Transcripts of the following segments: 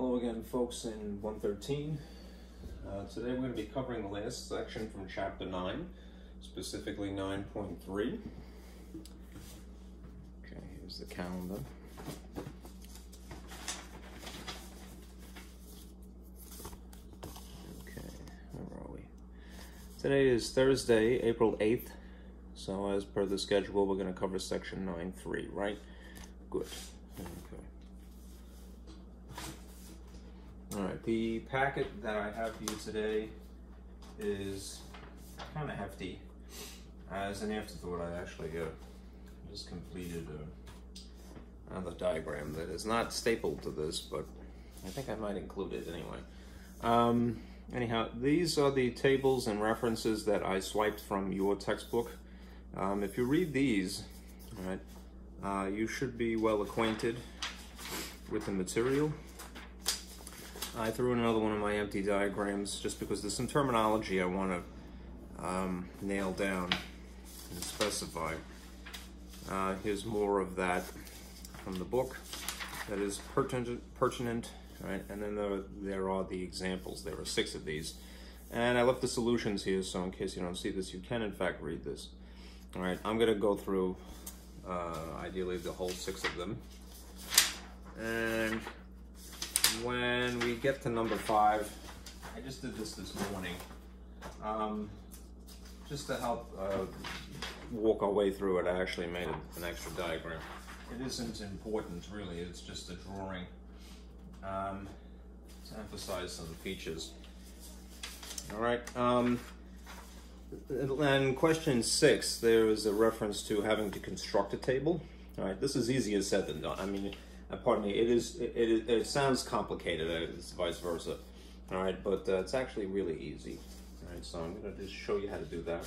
Hello again, folks, in 113. Uh, today we're going to be covering the last section from Chapter 9, specifically 9.3. Okay, here's the calendar. Okay, where are we? Today is Thursday, April 8th. So as per the schedule, we're going to cover section 9.3, right? Good. Okay. All right, the packet that I have for you today is kind of hefty. As an afterthought, I actually uh, just completed uh, another diagram that is not stapled to this, but I think I might include it anyway. Um, anyhow, these are the tables and references that I swiped from your textbook. Um, if you read these, all right, uh, you should be well acquainted with the material. I threw in another one of my empty diagrams just because there's some terminology I want to um, nail down and specify. Uh, here's more of that from the book that is pertinent, pertinent right? And then there, there are the examples. There are six of these. And I left the solutions here, so in case you don't see this, you can in fact read this. All right, I'm gonna go through, uh, ideally the whole six of them. And when we get to number five, I just did this this morning, um, just to help uh, walk our way through it. I actually made an extra diagram. It isn't important, really. It's just a drawing um, to emphasize some features. All right. Um, and question six, there is a reference to having to construct a table. All right, this is easier said than done. I mean, pardon me, it is. It, it, it sounds complicated. Uh, it's vice versa. All right, but uh, it's actually really easy. All right, so I'm going to just show you how to do that,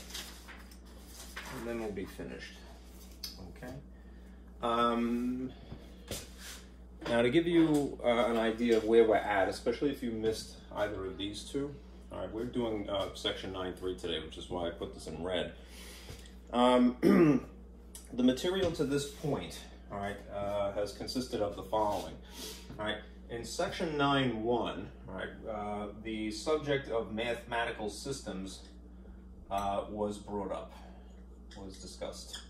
and then we'll be finished. Okay. Um, now, to give you uh, an idea of where we're at, especially if you missed either of these two, all right, we're doing uh, section 9.3 today, which is why I put this in red. Um, the material to this point all right, uh, has consisted of the following. All right, in section 9.1, all right, uh, the subject of mathematical systems uh, was brought up, was discussed.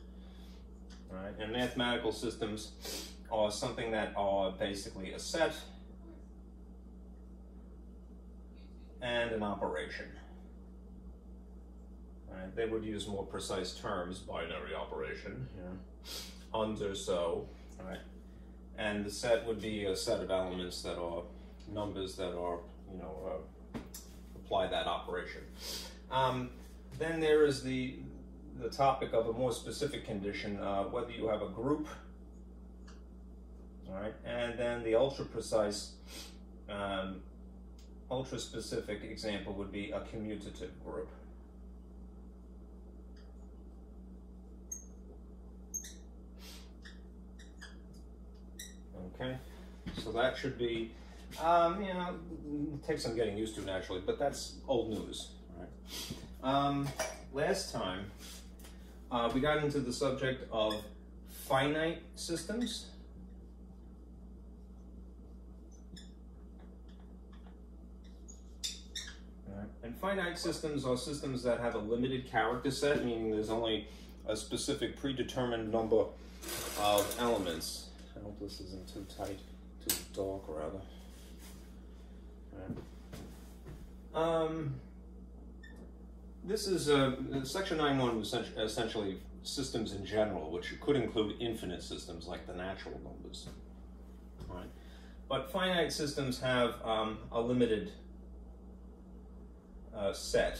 All right, and mathematical systems are something that are basically a set and an operation. Right, they would use more precise terms, binary operation. Yeah under so, right? And the set would be a set of elements that are numbers that are, you know, uh, apply that operation. Um, then there is the the topic of a more specific condition, uh, whether you have a group, all right, and then the ultra precise, um, ultra specific example would be a commutative group. Okay, so that should be, um, you know, take some getting used to naturally, but that's old news. Right. Um, last time, uh, we got into the subject of finite systems. And finite systems are systems that have a limited character set, meaning there's only a specific predetermined number of elements hope this isn't too tight, too dark rather. Um, this is uh, section 9.1 was essentially systems in general, which could include infinite systems like the natural numbers. Right? But finite systems have um, a limited uh, set.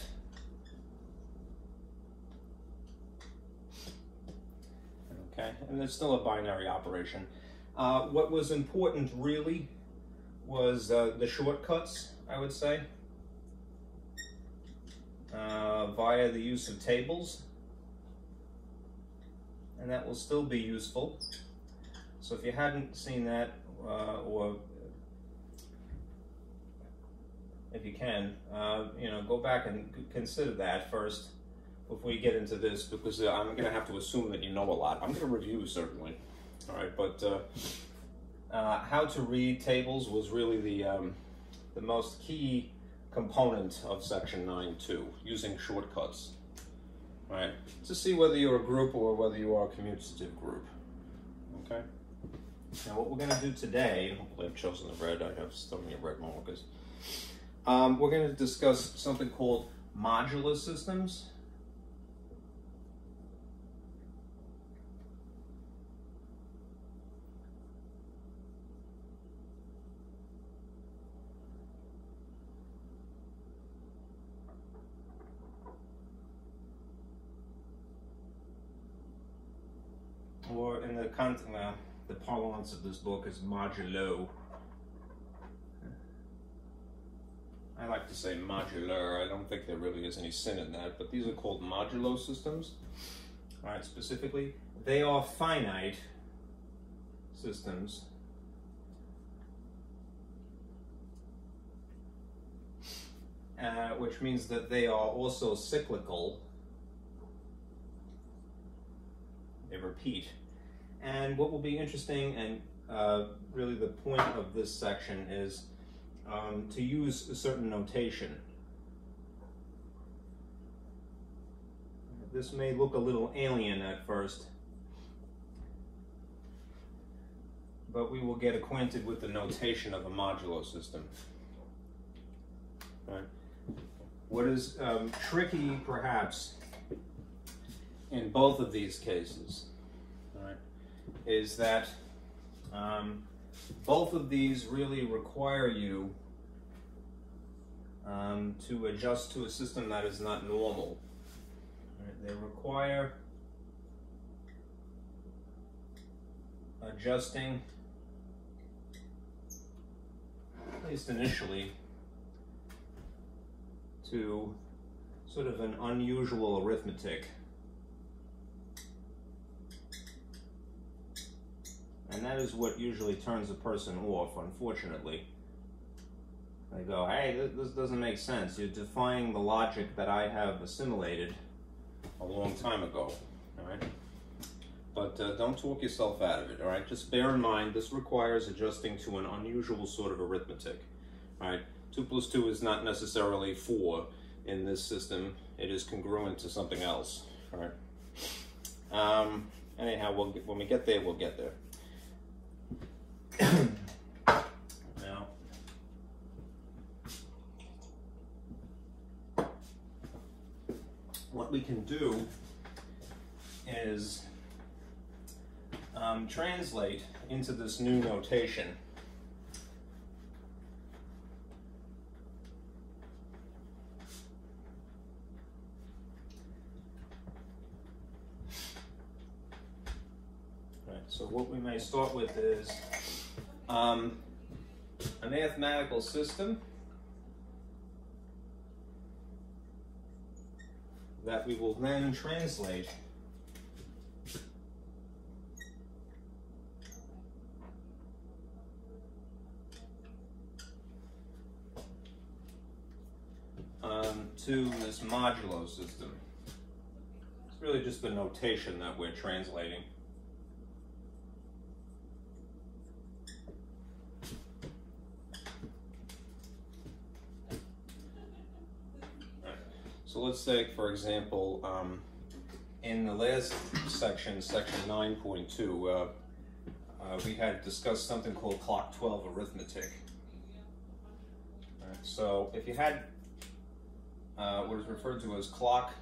Okay, and it's still a binary operation. Uh, what was important really was uh, the shortcuts, I would say, uh, via the use of tables. And that will still be useful. So if you hadn't seen that, uh, or if you can, uh, you know, go back and consider that first before you get into this, because I'm going to have to assume that you know a lot. I'm going to review, certainly. All right, but uh, uh, how to read tables was really the, um, the most key component of section 9.2, using shortcuts, right? To see whether you're a group or whether you are a commutative group, okay? Now what we're gonna do today, hopefully I've chosen the red, I have so many red markers. Um, we're gonna discuss something called modular systems. or in the content, uh, the parlance of this book is modulo. I like to say modular. I don't think there really is any sin in that, but these are called modulo systems. All right, specifically, they are finite systems. Uh, which means that they are also cyclical they repeat. And what will be interesting and uh, really the point of this section is um, to use a certain notation. This may look a little alien at first, but we will get acquainted with the notation of a modulo system. Right. What is um, tricky, perhaps, in both of these cases is that um, both of these really require you um, to adjust to a system that is not normal. Right, they require adjusting, at least initially, to sort of an unusual arithmetic. And that is what usually turns a person off, unfortunately. They go, hey, this, doesn't make sense. You're defying the logic that I have assimilated a long time ago, all right? But uh, don't talk yourself out of it, all right? Just bear in mind, this requires adjusting to an unusual sort of arithmetic, all right? 2 plus 2 is not necessarily 4 in this system. It is congruent to something else, all right? Um, anyhow, we'll when we get there, we'll get there. Now, what we can do is um, translate into this new notation. Right, so what we may start with is um, a mathematical system that we will then translate um, to this modulo system. It's really just the notation that we're translating. So let's say, for example, um, in the last section, section 9.2, uh, uh, we had discussed something called clock 12 arithmetic. Right, so if you had uh, what is referred to as clock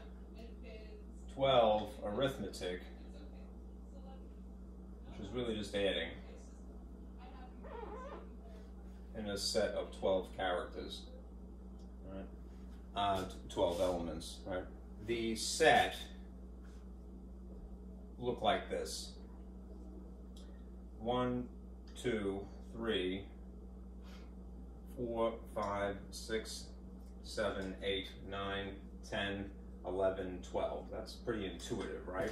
12 arithmetic, which is really just adding in a set of 12 characters uh, 12 elements, right? The set look like this. One, two, three, four, five, six, seven, eight, nine, 10, 11, 12. That's pretty intuitive, right?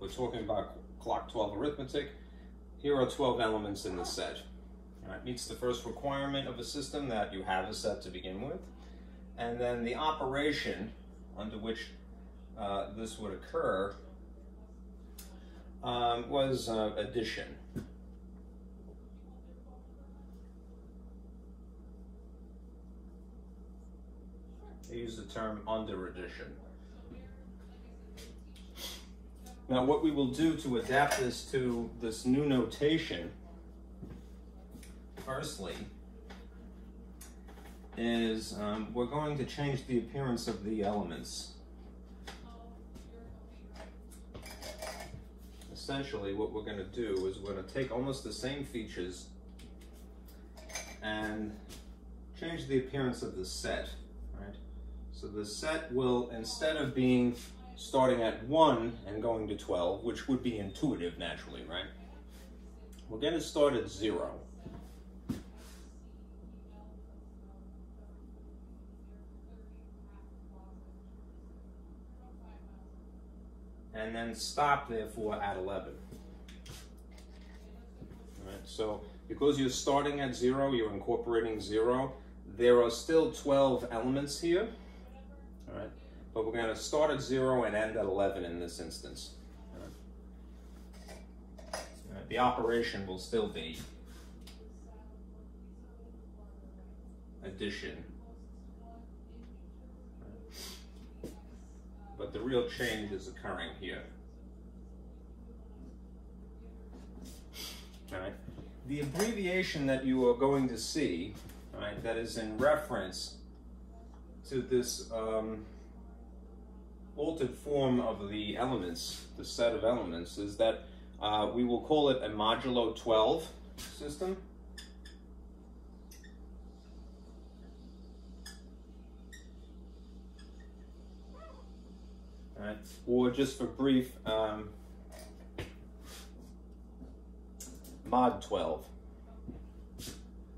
We're talking about clock 12 arithmetic. Here are 12 elements in the set. All right, meets the first requirement of a system that you have a set to begin with and then the operation under which uh, this would occur um, was uh, addition. They use the term under addition. Now what we will do to adapt this to this new notation, firstly, is um, we're going to change the appearance of the elements. Essentially what we're going to do is we're going to take almost the same features and change the appearance of the set, right? So the set will, instead of being starting at 1 and going to 12, which would be intuitive naturally, right? We're going to start at 0. And then stop, therefore, at 11. All right, so because you're starting at 0, you're incorporating 0, there are still 12 elements here. All right but we're going to start at 0 and end at 11 in this instance. The operation will still be addition. But the real change is occurring here. All right. The abbreviation that you are going to see, all right, that is in reference to this um, altered form of the elements, the set of elements, is that uh, we will call it a modulo 12 system. Right. Or just for brief, um, mod 12.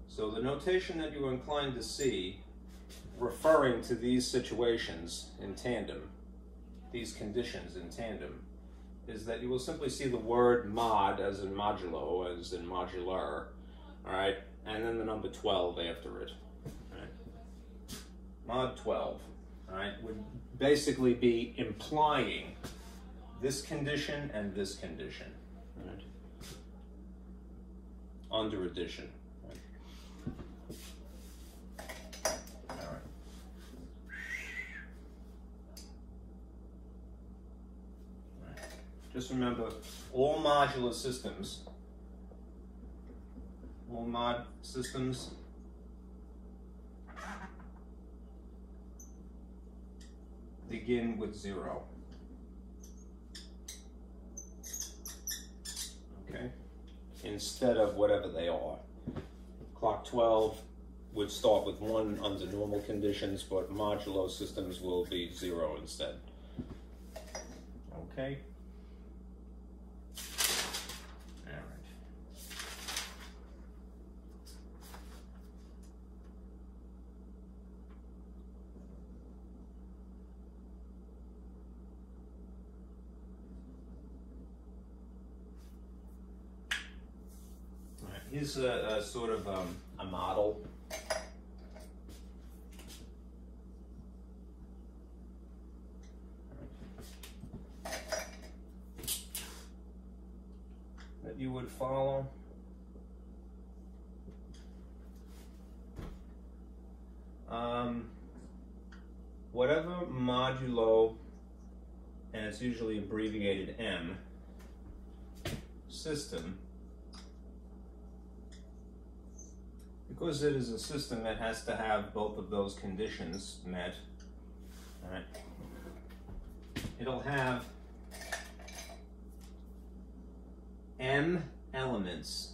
So the notation that you're inclined to see referring to these situations in tandem these conditions in tandem is that you will simply see the word mod as in modulo, as in modular, all right, and then the number 12 after it. Right? Mod 12, all right, basically be implying this condition and this condition, right? Under addition. Just remember, all modular systems, all mod systems begin with zero. Okay? Instead of whatever they are. Clock 12 would start with one under normal conditions, but modulo systems will be zero instead. Okay? Here's a, a sort of um, a model. That you would follow. Um, whatever modulo, and it's usually abbreviated M, system because it is a system that has to have both of those conditions met, right, it'll have m elements,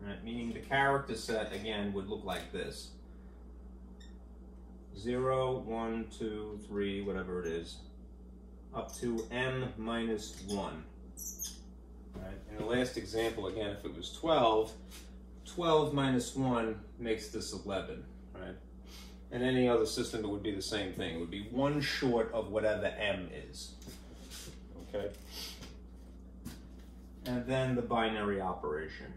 right, meaning the character set, again, would look like this. 0, 1, 2, 3, whatever it is, up to m minus 1. Right? In the last example, again, if it was 12, 12 minus 1 makes this 11, right? And any other system, it would be the same thing. It would be one short of whatever m is, okay? And then the binary operation.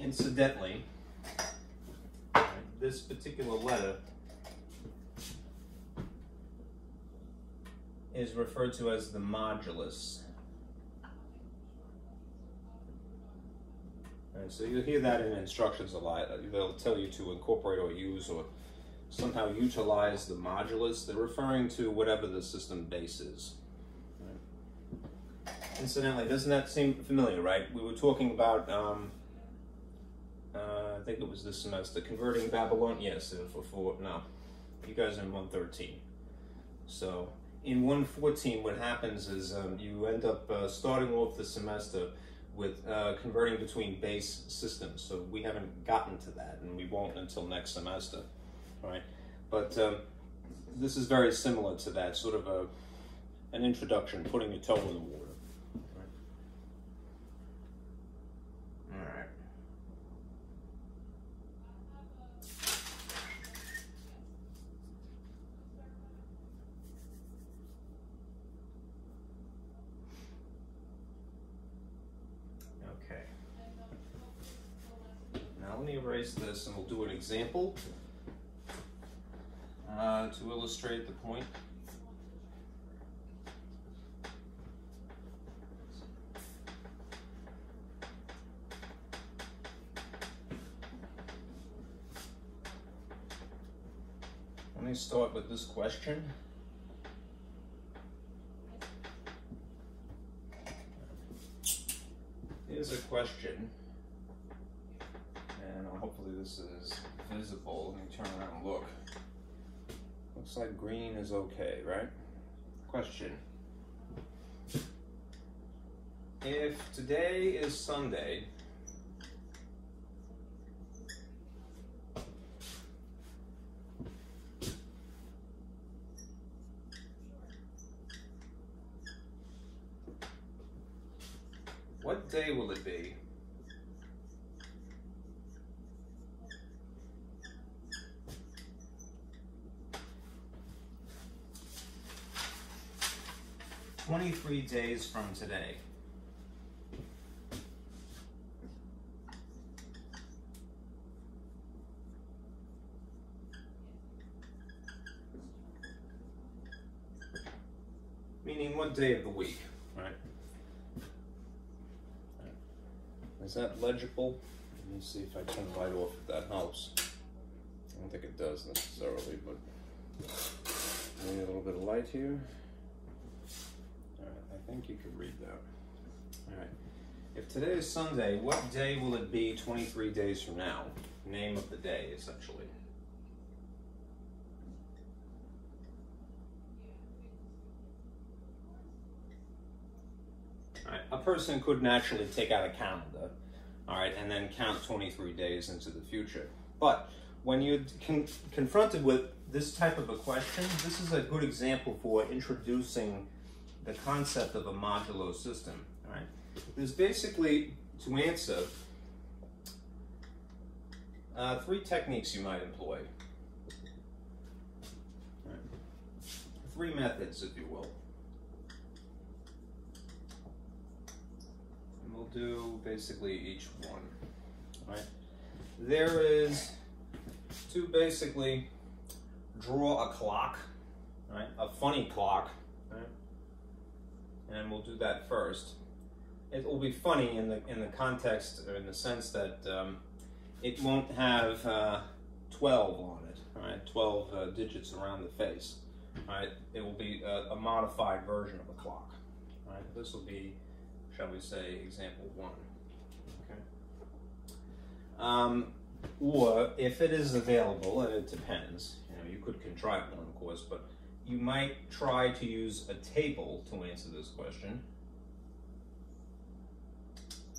Incidentally, this particular letter is referred to as the modulus. So you'll hear that in instructions a lot. They'll tell you to incorporate or use or somehow utilize the modulus. They're referring to whatever the system base is. Incidentally, doesn't that seem familiar, right? We were talking about, um, uh, I think it was this semester, converting Babylon. Yes, for four. No, you guys are in 113. So in 114, what happens is um, you end up uh, starting off the semester with uh, converting between base systems. So we haven't gotten to that, and we won't until next semester, right? But um, this is very similar to that, sort of a an introduction, putting your toe in the water. This and we'll do an example uh, to illustrate the point. Let me start with this question. Here's a question this is visible. Let me turn around and look. Looks like green is okay, right? Question. If today is Sunday, what day will it be? 23 days from today. Meaning what day of the week, right? Is that legible? Let me see if I turn the light off if that helps. I don't think it does necessarily, but maybe a little bit of light here you could read that. All right. If today is Sunday, what day will it be 23 days from now? Name of the day, essentially. All right. A person could naturally take out a calendar, all right, and then count 23 days into the future. But when you're con confronted with this type of a question, this is a good example for introducing the concept of a modulo system. All right, there's basically to answer uh, three techniques you might employ. Right. Three methods, if you will. And we'll do basically each one. All right. There is to basically draw a clock, right? A funny clock and we'll do that first. It will be funny in the in the context or in the sense that um, it won't have uh, 12 on it, right? 12 uh, digits around the face, right? It will be a, a, modified version of a clock, right? This will be, shall we say, example one. Okay. Um, or if it is available, and it depends, you know, you could contrive one, of course, but you might try to use a table to answer this question.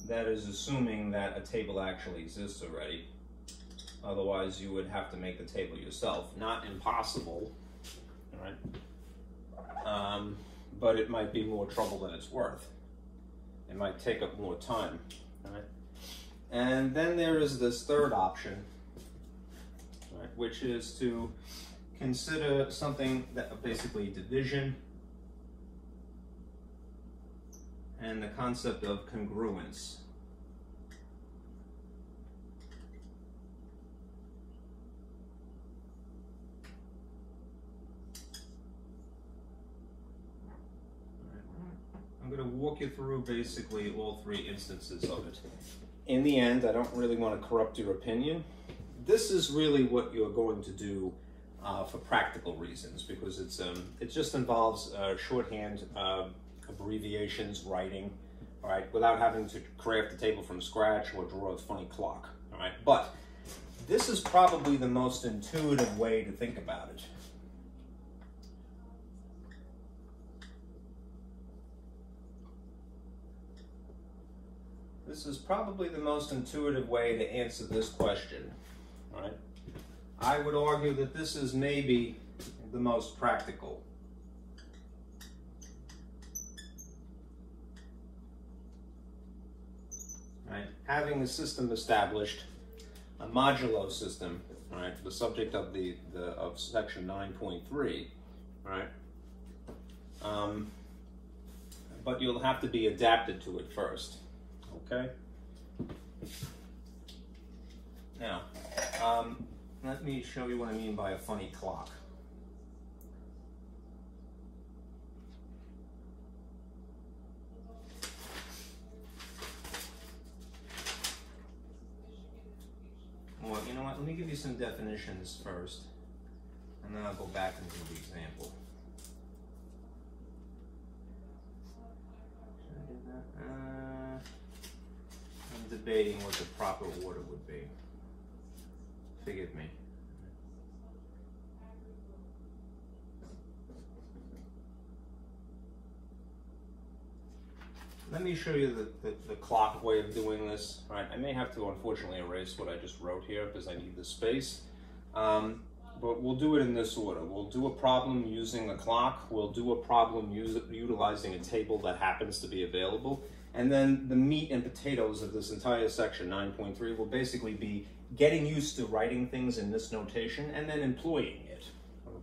That is assuming that a table actually exists already. Otherwise, you would have to make the table yourself. Not impossible, right? Um, but it might be more trouble than it's worth. It might take up more time? And then there is this third option, right, which is to consider something that basically division and the concept of congruence. I'm going to walk you through basically all three instances of it. in the end, I don't really want to corrupt your opinion. This is really what you're going to do uh, for practical reasons because it's um, it just involves uh, shorthand uh, abbreviations, writing, all right, without having to craft a table from scratch or draw a funny clock, all right. But this is probably the most intuitive way to think about it. This is probably the most intuitive way to answer this question, right? I would argue that this is maybe the most practical. Right? Having a system established, a modulo system, right, the subject of the, the of section 9.3, right? Um, but you'll have to be adapted to it first. Okay? Now, um, let me show you what I mean by a funny clock. Well, you know what, let me give you some definitions first, and then I'll go back and do the example. Uh, I'm debating what the proper order would be. Forgive me. Let me show you the, the, the, clock way of doing this. All right, I may have to unfortunately erase what I just wrote here because I need the space. Um, but we'll do it in this order. We'll do a problem using the clock. We'll do a problem utilizing a table that happens to be available. And then the meat and potatoes of this entire section, 9.3, will basically be getting used to writing things in this notation and then employing it,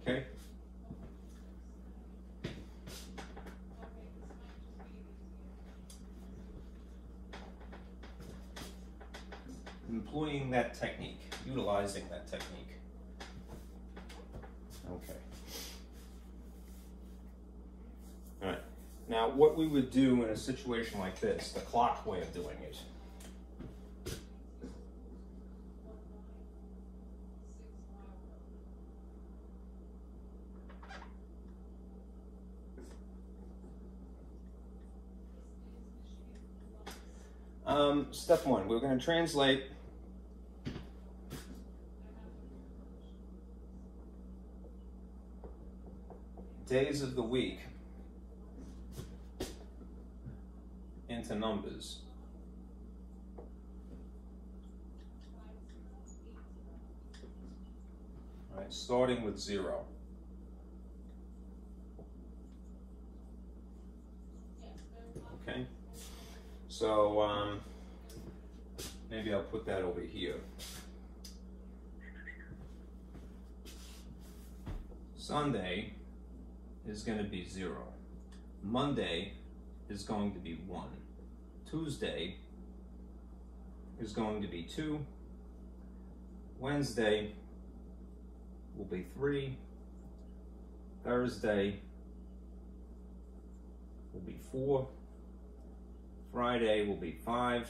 okay? Employing that technique, utilizing that technique. Okay. All right. Now, what we would do in a situation like this, the clock way of doing it, Um, step one, we're going to translate days of the week into numbers. All right, starting with zero. Okay. So um, maybe I'll put that over here. Sunday is going to be zero. Monday is going to be one. Tuesday is going to be two. Wednesday will be three. Thursday will be four. Friday will be five,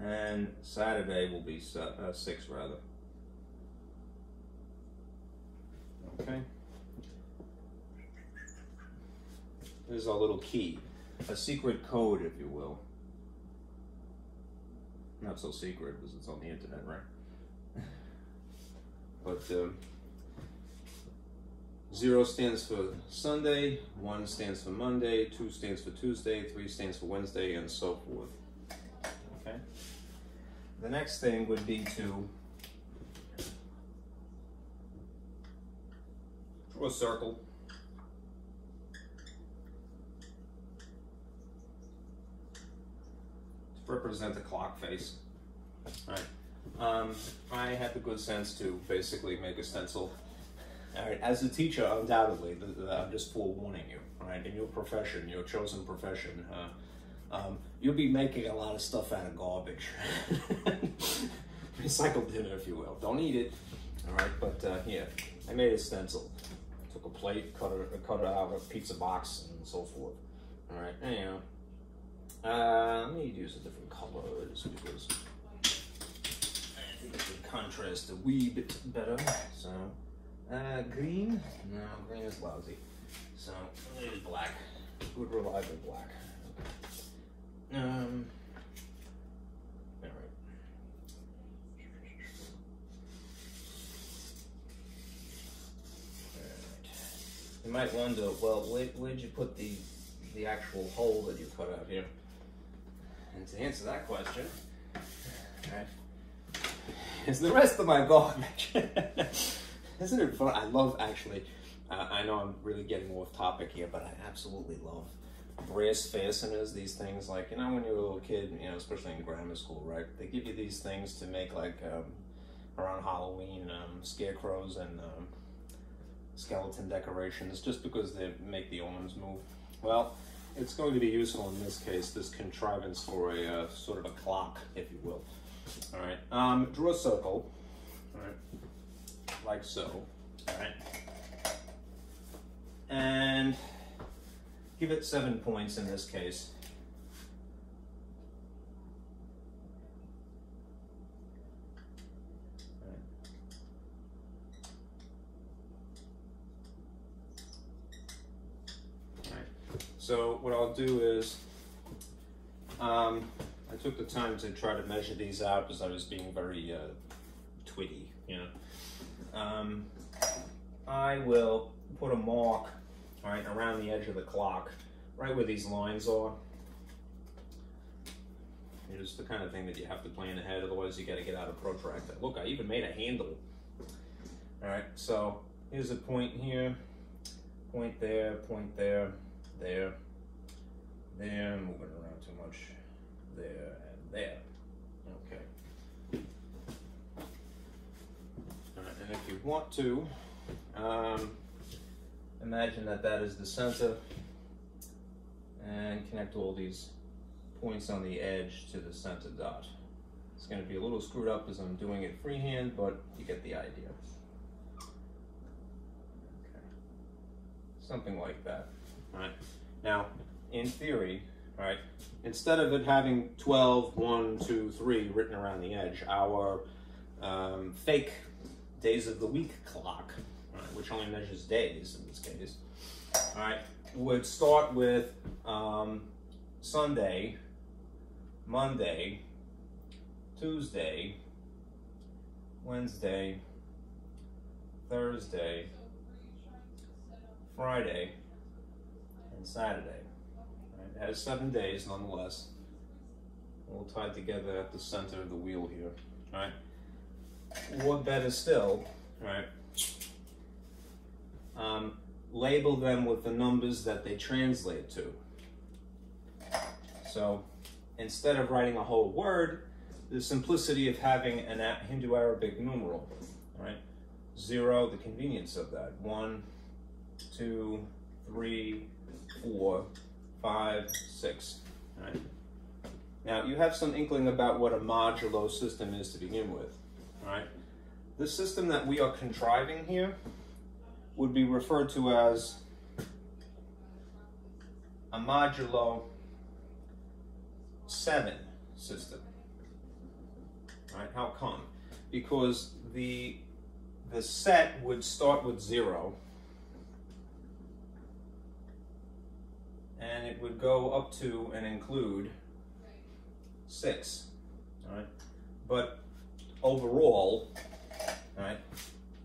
and Saturday will be uh, six rather. Okay. This is a little key, a secret code, if you will. Not so secret because it's on the internet, right? but um, Zero stands for Sunday, one stands for Monday, two stands for Tuesday, three stands for Wednesday, and so forth. Okay. The next thing would be to draw a circle. To represent the clock face. All right. Um, I had the good sense to basically make a stencil all right, as a teacher, undoubtedly, the, the, I'm just forewarning you. Right, in your profession, your chosen profession, uh, um, you'll be making a lot of stuff out of garbage, recycled dinner, if you will. Don't eat it. All right, but uh, I made a stencil. Took a plate, cut it, cut it out of a pizza box, and so forth. All right, anyhow, Uh, let me use a different color just because I think it would contrast a wee bit better. So, uh, green? No, green is lousy. So, I'm use black. Good reliable black. Um, alright. You might wonder, well, where, where'd you put the the actual hole that you cut out here? And to answer that question, right, is the rest of my garbage. Isn't it fun? I love actually. Uh, I know I'm really getting off topic here, but I absolutely love brass fasteners. These things, like you know, when you're a little kid, you know, especially in grammar school, right? They give you these things to make like um, around Halloween um, scarecrows and um, skeleton decorations, just because they make the arms move. Well, it's going to be useful in this case, this contrivance for a uh, sort of a clock, if you will. All right, um, draw a circle, all right, like so, all right, and give it seven points in this case. So what I'll do is, um, I took the time to try to measure these out because I was being very uh, twitty, you know. Um, I will put a mark, right, around the edge of the clock, right where these lines are. It's the kind of thing that you have to plan ahead, otherwise you gotta get out a protractor. Look, I even made a handle. All right, so here's a point here, point there, point there, there, there, moving around too much, there, and there. And if you want to, um, imagine that that is the center and connect all these points on the edge to the center dot. It's going to be a little screwed up as I'm doing it freehand, but you get the idea. Okay. Something like that. All right. Now, in theory, right, instead of it having 12, 1, 2, 3 written around the edge, our um, fake days of the week clock, right, which only measures days in this case, all right, would start with um, Sunday, Monday, Tuesday, Wednesday, Thursday, Friday, and Saturday. Right? It has seven days nonetheless, all tied together at the center of the wheel here. Right? Or better still, right? Um, label them with the numbers that they translate to. So instead of writing a whole word, the simplicity of having an Hindu Arabic numeral, right? Zero, the convenience of that. One, two, three, four, five, six. Right? Now, you have some inkling about what a modulo system is to begin with. Right? The system that we are contriving here would be referred to as a modulo 7 system. Right? How come? Because the the set would start with 0 and it would go up to and include six. All right, but overall, all right,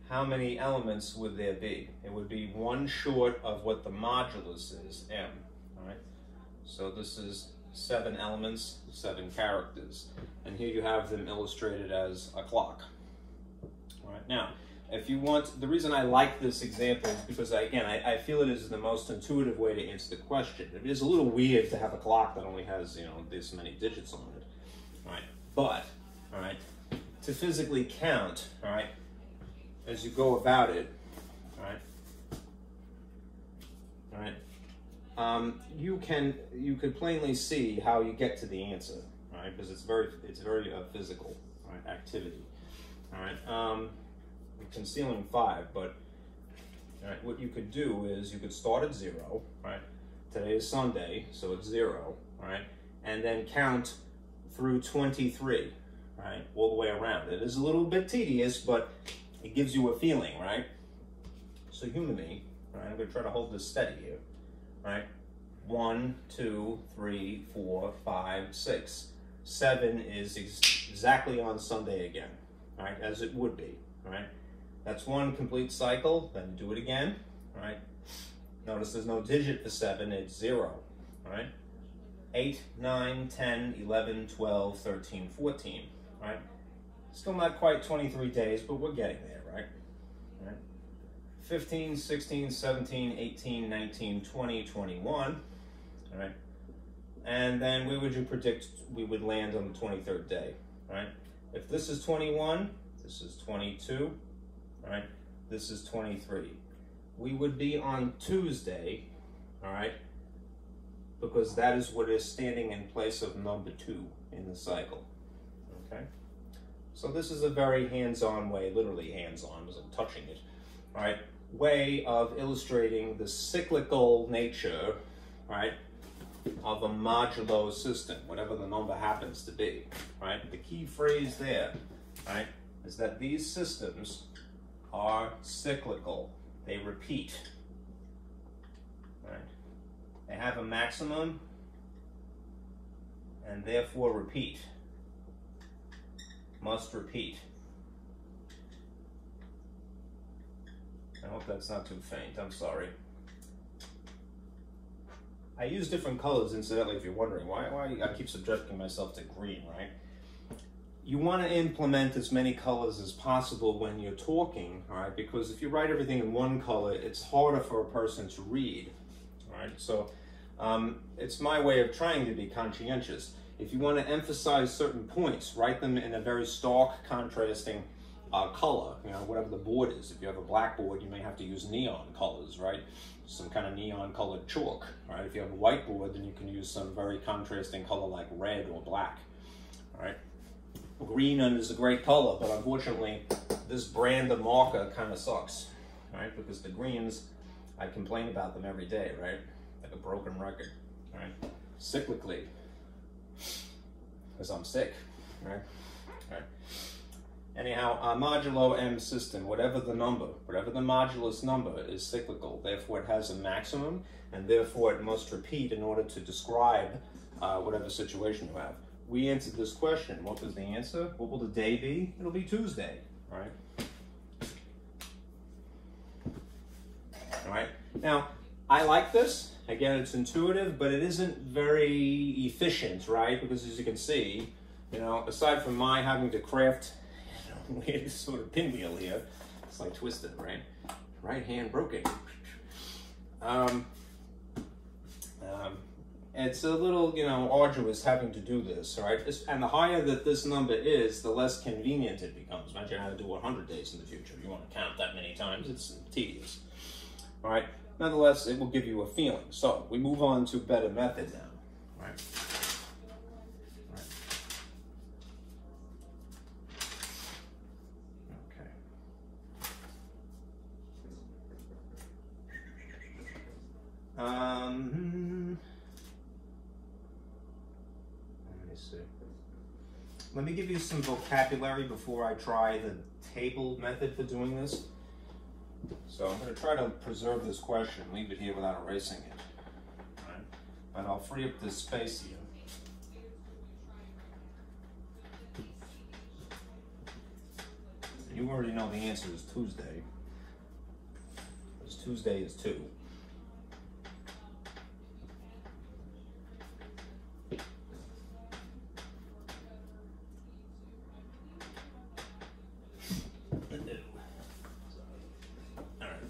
how many elements would there be? It would be one short of what the modulus is, m. All right, so this is seven elements, seven characters, and here you have them illustrated as a clock. All right, now if you want, the reason I like this example is because, I, again, I, I, feel it is the most intuitive way to answer the question. It is a little weird to have a clock that only has, you know, this many digits on it, all right? But, all right, to physically count, all right, as you go about it, all right, all right, um, you can, you could plainly see how you get to the answer, all right, because it's very, it's very uh, physical, activity, all right. Um, concealing five, but all right, what you could do is you could start at zero, right? Today is Sunday, so it's zero, right? and then count through 23, right? All the way around. It is a little bit tedious, but it gives you a feeling, right? So humor me, right? I'm gonna try to hold this steady here, right? One, two, three, four, five, six. Seven is ex exactly on Sunday again, right? As it would be, right? That's one complete cycle, then do it again, right? Notice there's no digit for seven, it's zero, right? 8, 9, 10, 11, 12, 13, 14, right? Still not quite 23 days, but we're getting there, right? right? 15, 16, 17, 18, 19, 20, 21, all right? And then where would you predict we would land on the 23rd day, right? If this is 21, this is 22, all right? This is 23. We would be on Tuesday, all right? Because that is what is standing in place of number two in the cycle, okay? So this is a very hands-on way, literally hands-on, because I'm touching it, right? Way of illustrating the cyclical nature, right, of a modulo system, whatever the number happens to be, right? The key phrase there, right, is that these systems are cyclical. They repeat, right? They have a maximum and therefore repeat. Must repeat. I hope that's not too faint, I'm sorry. I use different colors, incidentally, if you're wondering. Why, why I keep subjecting myself to green, right? You want to implement as many colors as possible when you're talking, all right? Because if you write everything in one color, it's harder for a person to read, all right? So um, it's my way of trying to be conscientious. If you want to emphasize certain points, write them in a very stark, contrasting uh, color, you know, whatever the board is. If you have a blackboard, you may have to use neon colors, right? Some kind of neon colored chalk, right? If you have a whiteboard, then you can use some very contrasting color like red or black, all right? Green is a great color, but unfortunately, this brand of marker kind of sucks, right? Because the greens, I complain about them every day, right? Like a broken record, right? Cyclically, because I'm sick, right? Right. Anyhow, a modulo M system, whatever the number, whatever the modulus number is cyclical. Therefore, it has a maximum, and therefore it must repeat in order to describe uh, whatever situation you have. We answered this question. What was the answer? What will the day be? It'll be Tuesday, right? All right. Now, I like this. Again, it's intuitive, but it isn't very efficient, right? Because as you can see, you know, aside from my having to craft weird sort of pinwheel here. It's like twisted, right? Right hand broken. Um, um, it's a little, you know, arduous having to do this, right? and the higher that this number is, the less convenient it becomes. Imagine having to do 100 days in the future. You want to count that many times, it's tedious. All right. Nonetheless, it will give you a feeling. So we move on to better method now. Right. Um, let me see. Let me give you some vocabulary before I try the table method for doing this. So I'm going to try to preserve this question, leave it here without erasing it. But I'll free up this space here. You already know the answer is Tuesday. Because Tuesday is 2.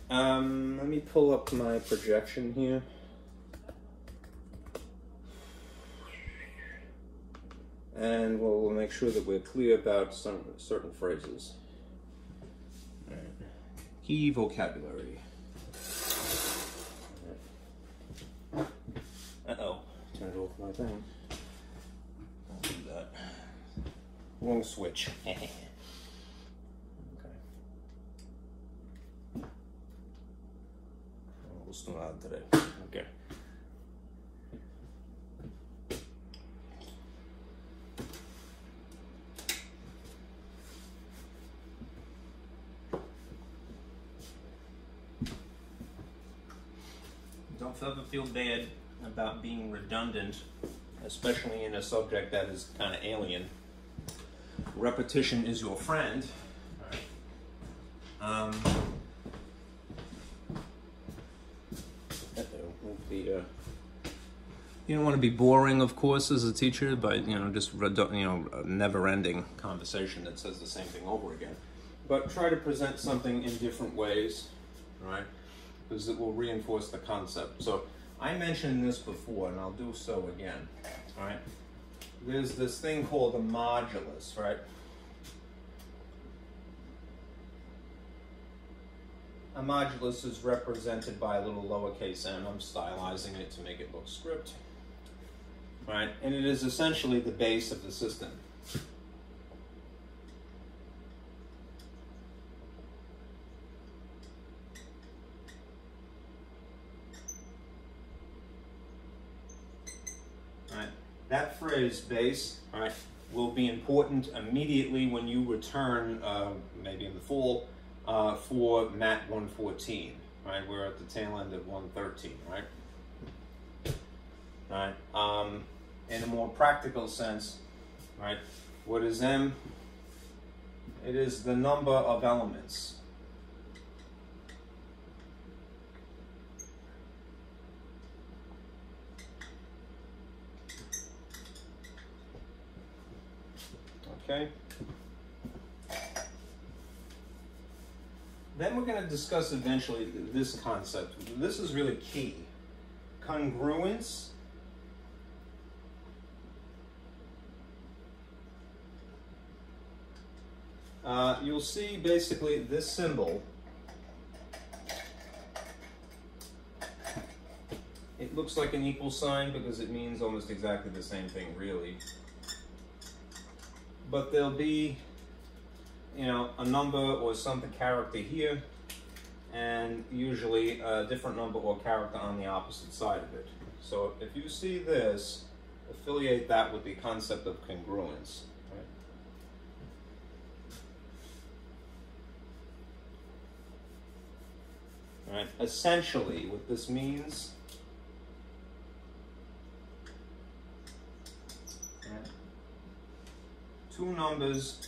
Um, let me pull up my projection here. And we'll make sure that we're clear about some certain phrases. Right. Key vocabulary. Uh-oh, turned off my thing. I'll do that. Wrong switch. sono. Ok. Don't ever feel bad about being redundant, especially in a subject that is kind of alien. Repetition is your friend. Um, you don't want to be boring, of course, as a teacher, but you know, just you know, never-ending conversation that says the same thing over again. But try to present something in different ways, right? Because it will reinforce the concept. So I mentioned this before, and I'll do so again. Right? There's this thing called a modulus, right? A modulus is represented by a little lowercase m. I'm stylizing it to make it look script. Right? And it is essentially the base of the system. that phrase base, right, will be important immediately when you return, uh, maybe in the fall, uh, for MAT 114, right? We're at the tail end of 113, right? Right. Um, in a more practical sense, right? What is M? It is the number of elements. Okay. Then we're going to discuss eventually this concept. This is really key. Congruence Uh, you'll see basically this symbol. It looks like an equal sign because it means almost exactly the same thing, really but there'll be, you know, a number or something character here, and usually a different number or character on the opposite side of it. So if you see this, affiliate that with the concept of congruence. Right? Right. Essentially, what this means two numbers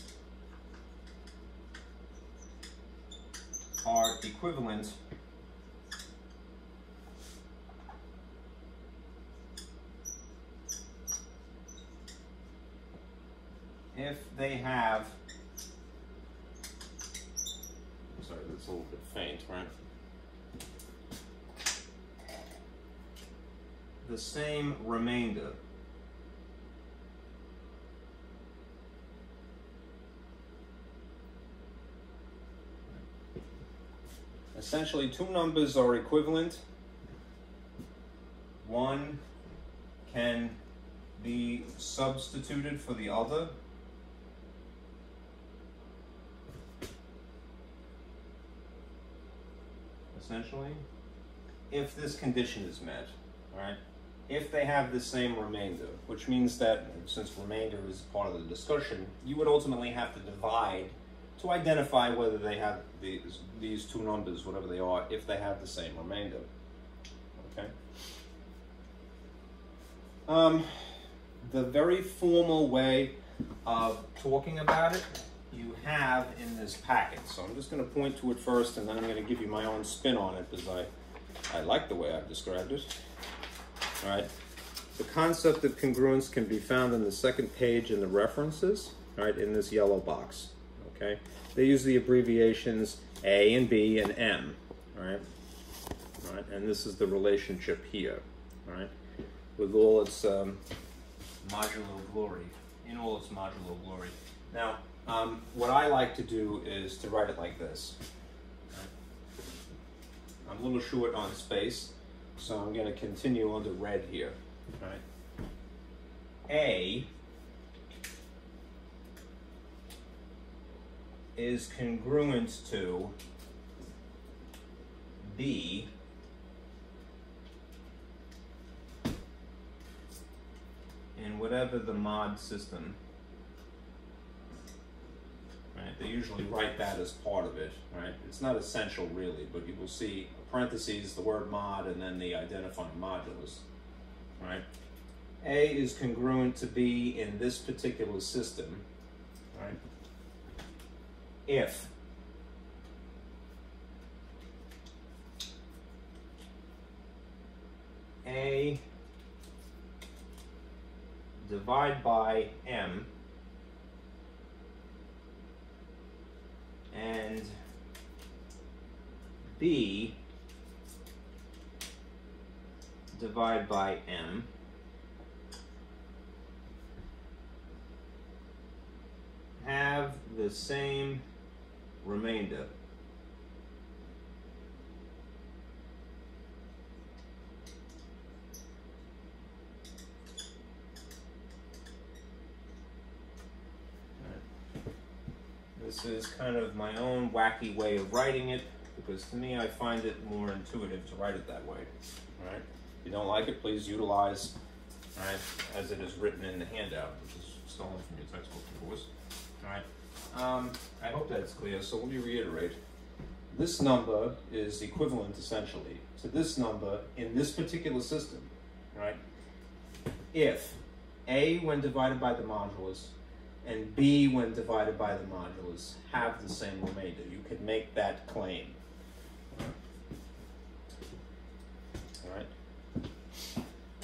are equivalent if they have sorry that's a little bit faint right the same remainder essentially two numbers are equivalent. One can be substituted for the other. Essentially, if this condition is met, all right? If they have the same remainder, which means that since remainder is part of the discussion, you would ultimately have to divide to identify whether they have these, these two numbers, whatever they are, if they have the same remainder. Okay. Um, the very formal way of talking about it you have in this packet. So I'm just going to point to it first and then I'm going to give you my own spin on it because I, I like the way I've described it. All right. The concept of congruence can be found in the second page in the references, all right, in this yellow box okay? They use the abbreviations A and B and M, all right? All right, and this is the relationship here, all right? With all its um, modulo glory, in all its modulo glory. Now, um, what I like to do is to write it like this. I'm a little short on space, so I'm going to continue on the red here. All right. A is congruent to B in whatever the mod system? Right? They usually write that as part of it. Right? It's not essential really, but you will see parentheses, the word mod, and then the identifying modulus. Right? A is congruent to B in this particular system. Right? If A divide by M and B divide by M have the same remainder. This is kind of my own wacky way of writing it because to me I find it more intuitive to write it that way. Right. You don't like it, please utilize right, as it is written in the handout, which is stolen from your textbook, of course. All right. Um, I hope that's clear. So let me reiterate. This number is equivalent essentially to this number in this particular system, right? If A, when divided by the modulus, and b when divided by the modulus have the same remainder. You could make that claim. All right.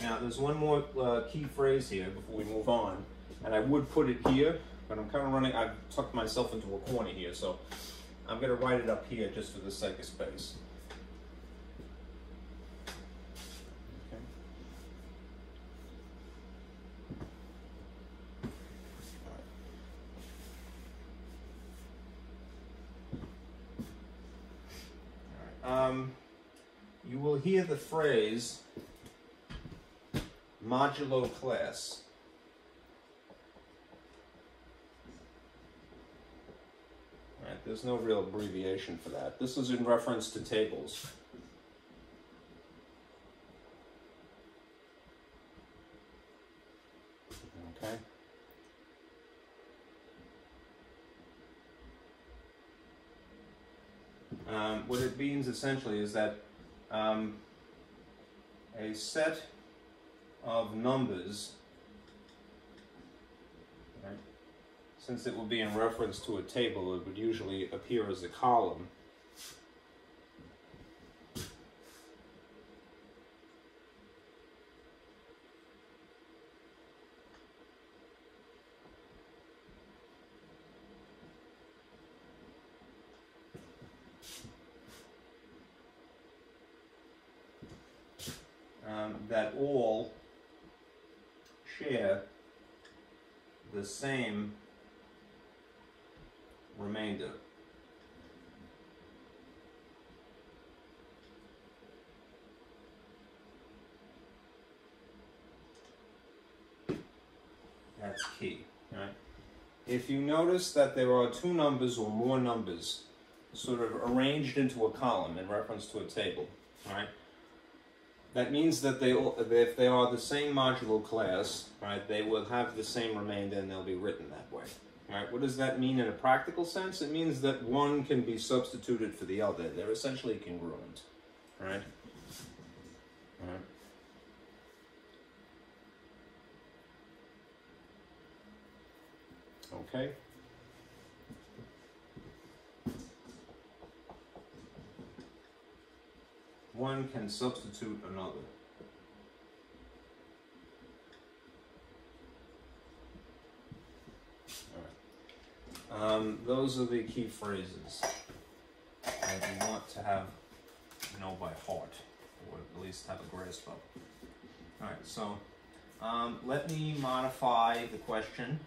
Now, there's one more uh, key phrase here before we move on, and I would put it here, but I'm kind of running, I've tucked myself into a corner here, so I'm going to write it up here just for the sake of space. um, you will hear the phrase modulo class. Right, there's no real abbreviation for that. This is in reference to tables. Okay. Um, what it means essentially is that um, a set of numbers, right, since it will be in reference to a table, it would usually appear as a column. um, that all share the same remainder. That's key, right? If you notice that there are two numbers or more numbers sort of arranged into a column in reference to a table, right? That means that they, if they are the same modulo class, right, they will have the same remainder and they'll be written that way. Right? What does that mean in a practical sense? It means that one can be substituted for the other. They're essentially congruent. Right. Okay. One can substitute another. Um, those are the key phrases that you want to have know by heart, or at least have a grasp of. All right, so um, let me modify the question.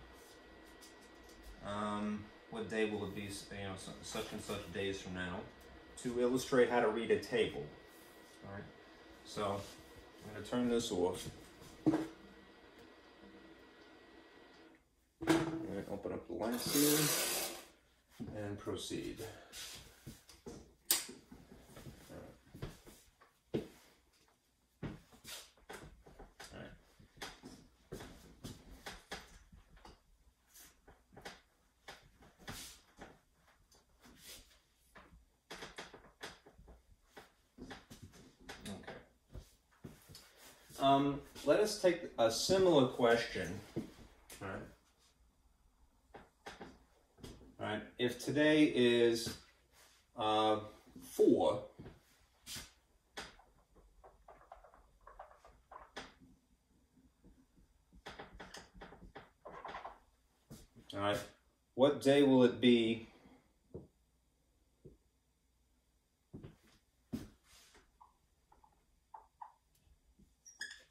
Um, what day will it be? You know, such and such days from now, to illustrate how to read a table. All right, so I'm to turn this off. open up the lens here and proceed. Let us take a similar question. All right. All right. If today is uh, four, all right, what day will it be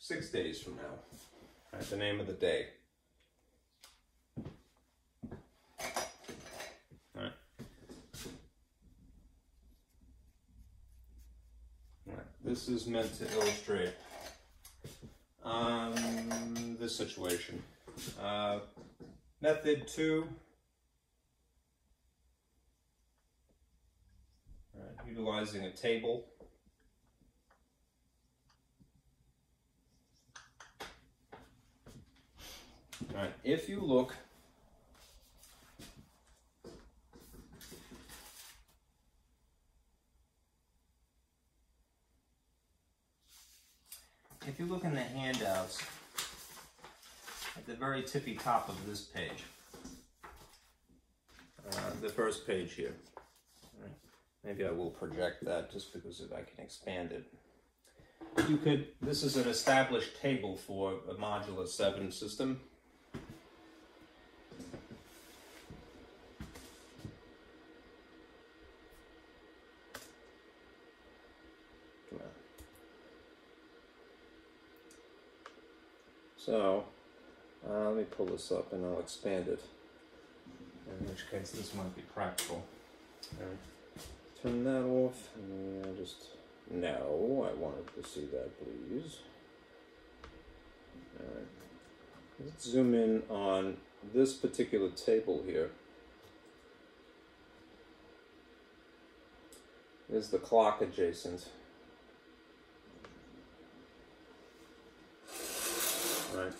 six days from now. Right, the name of the day. Right. Right. This is meant to illustrate um, this situation. Uh, method two. Right, utilizing a table. Right, if you look if you look in the handouts at the very tippy top of this page, uh, the first page here, right. maybe I will project that just because if I can expand it. You could, this is an established table for a modular 7 system. So, uh, let me pull this up and I'll expand it. In which case, this might be practical. Right. Turn that off. And I just no, I wanted to see that, please. All right. Let's zoom in on this particular table here. Is the clock adjacent? right?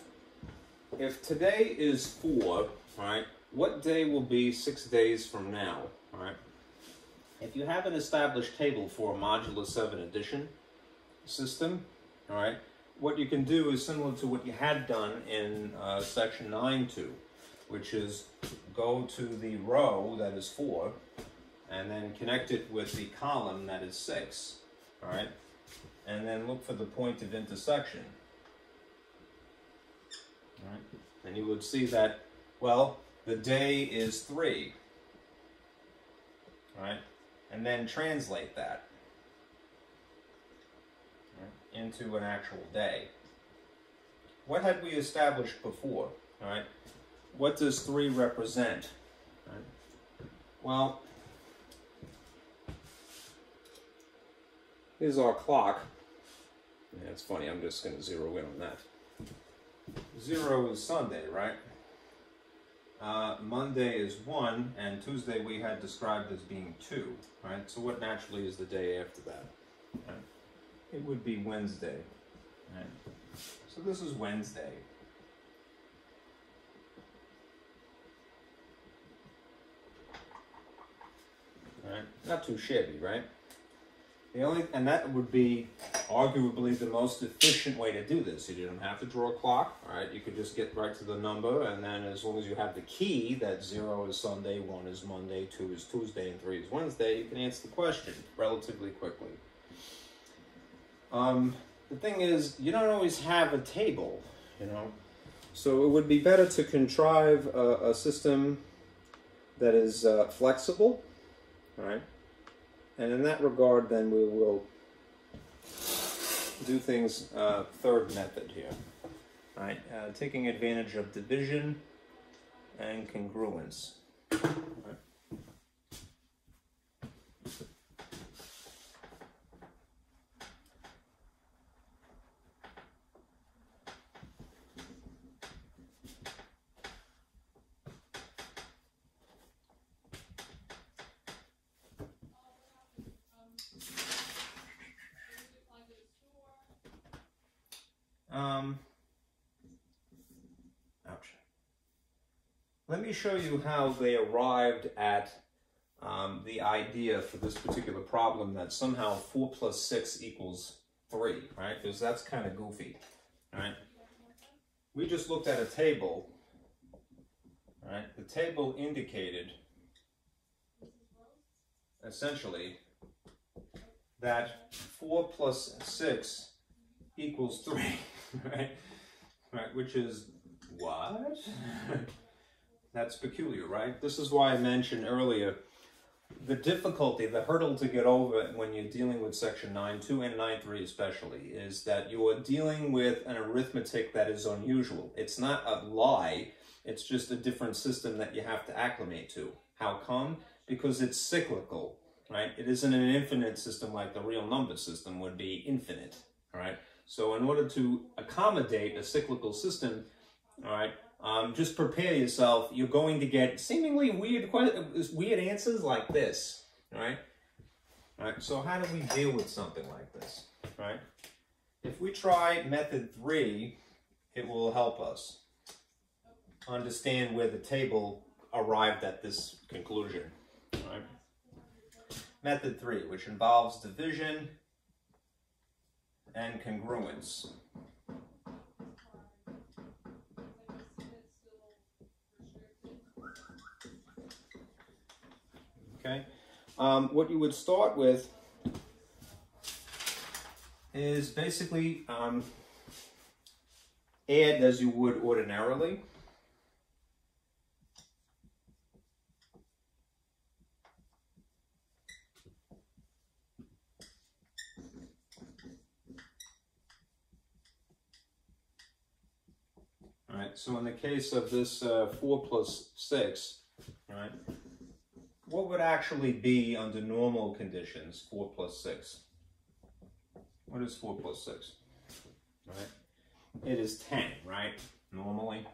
If today is four, right, what day will be six days from now, right? If you have an established table for a modular 7 addition system, all right, what you can do is similar to what you had done in uh, section 9.2, which is go to the row that is 4, and then connect it with the column that is 6, all right, and then look for the point of intersection. Right? And you would see that, well, the day is three. Right? And then translate that right, into an actual day. What had we established before? All right. What does three represent? Right. Well, here's our clock. Yeah, it's funny. I'm just going to zero in on that zero is Sunday, right? Uh, Monday is one, and Tuesday we had described as being two, right? So what naturally is the day after that? Right? It would be Wednesday, right? So this is Wednesday. Right? Not too shabby, right? The only, and that would be arguably the most efficient way to do this. You don't have to draw a clock, right? You could just get right to the number, and then as long as you have the key that zero is Sunday, one is Monday, two is Tuesday, and three is Wednesday, you can answer the question relatively quickly. Um, the thing is, you don't always have a table, you know? So it would be better to contrive a, a system that is uh, flexible, all right? And in that regard, then we will do things uh, third method here. Right, uh, taking advantage of division and congruence. Um, ouch. Let me show you how they arrived at um, the idea for this particular problem that somehow 4 plus 6 equals 3, right? Because that's kind of goofy. right? We just looked at a table, right? The table indicated essentially that 4 plus 6 equals 3, right? Right, which is what? That's peculiar, right? This is why I mentioned earlier the difficulty, the hurdle to get over when you're dealing with section 9.2 and 9.3 especially, is that you are dealing with an arithmetic that is unusual. It's not a lie, it's just a different system that you have to acclimate to. How come? Because it's cyclical, right? It isn't an infinite system like the real number system would be infinite, all right? So in order to accommodate a cyclical system, all right, um, just prepare yourself. You're going to get seemingly weird, weird answers like this, right? All right. So how do we deal with something like this, right? If we try method three, it will help us understand where the table arrived at this conclusion, all right? Method three, which involves division and congruence. Okay, um, what you would start with is basically um, add as you would ordinarily. Right, so in the case of this uh, 4 plus 6, right, what would actually be under normal conditions 4 plus 6? What is 4 plus 6? Right? It is 10, right? Normally.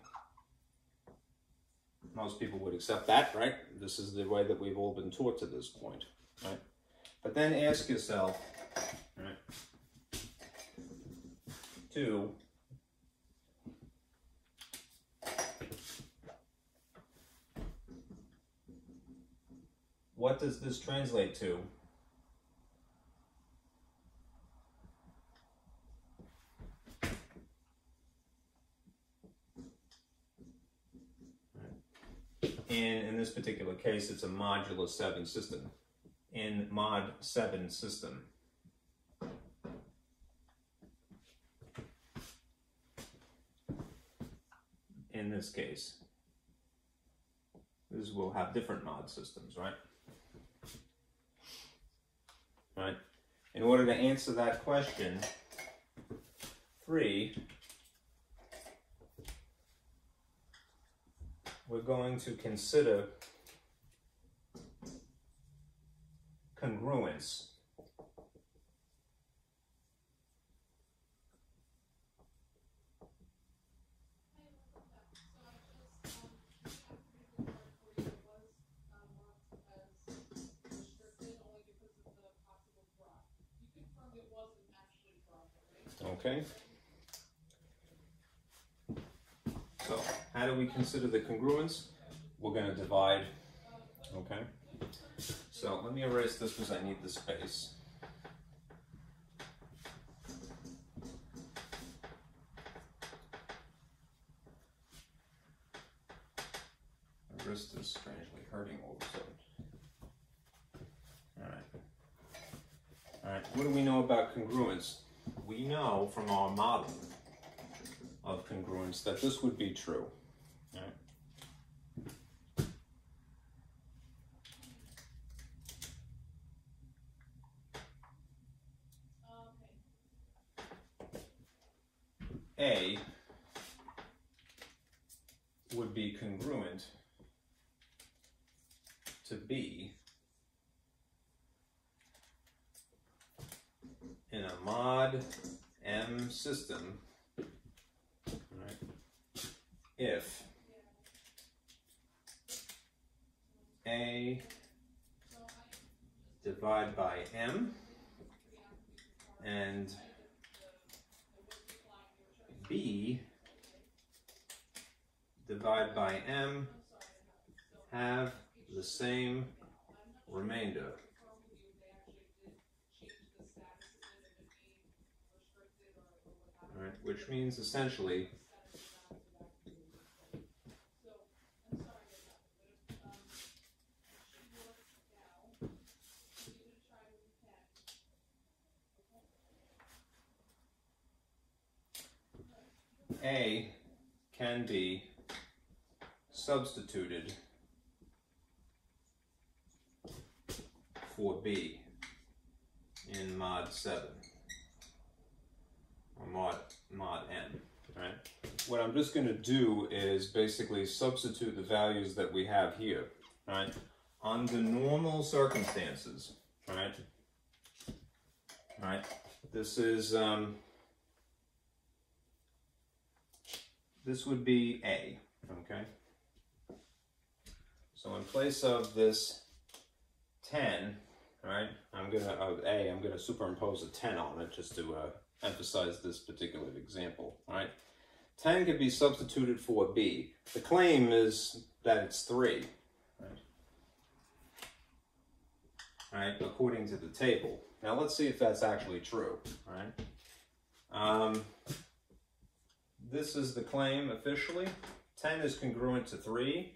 Most people would accept that, right? This is the way that we've all been taught to this point, right? But then ask yourself, right? 2 what does this translate to? And in this particular case, it's a modular 7 system. In mod 7 system. In this case. This will have different mod systems, right? Right? In order to answer that question, three, we're going to consider congruence. Okay? So, how do we consider the congruence? We're going to divide, okay? So, let me erase this because I need the space. My wrist is strangely hurting all of a sudden. All right. All right, what do we know about congruence? We know from our model of congruence that this would be true. Right? A would be congruent to B in a mod M system, right, if A divide by M and B divide by M have the same remainder. Right. which means essentially A can be substituted for B in mod 7 or mod, mod n, right? What I'm just going to do is basically substitute the values that we have here, right? Under normal circumstances, right? Right? This is, um, this would be A, okay? So in place of this 10, right, I'm gonna, of A, I'm gonna superimpose a 10 on it just to uh, emphasize this particular example, right? 10 can be substituted for B. The claim is that it's 3, right? Right, according to the table. Now let's see if that's actually true, right? Um, this is the claim officially. 10 is congruent to 3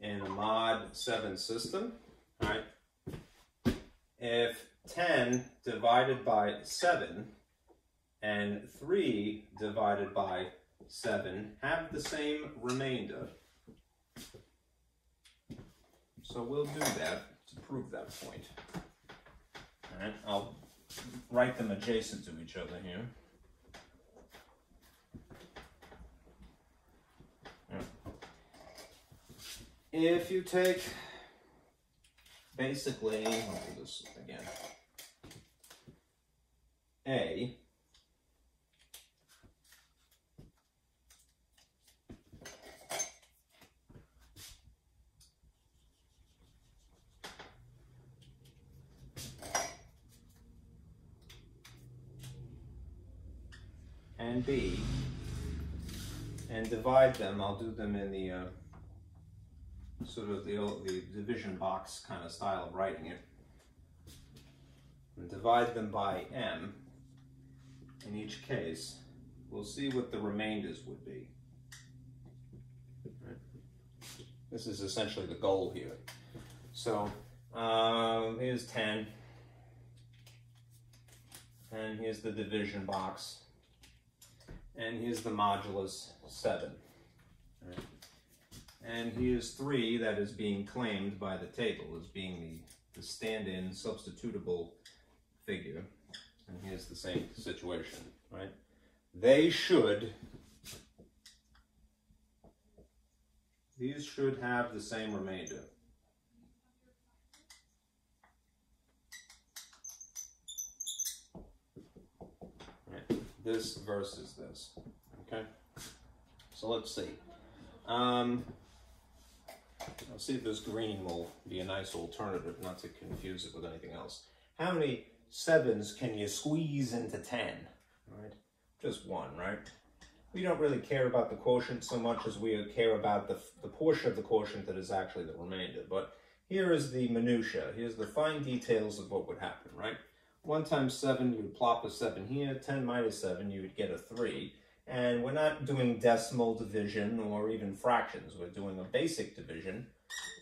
in a mod 7 system, right? If 10 divided by 7 and 3 divided by 7 have the same remainder, so we'll do that to prove that point. All right, I'll write them adjacent to each other here. If you take basically, I'll do this again, A and B and divide them, I'll do them in the uh, sort of the, the division box kind of style of writing it. And divide them by m in each case. We'll see what the remainders would be. This is essentially the goal here. So um, here's 10. And here's the division box. And here's the modulus 7. Right. And is 3 that is being claimed by the table as being the, the stand-in substitutable figure. And here's the same situation, right? They should, these should have the same remainder. Right? This versus this, okay? So let's see. Um, Let's see if this green will be a nice alternative, not to confuse it with anything else. How many sevens can you squeeze into 10? Right? Just one, right? We don't really care about the quotient so much as we care about the, the portion of the quotient that is actually the remainder. But here is the minutia. Here's the fine details of what would happen, right? 1 times 7, you would plop a 7 here. 10 minus 7, you would get a 3. And we're not doing decimal division or even fractions. We're doing a basic division,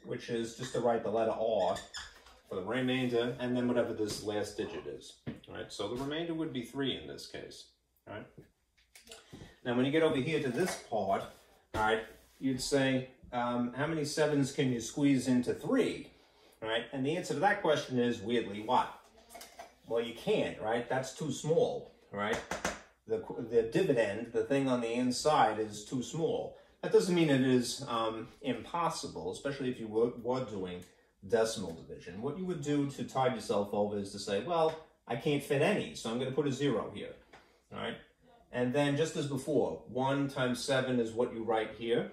which is just to write the letter R for the remainder and then whatever this last digit is. All right, so the remainder would be 3 in this case. All right. Now, when you get over here to this part, all right, you'd say, um, how many sevens can you squeeze into 3? All right, and the answer to that question is, weirdly, what? Well, you can't, right? That's too small, right? the, the dividend, the thing on the inside, is too small. That doesn't mean it is um, impossible, especially if you were, were doing decimal division. What you would do to tide yourself over is to say, well, I can't fit any, so I'm going to put a zero here, all right? And then just as before, 1 times 7 is what you write here,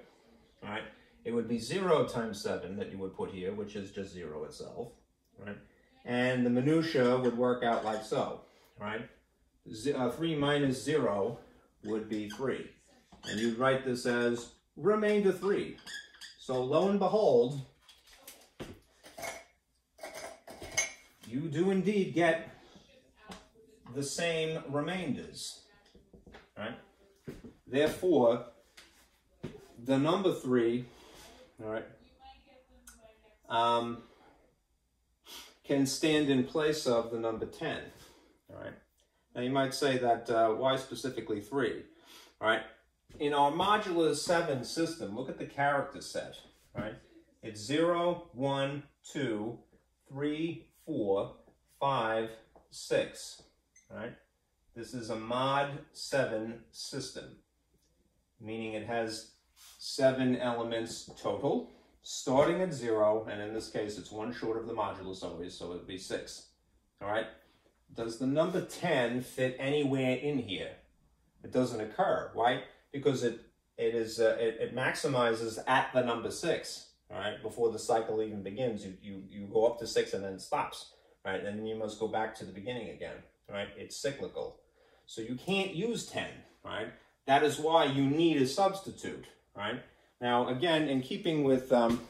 all right? It would be 0 times 7 that you would put here, which is just 0 itself, right? And the minutia would work out like so, right? uh, 3 minus 0 would be 3. And you'd write this as remainder 3. So lo and behold, you do indeed get the same remainders, right? Therefore, the number three, all right, um, can stand in place of the number 10, all right? Now you might say that, uh, why specifically three, all right? In our modular seven system, look at the character set, all right? It's zero, one, two, three, four, five, six, all right? This is a mod 7 system, meaning it has seven elements total, starting at zero, and in this case, it's one short of the modulus always, so it would be six. All right? Does the number 10 fit anywhere in here? It doesn't occur, right? Because it it is uh, it, it maximizes at the number six, all right? Before the cycle even begins, you, you, you go up to six and then it stops, right? And then you must go back to the beginning again, right? It's cyclical. So you can't use 10, right? That is why you need a substitute, right? Now, again, in keeping with um,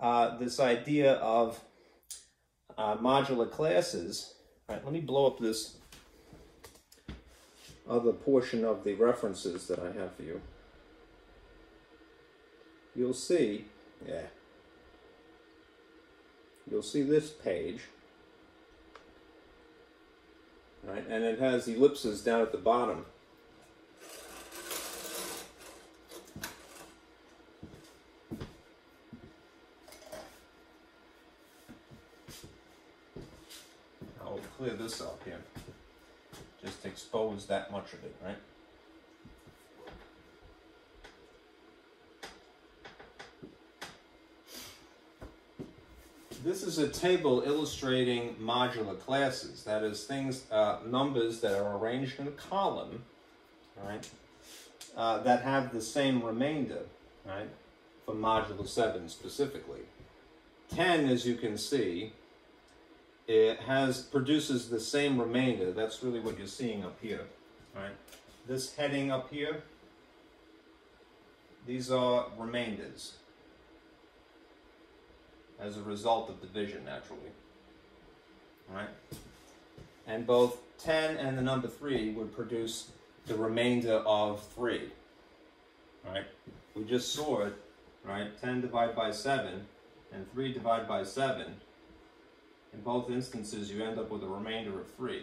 uh, this idea of uh, modular classes, right, let me blow up this other portion of the references that I have for you. You'll see, yeah, you'll see this page right? And it has ellipses down at the bottom. I'll clear just expose that much of it, right? This is a table illustrating modular classes. That is things, uh, numbers that are arranged in a column, right, uh, that have the same remainder, right, for modular 7 specifically. 10, as you can see, it has produces the same remainder. That's really what you're seeing up here, right? This heading up here, these are remainders as a result of division naturally. Right? And both 10 and the number 3 would produce the remainder of 3. Right? We just saw it, right? 10 divided by 7 and 3 divided by 7. In both instances, you end up with a remainder of 3.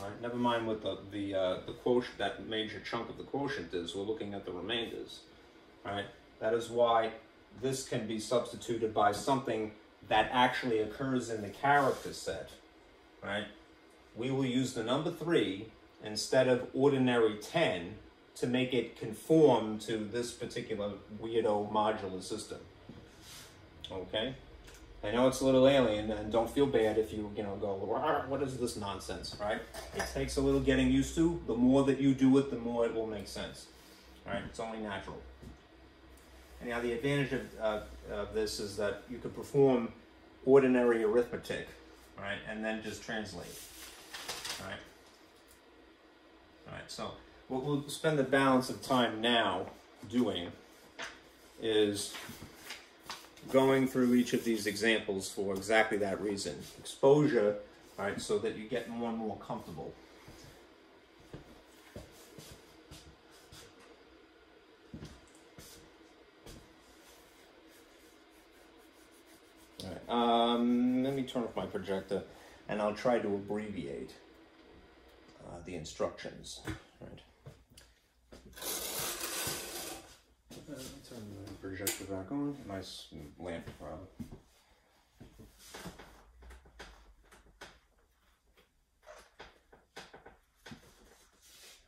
Right? Never mind what the, the, uh, the quotient, that major chunk of the quotient is, we're looking at the remainders. Right? That is why this can be substituted by something that actually occurs in the character set, right? We will use the number 3 instead of ordinary 10 to make it conform to this particular weirdo modular system. Okay? I know it's a little alien, and don't feel bad if you, you know, go, what is this nonsense, right? It takes a little getting used to. The more that you do it, the more it will make sense, right? It's only natural. And now the advantage of, uh, of this is that you can perform ordinary arithmetic, right, and then just translate, right? All right, so what we'll spend the balance of time now doing is going through each of these examples for exactly that reason. Exposure, right, so that you get more and more comfortable. Um, let me turn off my projector and I'll try to abbreviate uh, the instructions. Right. Turn the projector back on. Nice lamp, Rob.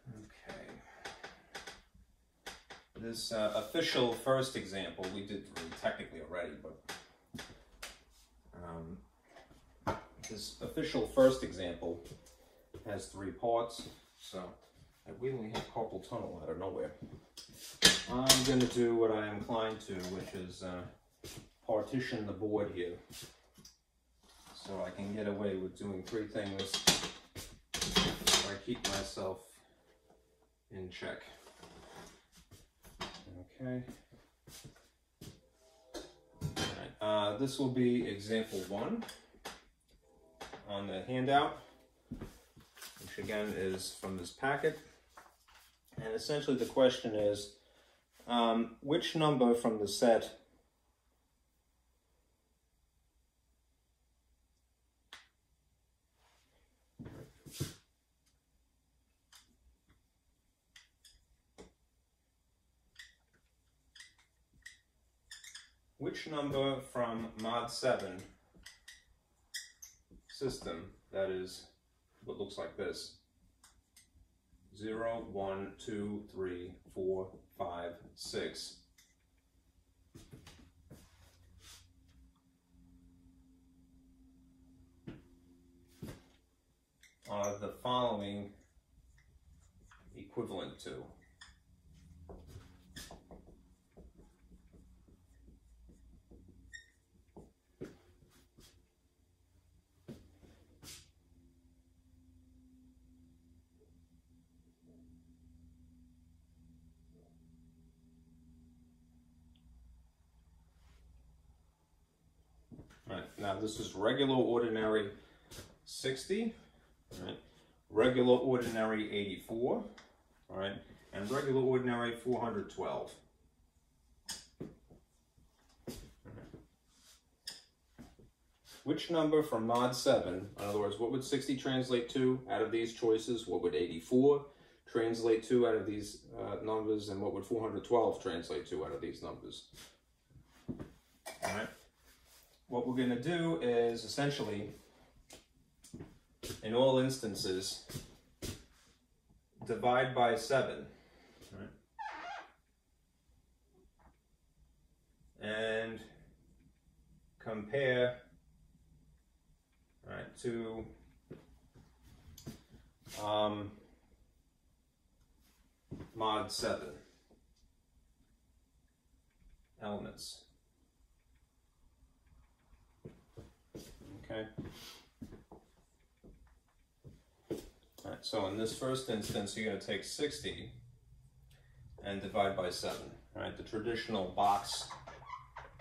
Okay. This uh, official first example we did technically already, but um, this official first example has three parts, so we only have carpal tunnel out of nowhere. I'm going to do what I am inclined to, which is uh, partition the board here. So I can get away with doing three things I keep myself in check. Okay. Uh, this will be example one on the handout, which again is from this packet. And essentially the question is, um, which number from the set which number from mod 7 system, that is what looks like this, 0, 1, 2, 3, 4, 5, 6, are the following equivalent to? Right, now this is regular ordinary 60, right? regular ordinary 84, all right, and regular ordinary 412. Which number from mod 7, in other words, what would 60 translate to out of these choices? What would 84 translate to out of these uh, numbers? And what would 412 translate to out of these numbers? All right what we're going to do is essentially, in all instances, divide by 7. Right? And compare right, to um, mod 7 elements. Okay. All right, so in this first instance, you're going to take 60 and divide by 7. All right, the traditional box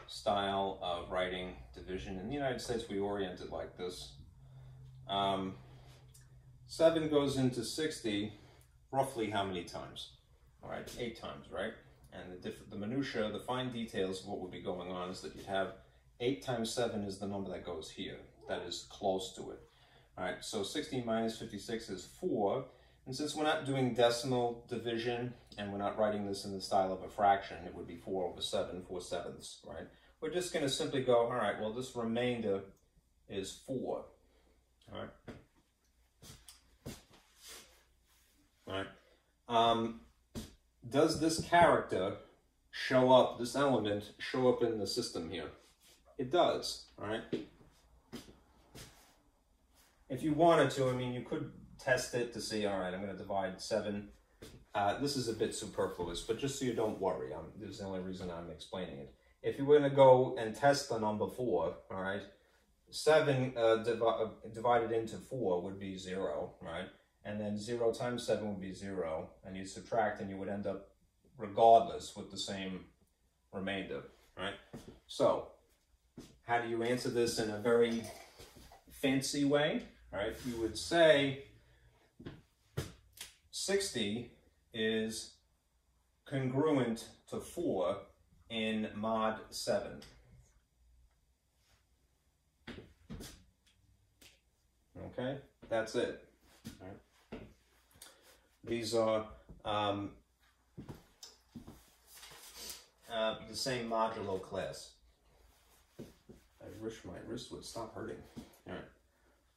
style of writing division. In the United States, we orient it like this. Um, 7 goes into 60 roughly how many times? All right, 8 times, right? And the, the minutia, the fine details of what would be going on is that you'd have 8 times 7 is the number that goes here that is close to it. All right, so 16 minus 56 is 4. And since we're not doing decimal division and we're not writing this in the style of a fraction, it would be 4 over 7, 4 sevenths, right? We're just going to simply go, all right, well, this remainder is 4. All right. All right. Um, does this character show up, this element, show up in the system here? It does, all right? If you wanted to, I mean, you could test it to see, all right, I'm going to divide 7. Uh, this is a bit superfluous, but just so you don't worry, I'm, this is the only reason I'm explaining it. If you were going to go and test the number 4, all right, 7 uh, uh, divided into 4 would be 0, right? And then 0 times 7 would be 0, and you subtract and you would end up, regardless, with the same remainder, right? So, how do you answer this in a very fancy way? Right? You would say 60 is congruent to 4 in mod 7. Okay, that's it. These are um, uh, the same modulo class. I wish my wrist would stop hurting. All right.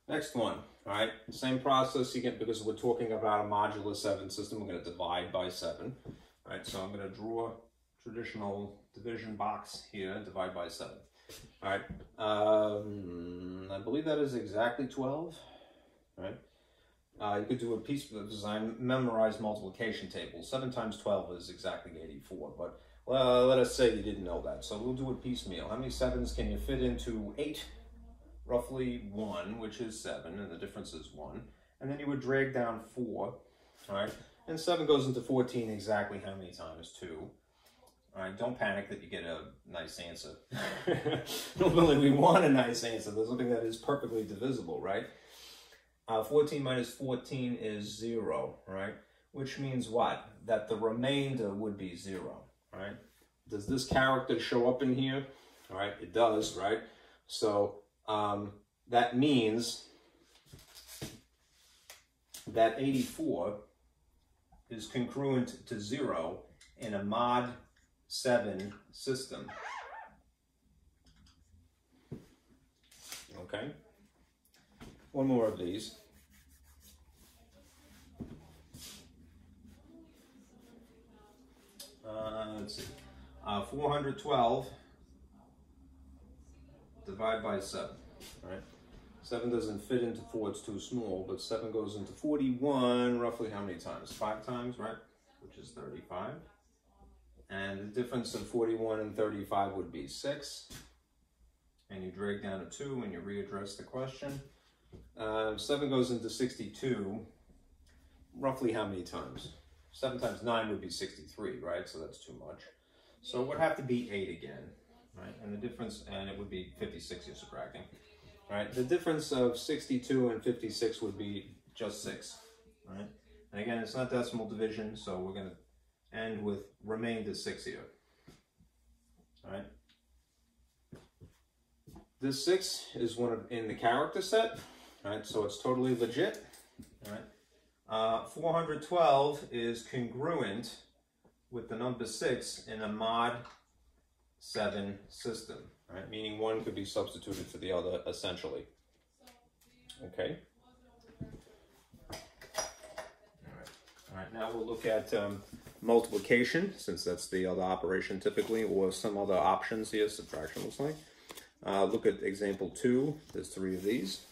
Next one, all right, same process again because we're talking about a modular 7 system. We're going to divide by 7. All right, so I'm going to draw a traditional division box here, divide by 7. All right, um, I believe that is exactly 12. All right, uh, you could do a piece of the design, memorize multiplication table. 7 times 12 is exactly 84, but well, let us say you didn't know that. So we'll do it piecemeal. How many 7s can you fit into 8? Roughly 1, which is 7, and the difference is 1. And then you would drag down 4, all right? And 7 goes into 14 exactly how many times? 2. All right, don't panic that you get a nice answer. Normally we want a nice answer. There's something that is perfectly divisible, right? Uh, 14 minus 14 is 0, right? which means what? That the remainder would be zero, right? Does this character show up in here? All right, it does, right? So um, that means that 84 is congruent to zero in a mod 7 system. Okay. One more of these. Uh, let's see. Uh, 412 divide by 7, right? 7 doesn't fit into 4, it's too small, but 7 goes into 41 roughly how many times? 5 times, right? Which is 35. And the difference of 41 and 35 would be 6. And you drag down a 2 and you readdress the question. Uh, 7 goes into 62 roughly how many times? 7 times 9 would be 63, right? So that's too much. So it would have to be 8 again, right? And the difference, and it would be 56 you're subtracting, right? The difference of 62 and 56 would be just 6, right? And again, it's not decimal division, so we're going to end with remainder 6 here, right? This 6 is one of, in the character set, right? So it's totally legit, right? Uh, 412 is congruent with the number 6 in a mod 7 system, right? Meaning one could be substituted for the other, essentially. Okay? All right, All right. now we'll look at um, multiplication, since that's the other operation typically, or some other options here, subtraction looks like. Uh, look at example 2, there's three of these.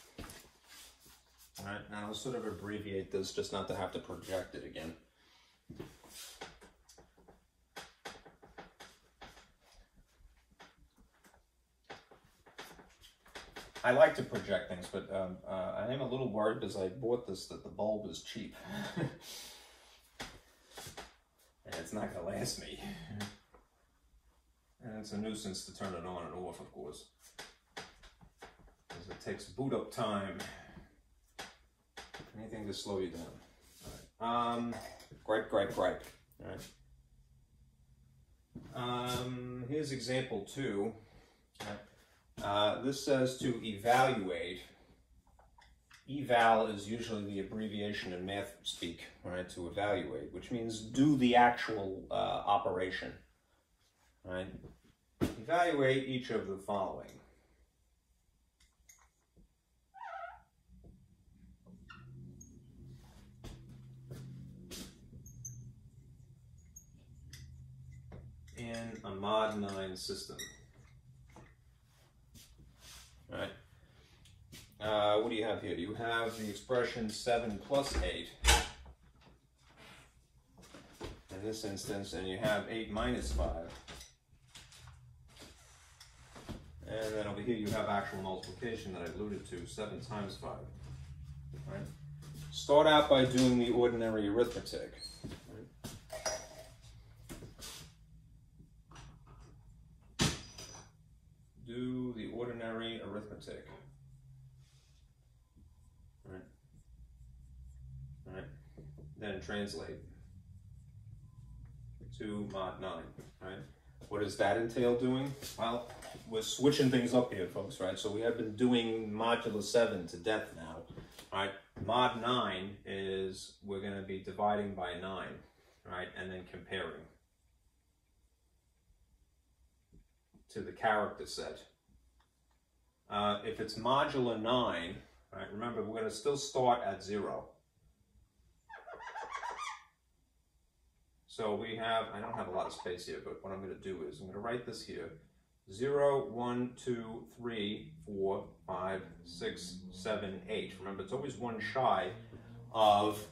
All right, now I'll sort of abbreviate this just not to have to project it again. I like to project things, but um, uh, I am a little worried because I bought this that the bulb is cheap. and it's not going to last me. And it's a nuisance to turn it on and off, of course. Because it takes boot up time. Anything to slow you down. Right. Um, gripe, gripe, gripe. All right. Um, here's example two. Uh, this says to evaluate. Eval is usually the abbreviation in math speak, right, to evaluate, which means do the actual uh, operation, right? Evaluate each of the following. in a mod 9 system. Right. Uh, what do you have here? You have the expression 7 plus 8 in this instance, and you have 8 minus 5. And then over here you have actual multiplication that I alluded to, 7 times 5. Right. Start out by doing the ordinary arithmetic. The ordinary arithmetic. Right. Right. Then translate to mod 9, right? What does that entail doing? Well, we're switching things up here, folks, right? So we have been doing modulo 7 to death now, right? Mod 9 is we're going to be dividing by 9, right? And then comparing. to the character set. Uh, if it's modulo 9, right, remember we're going to still start at 0. So we have, I don't have a lot of space here, but what I'm going to do is I'm going to write this here. 0, 1, 2, 3, 4, 5, 6, 7, 8. Remember, it's always one shy of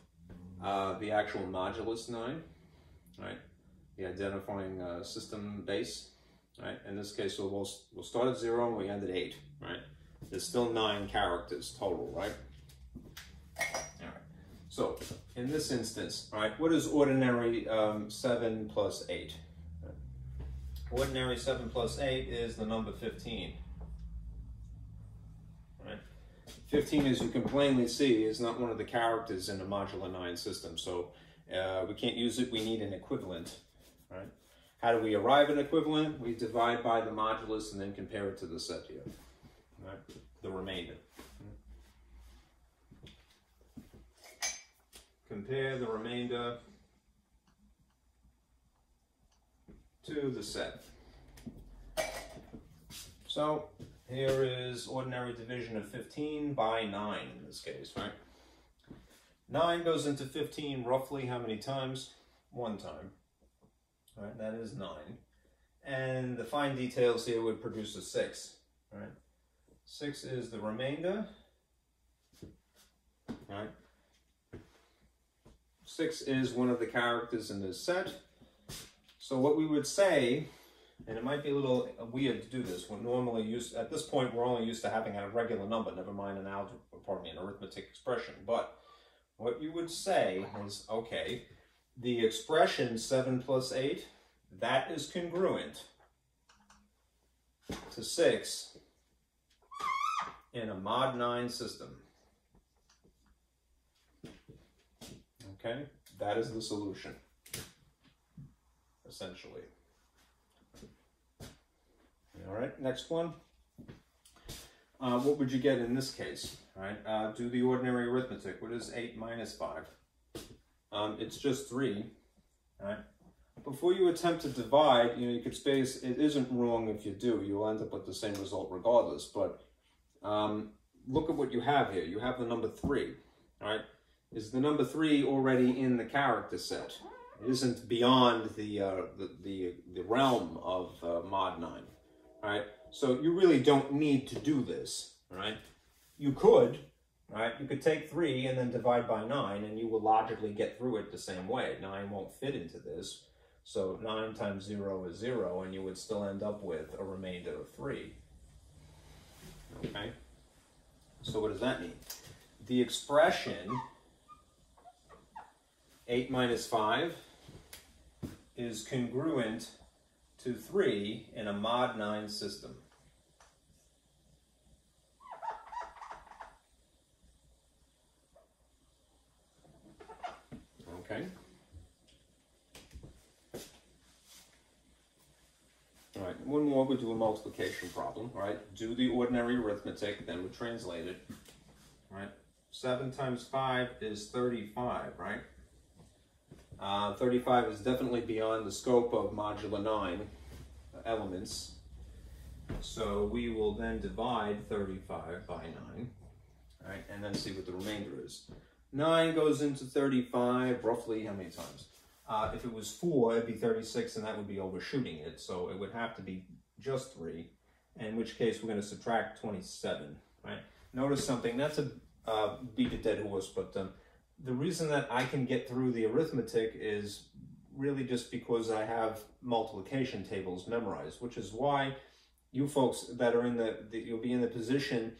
uh, the actual modulus 9, right? The identifying uh, system base right? In this case, we'll, we'll start at zero and we end at eight, right? There's still nine characters total, right? All right. So in this instance, right, what is ordinary um, seven plus eight? Ordinary seven plus eight is the number 15. Right? 15, as you can plainly see, is not one of the characters in the modulo 9 system. So Uh, we can't use it, we need an equivalent, right? How do we arrive at an equivalent? We divide by the modulus and then compare it to the set here, right? The remainder. Compare the remainder to the set. So here is ordinary division of 15 by 9 in this case, right? 9 goes into 15 roughly how many times? One time. Right, that is 9. And the fine details here would produce a 6. Right? 6 is the remainder. Right? 6 is one of the characters in this set. So what we would say, and it might be a little weird to do this, we're normally used, at this point we're only used to having a regular number, never mind an algebra, pardon me, an arithmetic expression, but what you would say is, okay, the expression 7 plus 8, that is congruent to 6 in a mod 9 system. Okay, that is the solution, essentially. All right, next one. Uh, what would you get in this case? All right, Uh, do the ordinary arithmetic. What is 8 minus 5? Um, it's just 3, All right. Before you attempt to divide, you know, you could space, it isn't wrong if you do. You'll end up with the same result regardless. But um, look at what you have here. You have the number 3, right? Is the number 3 already in the character set? It isn't beyond the, uh, the, the, the, realm of uh, mod 9, right? So you really don't need to do this, right? you could, right? You could take 3 and then divide by 9, and you will logically get through it the same way. 9 won't fit into this. So 9 times 0 is 0, and you would still end up with a remainder of 3. Okay? So what does that mean? The expression 8 minus 5 is congruent to 3 in a mod 9 system. Okay. All right, do a multiplication problem, right? Do the ordinary arithmetic, then we translate it, right? 7 times 5 is 35, right? Uh, 35 is definitely beyond the scope of modular 9 elements. So we will then divide 35 by 9, right, and then see what the remainder is. 9 goes into 35, roughly how many times? Uh, if it was 4, it'd be 36, and that would be overshooting it, so it would have to be just 3, in which case we're going to subtract 27, right? Notice something, that's a uh, beat a dead horse, but um, the reason that I can get through the arithmetic is really just because I have multiplication tables memorized, which is why you folks that are in the, the you'll be in the position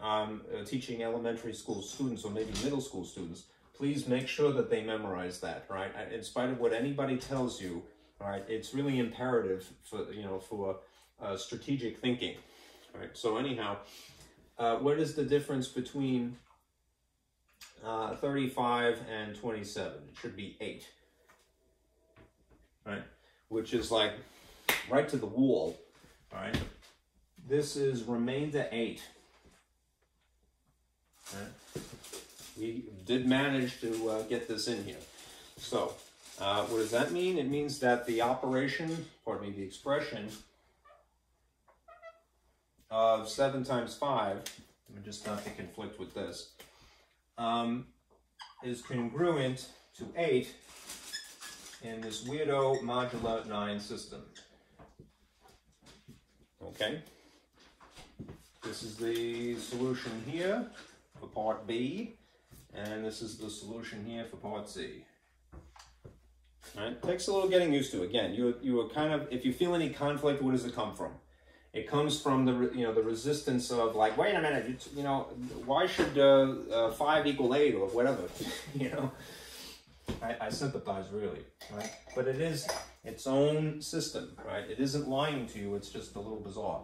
um, uh, teaching elementary school students or maybe middle school students, please make sure that they memorize that, right? In spite of what anybody tells you, all right, it's really imperative for, you know, for uh, strategic thinking, All right. So anyhow, uh, what is the difference between uh, 35 and 27? It should be 8, right? Which is like right to the wall, all right? This is remainder 8. We did manage to uh, get this in here. So, uh, what does that mean? It means that the operation, pardon me, the expression of 7 times 5, let me just not to conflict with this, um, is congruent to 8 in this weirdo modular 9 system. Okay? This is the solution here for part B, and this is the solution here for part C. Right, takes a little getting used to. Again, you you are kind of if you feel any conflict, where does it come from? It comes from the you know the resistance of like, wait a minute, you, you know, why should uh, uh, five equal eight or whatever, you know? I, I sympathize really, right? But it is its own system, right? It isn't lying to you. It's just a little bizarre.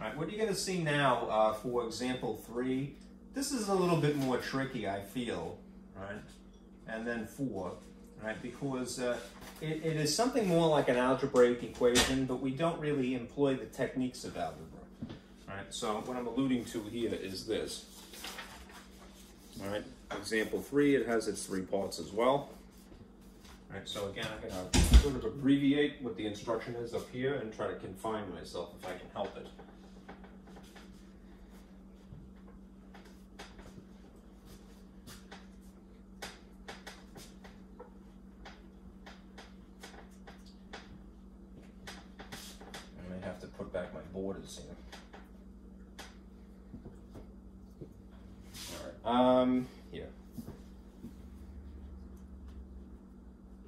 All right, what are you going to see now uh, for example three? This is a little bit more tricky, I feel, right? And then four, right? Because uh, it, it is something more like an algebraic equation, but we don't really employ the techniques of algebra. Right, so what I'm alluding to here is this. All right, example three, it has its three parts as well. All right, so again, I'm gonna sort of abbreviate what the instruction is up here and try to confine myself if I can help it. I may have to put back um, here.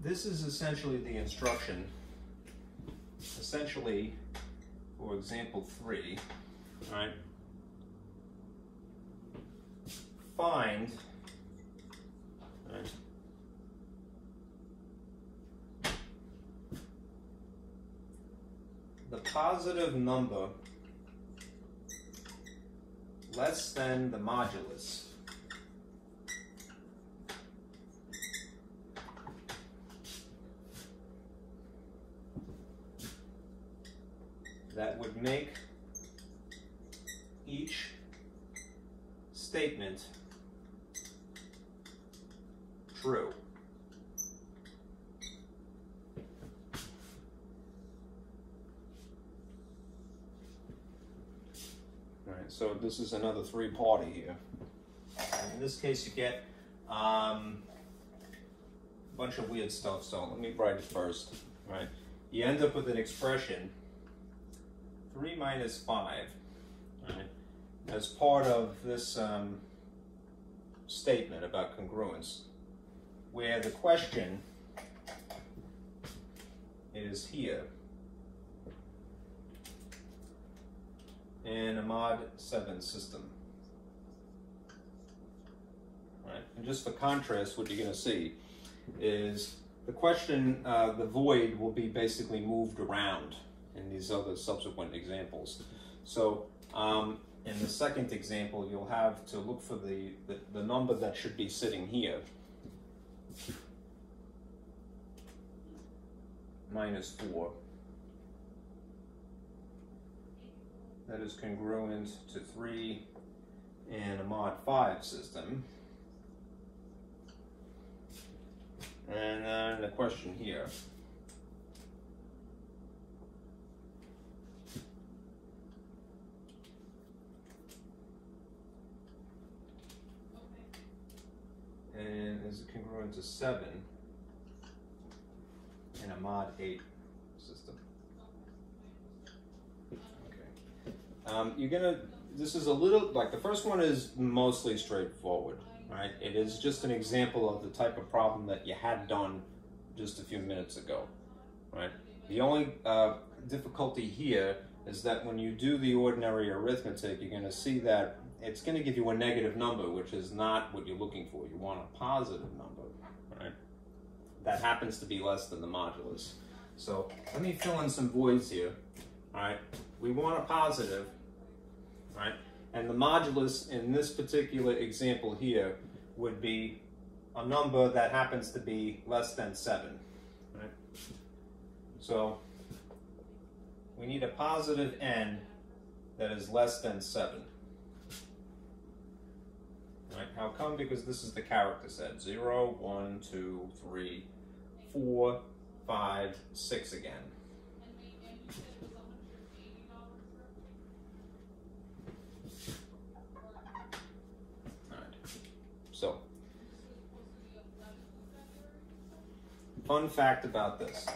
This is essentially the instruction. Essentially, for example three, all right? Find the positive number less than the modulus that would make each statement true. All right, so this is another three party here. In this case, you get um, a bunch of weird stuff. So let me write it first. Right, you end up with an expression 3 minus 5 right, as part of this um, statement about congruence, where the question is here in a mod 7 system. Right? And just for contrast, what you're going to see is the question, uh, the void will be basically moved around in these other subsequent examples. So um, in the second example, you'll have to look for the, the, the number that should be sitting here. Minus 4. That is congruent to 3 in a mod 5 system. And then the question here. and is it congruent to 7 in a mod 8 system. Okay. Um, you're gonna, this is a little, like the first one is mostly straightforward, right? It is just an example of the type of problem that you had done just a few minutes ago, right? The only uh, difficulty here is that when you do the ordinary arithmetic, you're gonna see that it's to give you a negative number, which is not what you're looking for. You want a positive number, right? That happens to be less than the modulus. So let me fill in some voids here, all right? We want a positive, right? And the modulus in this particular example here would be a number that happens to be less than 7, right? So we need a positive n that is less than 7. Right? How come? Because this is the character set. 0, 1, 2, 3, 4, 5, 6 again. Alright. So, fun fact about this.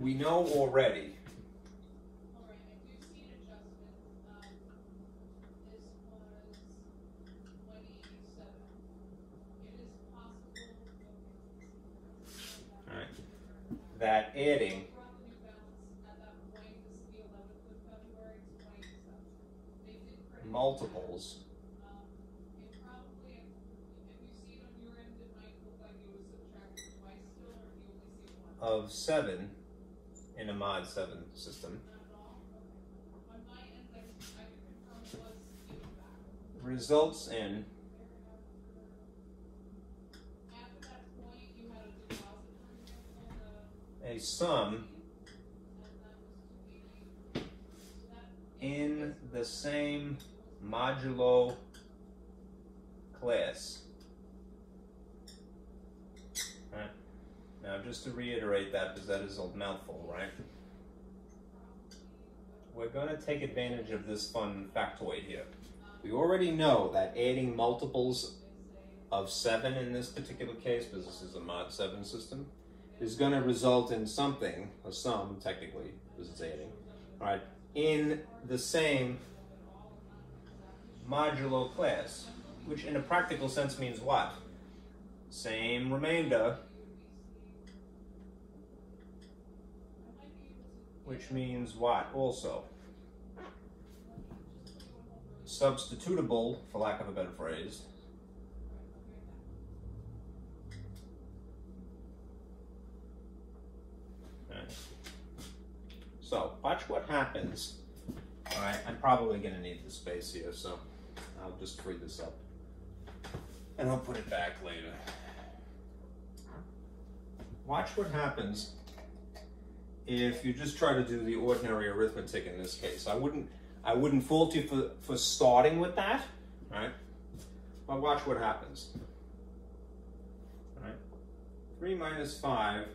we know already. That adding multiples. Of 7 in a mod 7 system. Results in a sum in the same modulo class. Right. Now, just to reiterate that, because that is a mouthful, right? We're going to take advantage of this fun factoid here. We already know that adding multiples of 7 in this particular case, because this is a mod 7 system, is going to result in something, a sum technically, because it's adding, right, in the same modulo class, which in a practical sense means what? Same remainder, which means what also? Substitutable, for lack of a better phrase, So watch what happens. All right, I'm probably gonna need the space here, so I'll just free this up. And I'll put it back later. Watch what happens if you just try to do the ordinary arithmetic in this case. I wouldn't I wouldn't fault you for, for starting with that, right? But watch what happens. All right? 3 minus 5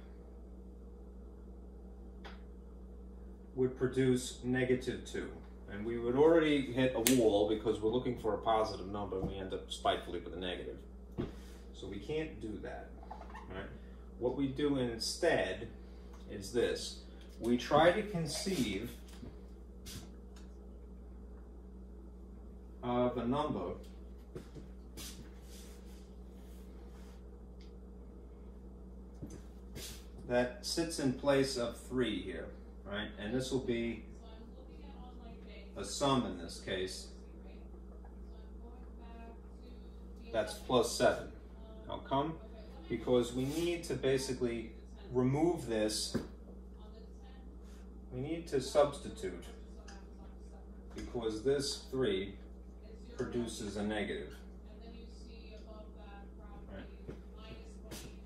would produce negative 2. And we would already hit a wall because we're looking for a positive number and we end up spitefully with a negative. So we can't do that. Right? What we do instead is this. We try to conceive of a number that sits in place of 3 here right? And this will be a sum in this case. That's plus 7. How come? Because we need to basically remove this. We need to substitute because this 3 produces a negative.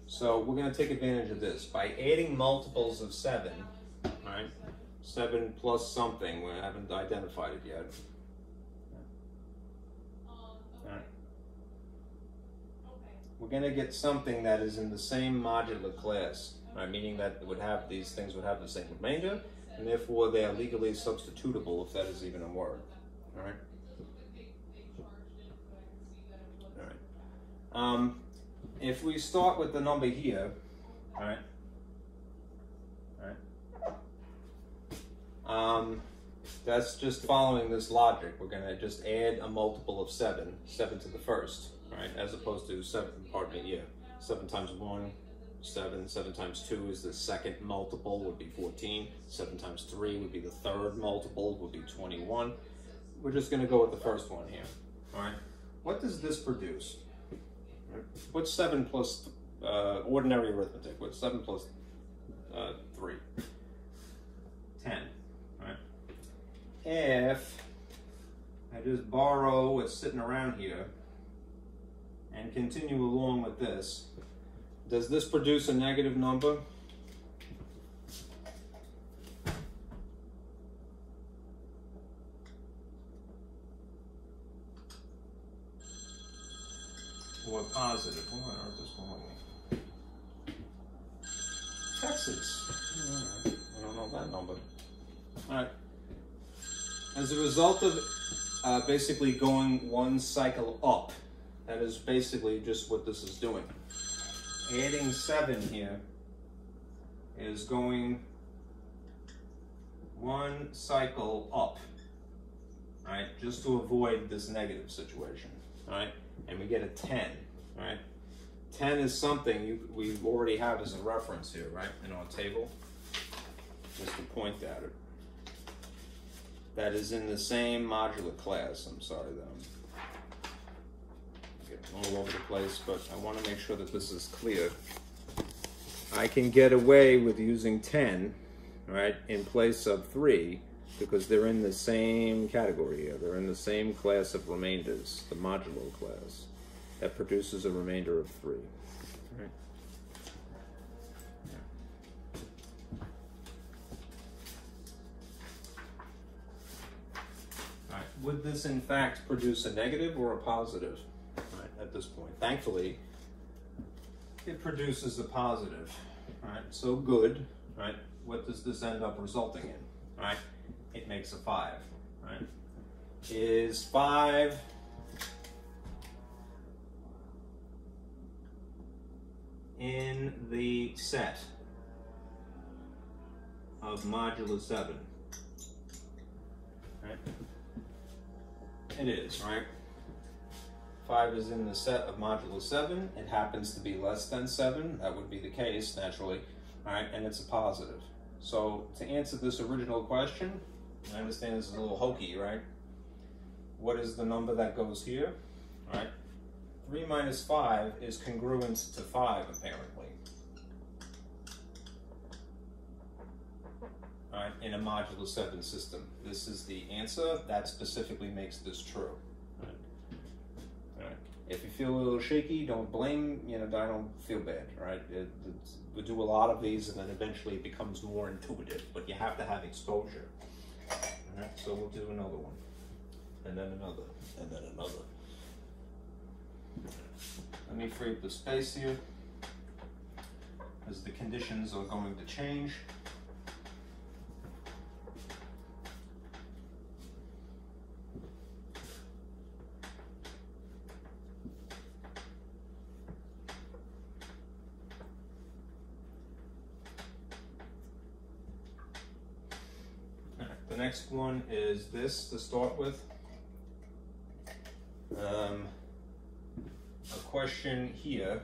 So we're going to take advantage of this. By adding multiples of 7, right? Seven plus something, we haven't identified it yet. Right. We're gonna get something that is in the same modular class, right? Meaning that it would have, these things would have the same remainder, and therefore they are legally substitutable, if that is even a word, all right? All right. Um, if we start with the number here, all right, Um, that's just following this logic. We're going to just add a multiple of 7, 7 to the first, right? As opposed to 7, pardon me, yeah. 7 times 1, 7. 7 times 2 is the second multiple, would be 14. 7 times 3 would be the third multiple, would be 21. We're just going to go with the first one here, all right? What does this produce? What's 7 plus uh, ordinary arithmetic? What's 7 plus uh, 3? 10 if I just borrow what's sitting around here and continue along with this, does this produce a negative number? Or positive? What on earth is going Texas. I don't know that number. All right. As a result of uh, basically going one cycle up, that is basically just what this is doing. Adding seven here is going one cycle up, right? Just to avoid this negative situation, right? And we get a 10, right? 10 is something you, we already have as a reference here, right? In our table, just to point at that is in the same modular class. I'm sorry that I'm getting all over the place, but I want to make sure that this is clear. I can get away with using 10, right, in place of 3 because they're in the same category here. They're in the same class of remainders, the modulo class, that produces a remainder of 3. Would this in fact produce a negative or a positive right, at this point? Thankfully, it produces a positive. Right, so good. Right, what does this end up resulting in? Right, it makes a five. Right, is five in the set of modulo 7. Right? It is, right? 5 is in the set of modulo 7. It happens to be less than 7. That would be the case, naturally. All right, and it's a positive. So to answer this original question, I understand this is a little hokey, right? What is the number that goes here? All right, 3 minus 5 is congruent to 5, apparently. All right, in a modulo 7 system. This is the answer. That specifically makes this true. All right. All right. If you feel a little shaky, don't blame, you know, I don't feel bad, right? It, we do a lot of these and then eventually it becomes more intuitive, but you have to have exposure. All right, so we'll do another one, and then another, and then another. Let me free up the space here as the conditions are going to change. the next one is this to start with. Um, a question here.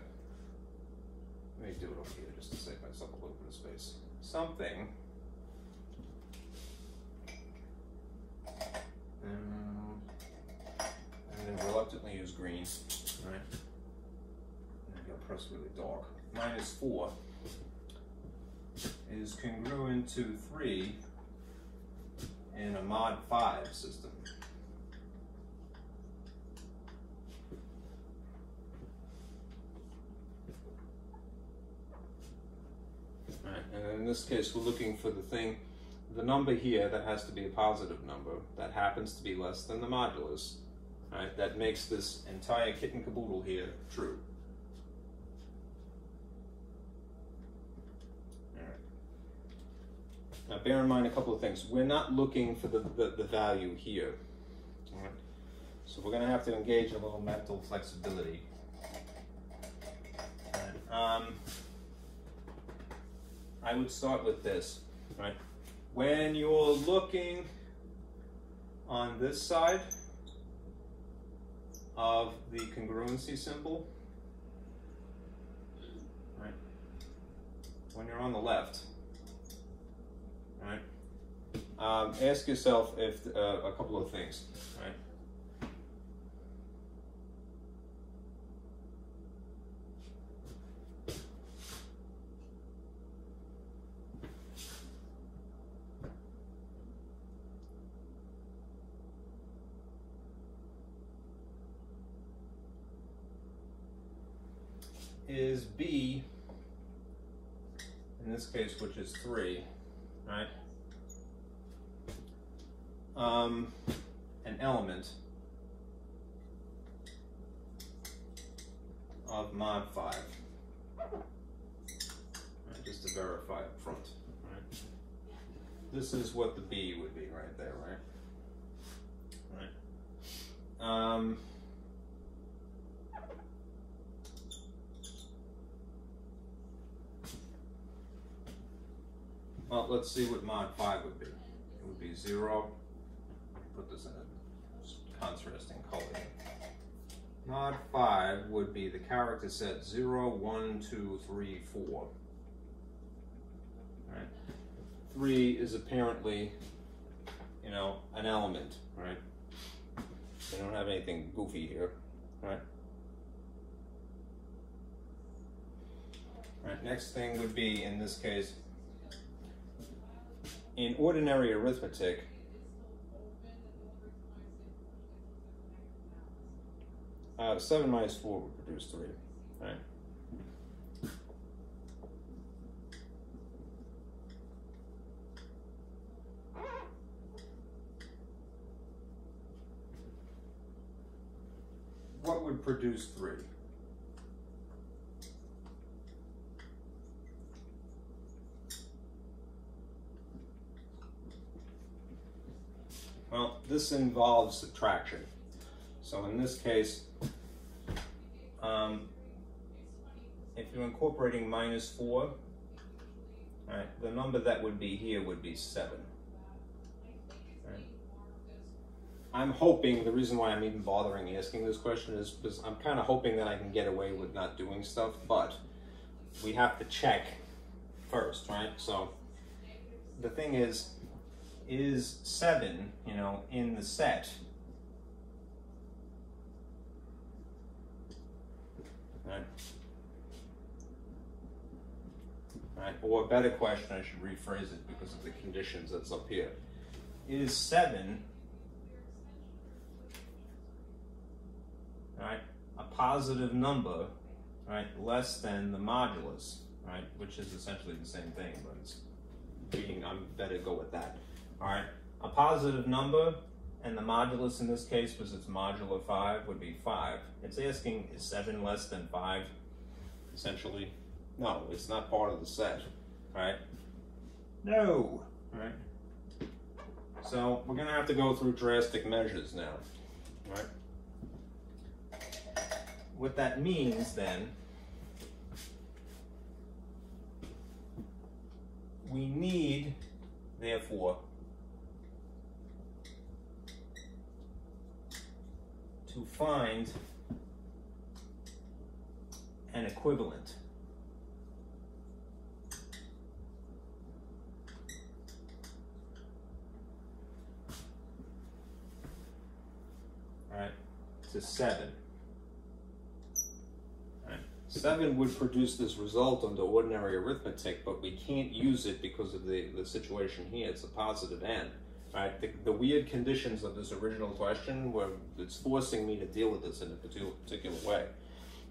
Let me do it over here just to save myself a little bit of space. Something. Um, I'm going reluctantly use green, right? I'm going to press really dark. Minus 4 is congruent to 3 in a mod 5 system. And in this case, we're looking for the thing, the number here that has to be a positive number that happens to be less than the modulus, right? That makes this entire kit and caboodle here true. Now bear in mind a couple of things. We're not looking for the, the, the value here. So we're going to have to engage a little mental flexibility. Um, I would start with this, right? When you're looking on this side of the congruency symbol, right? When you're on the left, right? Um, ask yourself if uh, a couple of things, right? is B, in this case, which is 3, right? Um, an element of mod 5. Right, just to verify up front. Right? This is what the B would be right there, right? Right. Um, Well, let's see what mod 5 would be. It would be 0. Put this in a contrasting color. Mod 5 would be the character set 0, 1, 2, 3, 4. Right? 3 is apparently, you know, an element, right? They don't have anything goofy here, right? right? Next thing would be, in this case, in ordinary arithmetic, uh, 7 minus 4 would produce 3. Right? What would produce 3? Well, this involves subtraction. So in this case, um, if you're incorporating minus 4, right, the number that would be here would be 7. Right. I'm hoping, the reason why I'm even bothering asking this question is because I'm kind of hoping that I can get away with not doing stuff, but we have to check first, right? So the thing is, is 7, you know, in the set. Right. Right. Or a better question, I should rephrase it because of the conditions that's up here. Is 7 right, a positive number, right, less than the modulus, right, which is essentially the same thing, but it's being, I'm better go with that. All right, a positive number, and the modulus in this case was its modulo 5, would be 5. It's asking, is 7 less than 5? Essentially, no, it's not part of the set, All right? No, All right. So we're going to have to go through drastic measures now, All right? What that means then, we need, therefore, to find an equivalent. All right, to 7. Right. 7 would produce this result under ordinary arithmetic, but we can't use it because of the, the situation here. It's a positive n. Right? The, the, weird conditions of this original question were it's forcing me to deal with this in a particular way.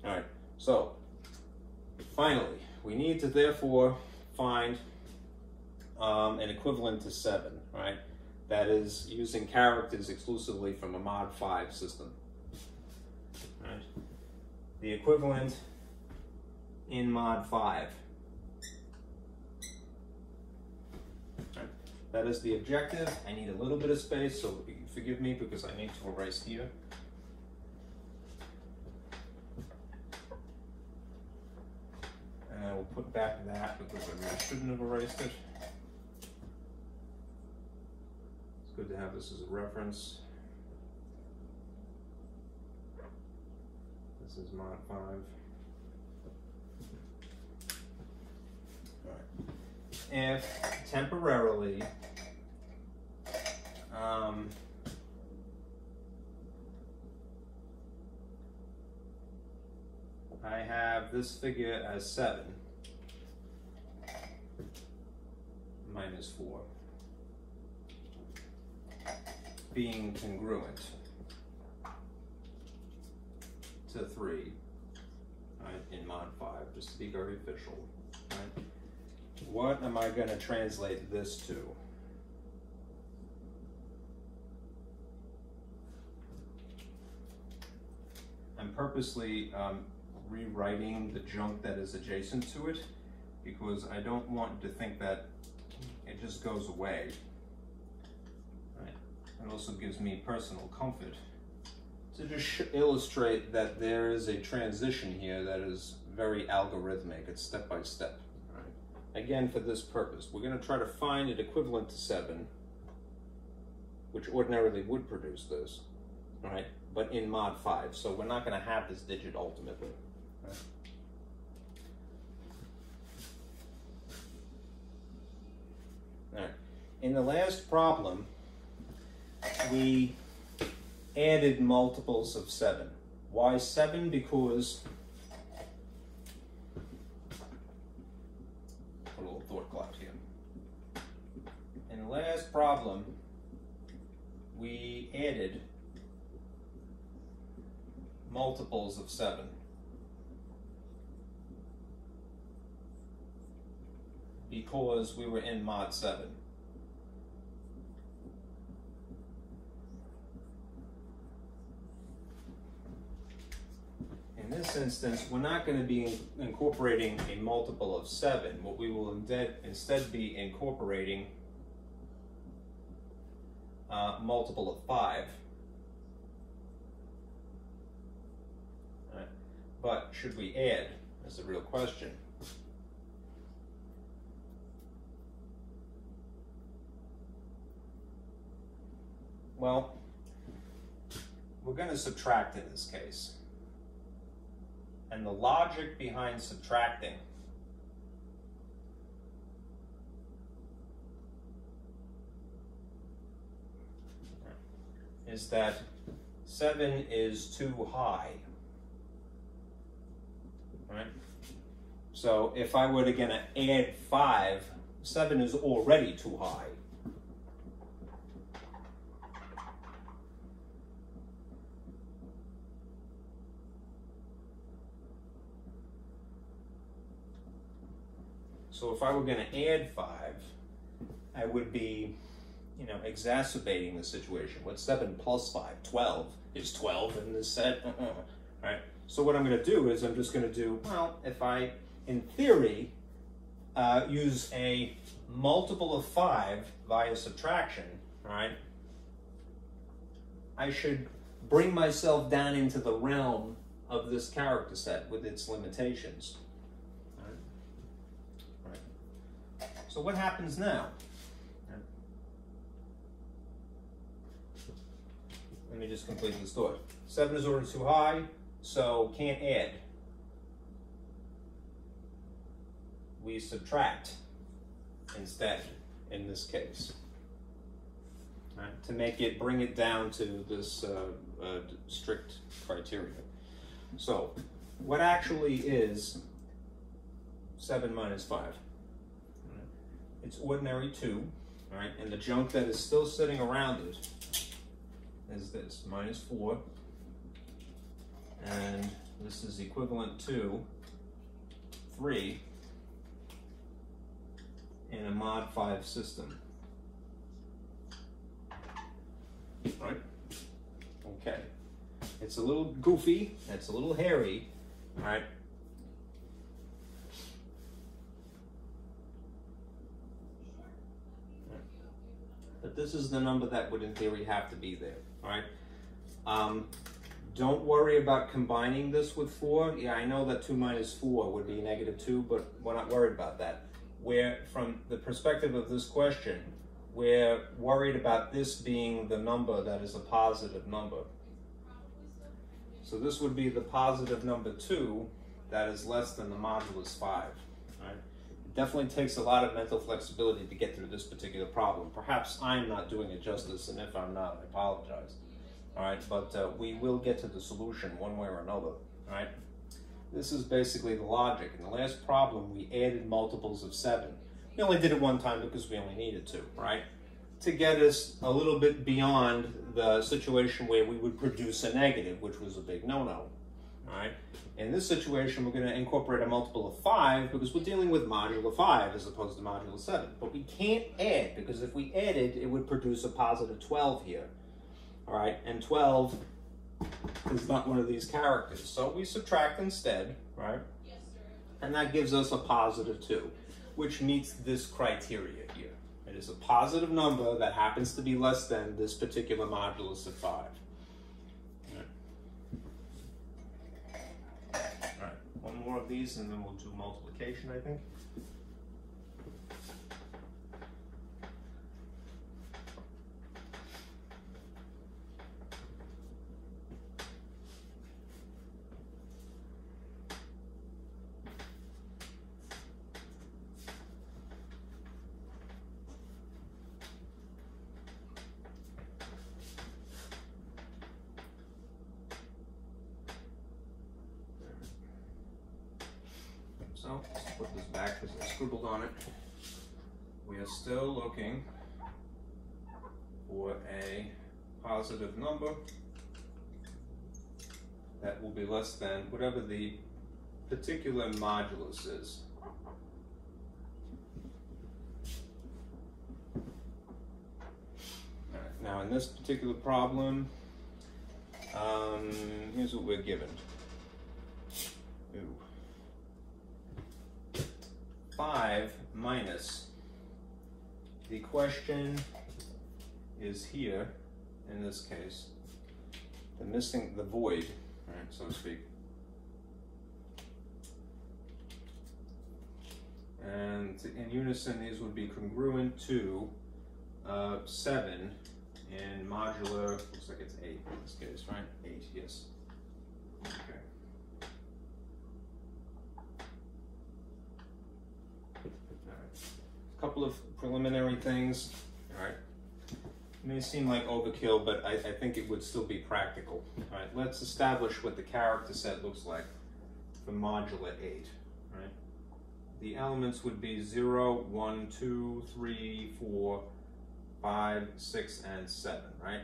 All right, so finally, we need to therefore find um, an equivalent to 7, right? That is using characters exclusively from a mod 5 system. Right? The equivalent in mod 5 That is the objective. I need a little bit of space, so forgive me because I need to erase here. And I will put back that because I really shouldn't have erased it. It's good to have this as a reference. This is mod 5. If temporarily um, I have this figure as 7 minus 4 being congruent to 3 right, in mod 5, just to be very official. Right? What am I going to translate this to? I'm purposely um, rewriting the junk that is adjacent to it because I don't want to think that it just goes away. Right. It also gives me personal comfort to just illustrate that there is a transition here that is very algorithmic. It's step by step again for this purpose. We're going to try to find it equivalent to 7, which ordinarily would produce this, right? But in mod 5, so we're not going to have this digit ultimately. Right? All right. In the last problem, we added multiples of 7. Why 7? Because last problem, we added multiples of 7. Because we were in mod 7. In this instance, we're not going to be incorporating a multiple of 7. What we will instead be incorporating a multiple of 5. Right. But should we add? Is the real question. Well, we're going to subtract in this case and the logic behind subtracting. Is that 7 is too high. Right? So if I were to gonna add 5, 7 is already too high. So if I were going to add 5, I would be, you know, exacerbating the situation. What's 7 plus 5? 12. Is 12 in this set? Uh -uh. Right? So what I'm going to do is I'm just going to do, well, if I, in theory, uh, use a multiple of 5 via subtraction, right, I should bring myself down into the realm of this character set with its limitations. So what happens now? Let me just complete this thought. 7 is already too high, so can't add. We subtract instead in this case. Right, to make it, bring it down to this uh, uh, strict criteria. So, what actually is 7 minus 5? it's ordinary 2, right? And the junk that is still sitting around it is this, minus 4. And this is equivalent to 3 in a mod 5 system. Right? Okay. It's a little goofy, it's a little hairy, all right? But this is the number that would in theory have to be there, right? Um, don't worry about combining this with 4. Yeah, I know that 2 minus 4 would be negative 2, but we're not worried about that. Where, from the perspective of this question, we're worried about this being the number that is a positive number. So this would be the positive number 2 that is less than the modulus 5 definitely takes a lot of mental flexibility to get through this particular problem. Perhaps I'm not doing it justice, and if I'm not, I apologize. All right, but uh, we will get to the solution one way or another. All right, this is basically the logic. In the last problem, we added multiples of seven. We only did it one time because we only needed to, right? To get us a little bit beyond the situation where we would produce a negative, which was a big no-no. All right. In this situation, we're going to incorporate a multiple of 5 because we're dealing with modulo 5 as opposed to modulo 7. But we can't add because if we added, it would produce a positive 12 here. All right, and 12 is not one of these characters. So we subtract instead, right? Yes, sir. And that gives us a positive 2, which meets this criteria here. It is a positive number that happens to be less than this particular modulus of 5. More of these and then we'll do multiplication, I think. Let's put this back because I scribbled on it. We are still looking for a positive number that will be less than whatever the particular modulus is. now in this particular problem, um, here's what we're given. 5 minus, the question is here, in this case, the missing, the void, right, so to speak. And in unison, these would be congruent to uh, 7 in modular, looks like it's 8 in this case, right? 8, yes. Okay. A couple of preliminary things. All right. It may seem like overkill, but I, I think it would still be practical. All right, let's establish what the character set looks like for modular 8. All right. The elements would be 0, 1, 2, 3, 4, 5, 6, and 7, right?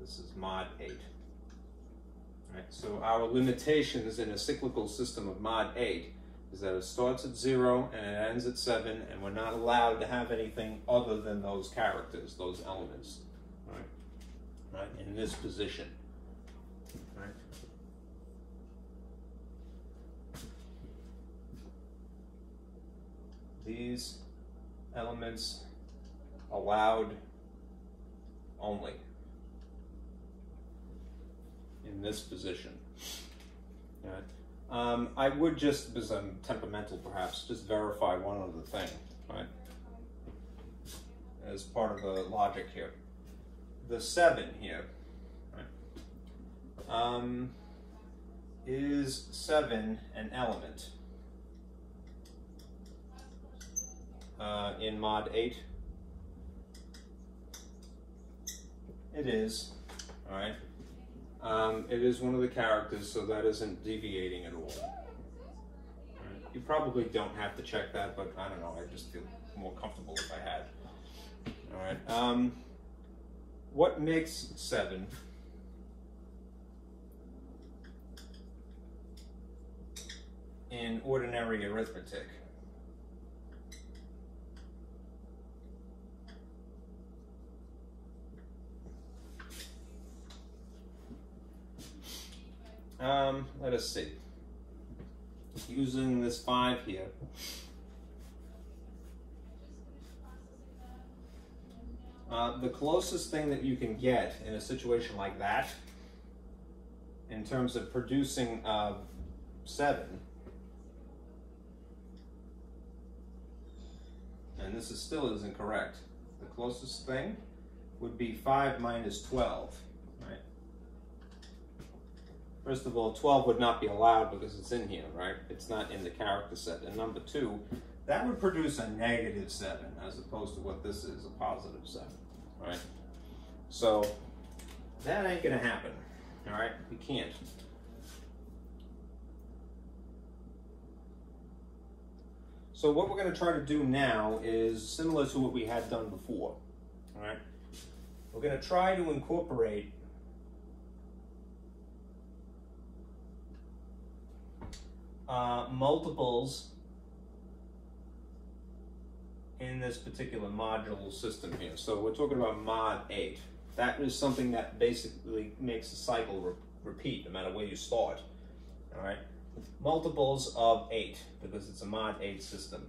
This is mod 8. All right, so our limitations in a cyclical system of mod 8 is that it starts at 0 and it ends at 7, and we're not allowed to have anything other than those characters, those elements, right? Right, in this position. Right? These elements allowed only in this position. Right. Um, I would just, because I'm temperamental perhaps, just verify one other thing, right? As part of the logic here. The seven here, right? Um, is seven an element uh, in mod eight? It is, all right. Um, it is one of the characters, so that isn't deviating at all. You probably don't have to check that, but I don't know. I just feel more comfortable if I had. All right. Um, what makes seven? In ordinary arithmetic. Um, let us see. Using this 5 here. Uh, the closest thing that you can get in a situation like that, in terms of producing uh, 7, and this is still isn't correct, the closest thing would be 5 minus 12. First of all, 12 would not be allowed because it's in here, right? It's not in the character set. And number two, that would produce a negative 7 as opposed to what this is, a positive 7, right? So that ain't going to happen, all right? We can't. So what we're going to try to do now is similar to what we had done before, all right? We're going to try to incorporate uh, multiples in this particular module system here. So we're talking about mod 8. That is something that basically makes the cycle re repeat no matter where you start. All right, multiples of 8 because it's a mod 8 system.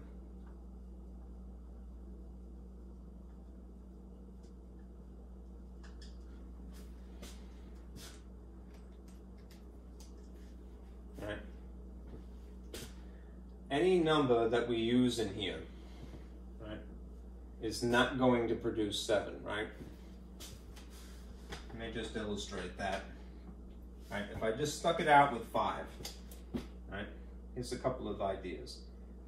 Any number that we use in here, right, is not going to produce 7, right? Let me just illustrate that. Right, if I just stuck it out with 5, right, here's a couple of ideas.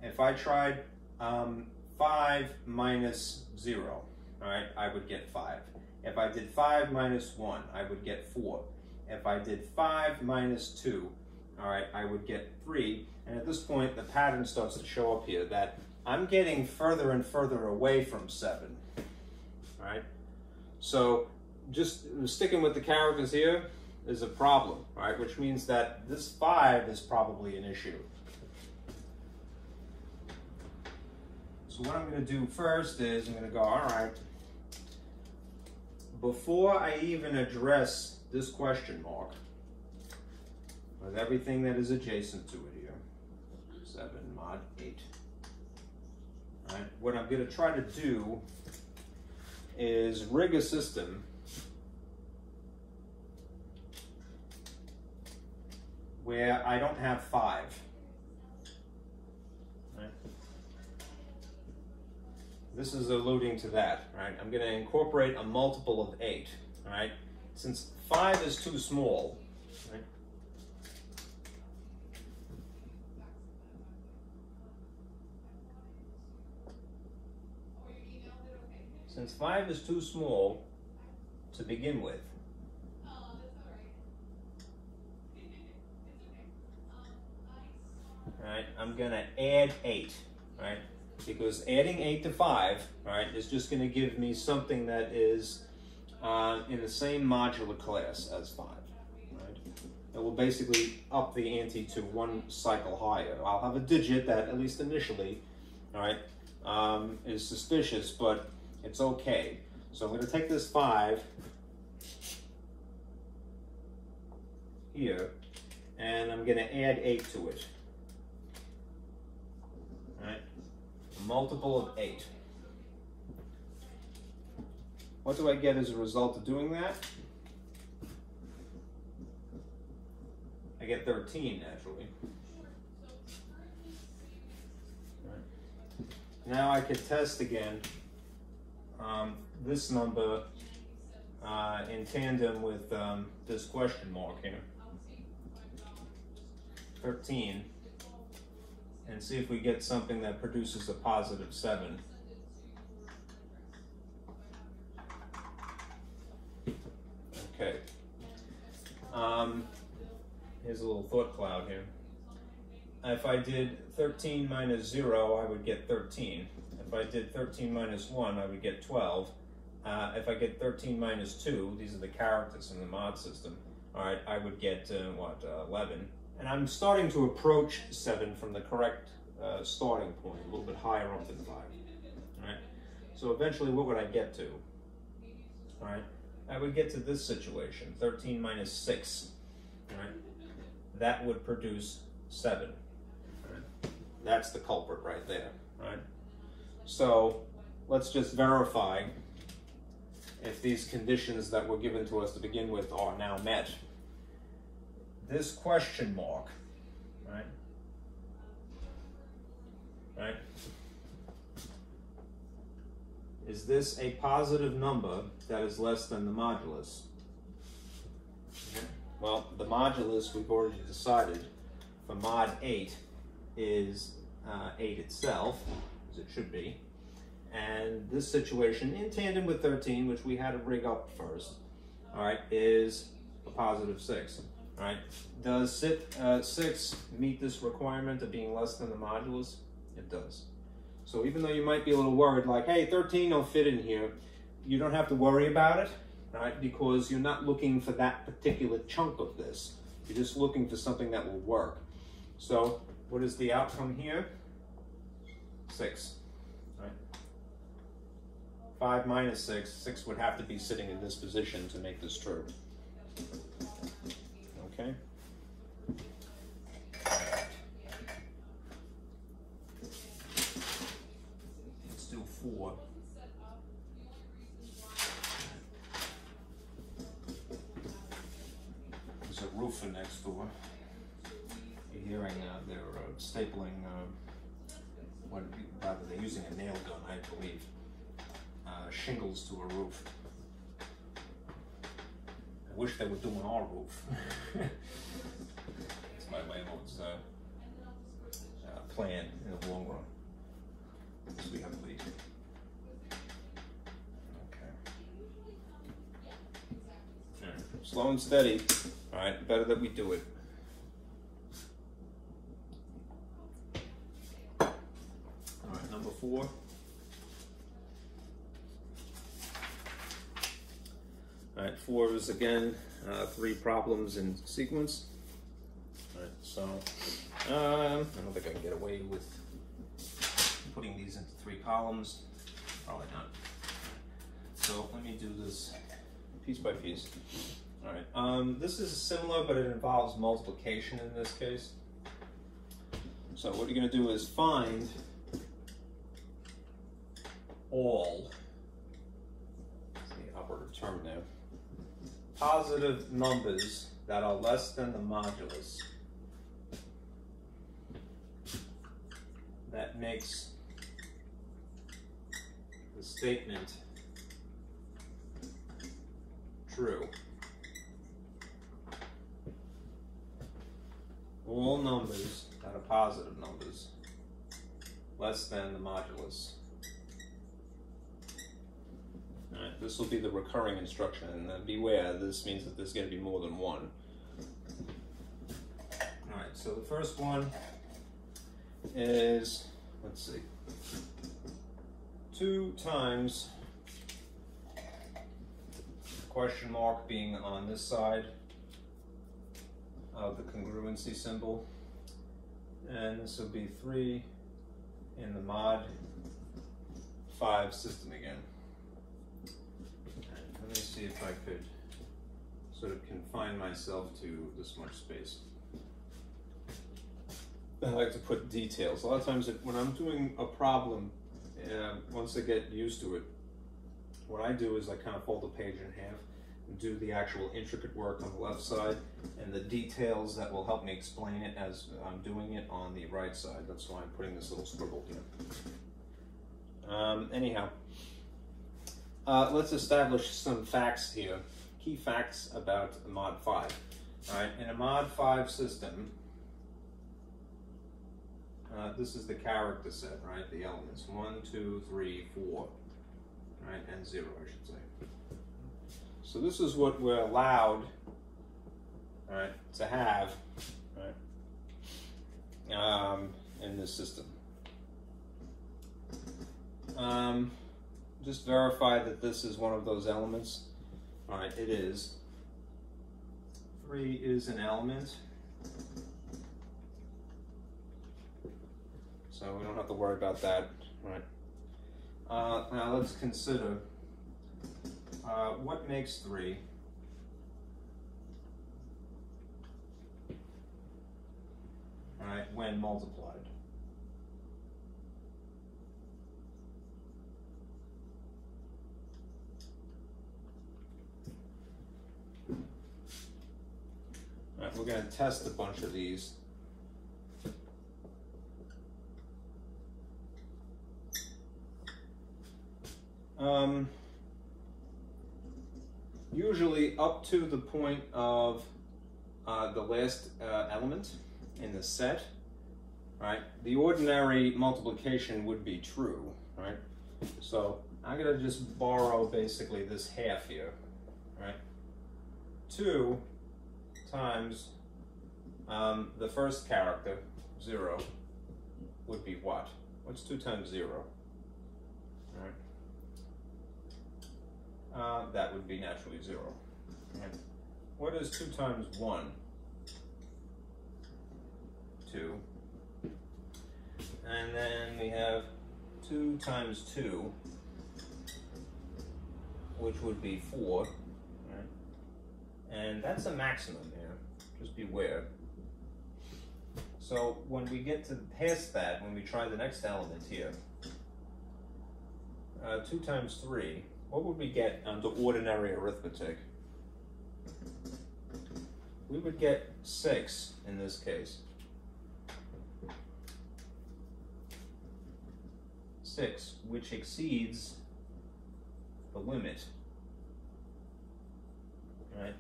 If I tried um, 5 minus 0, all right, I would get 5. If I did 5 minus 1, I would get 4. If I did 5 minus 2, all right, I would get 3. And at this point, the pattern starts to show up here that I'm getting further and further away from 7, right? So just sticking with the characters here is a problem, right? Which means that this five is probably an issue. So what I'm going to do first is I'm going to go, all right, before I even address this question mark, with everything that is adjacent to it here, 7 mod 8. All right, what I'm going to try to do is rig a system where I don't have 5. This is alluding to that, right? I'm going to incorporate a multiple of 8, right? Since 5 is too small, right? Since 5 is too small to begin with, right, I'm going to add 8, right? because adding 8 to 5, right, is just going to give me something that is uh, in the same modular class as 5. Right? It will basically up the ante to one cycle higher. I'll have a digit that, at least initially, all right, um, is suspicious, but it's okay. So I'm going to take this 5 here, and I'm going to add 8 to it. multiple of 8. What do I get as a result of doing that? I get 13, naturally. Right. Now I could test again um, this number uh, in tandem with um, this question mark here. 13 and see if we get something that produces a positive 7. Okay. Um, here's a little thought cloud here. If I did 13 minus 0, I would get 13. If I did 13 minus 1, I would get 12. Uh, if I get 13 minus 2, these are the characters in the mod system, all right, I would get, uh, what, uh, 11. And I'm starting to approach seven from the correct uh, starting point, a little bit higher up than five. All right. So eventually, what would I get to? All right. I would get to this situation, 13 minus 6. All right. That would produce 7. All right. That's the culprit right there. All right. So let's just verify if these conditions that were given to us to begin with are now met this question mark, right? Right? Is this a positive number that is less than the modulus? Well, the modulus we've already decided for mod 8 is uh, 8 itself, as it should be. And this situation, in tandem with 13, which we had to rig up first, all right, is a positive 6. Right? Does SIT uh, 6 meet this requirement of being less than the modulus? It does. So even though you might be a little worried, like, hey, 13 don't fit in here, you don't have to worry about it, right? Because you're not looking for that particular chunk of this. You're just looking for something that will work. So what is the outcome here? 6. Right? 5 minus 6. 6 would have to be sitting in this position to make this true okay? Let's do four. There's a roofer next door. You're hearing uh, they're uh, stapling, uh, what, rather they're using a nail gun, I believe, uh, shingles to a roof I wish they were doing our roof. That's my landlord's uh, uh, plan in the long run. So we have leave. Okay. Slow and steady. All right, better that we do it. All right, number four. before was again uh, three problems in sequence. All right, so um, I don't think I can get away with putting these into three columns. Probably not. So let me do this piece by piece. All right, um, this is similar, but it involves multiplication in this case. So what you're gonna do is find all, the operative term now, positive numbers that are less than the modulus that makes the statement true. All numbers that are positive numbers less than the modulus. Alright, this will be the recurring instruction, and then beware, this means that there's going to be more than one. Alright, so the first one is, let's see, 2 times question mark being on this side of the congruency symbol. And this will be 3 in the mod 5 system again. See if I could sort of confine myself to this much space. I like to put details. A lot of times, when I'm doing a problem, uh, once I get used to it, what I do is I kind of fold the page in half and do the actual intricate work on the left side and the details that will help me explain it as I'm doing it on the right side. That's why I'm putting this little scribble here. Um, anyhow, uh, let's establish some facts here. Key facts about Mod 5. All right, in a Mod 5 system, uh, this is the character set, right? The elements, one, two, three, four, right? And zero, I should say. So this is what we're allowed, all right, to have, right, um, in this system. Um, just verify that this is one of those elements. All right, it is. Three is an element. so we don't have to worry about that, right? Uh, now let's consider uh, what makes three. Right, when multiplied. Right, we're going to test a bunch of these. Um, usually up to the point of uh, the last uh, element in the set, right? The ordinary multiplication would be true, right? So I'm gonna just borrow basically this half here, right? Two times um, the first character, zero, would be what? What's two times zero? uh, that would be naturally zero. Right. What is two times one? Two. And then we have two times two, which would be four. And that's a maximum here, just beware. So when we get to past that, when we try the next element here, uh, 2 times 3, what would we get under ordinary arithmetic? We would get 6 in this case. 6, which exceeds the limit. Right?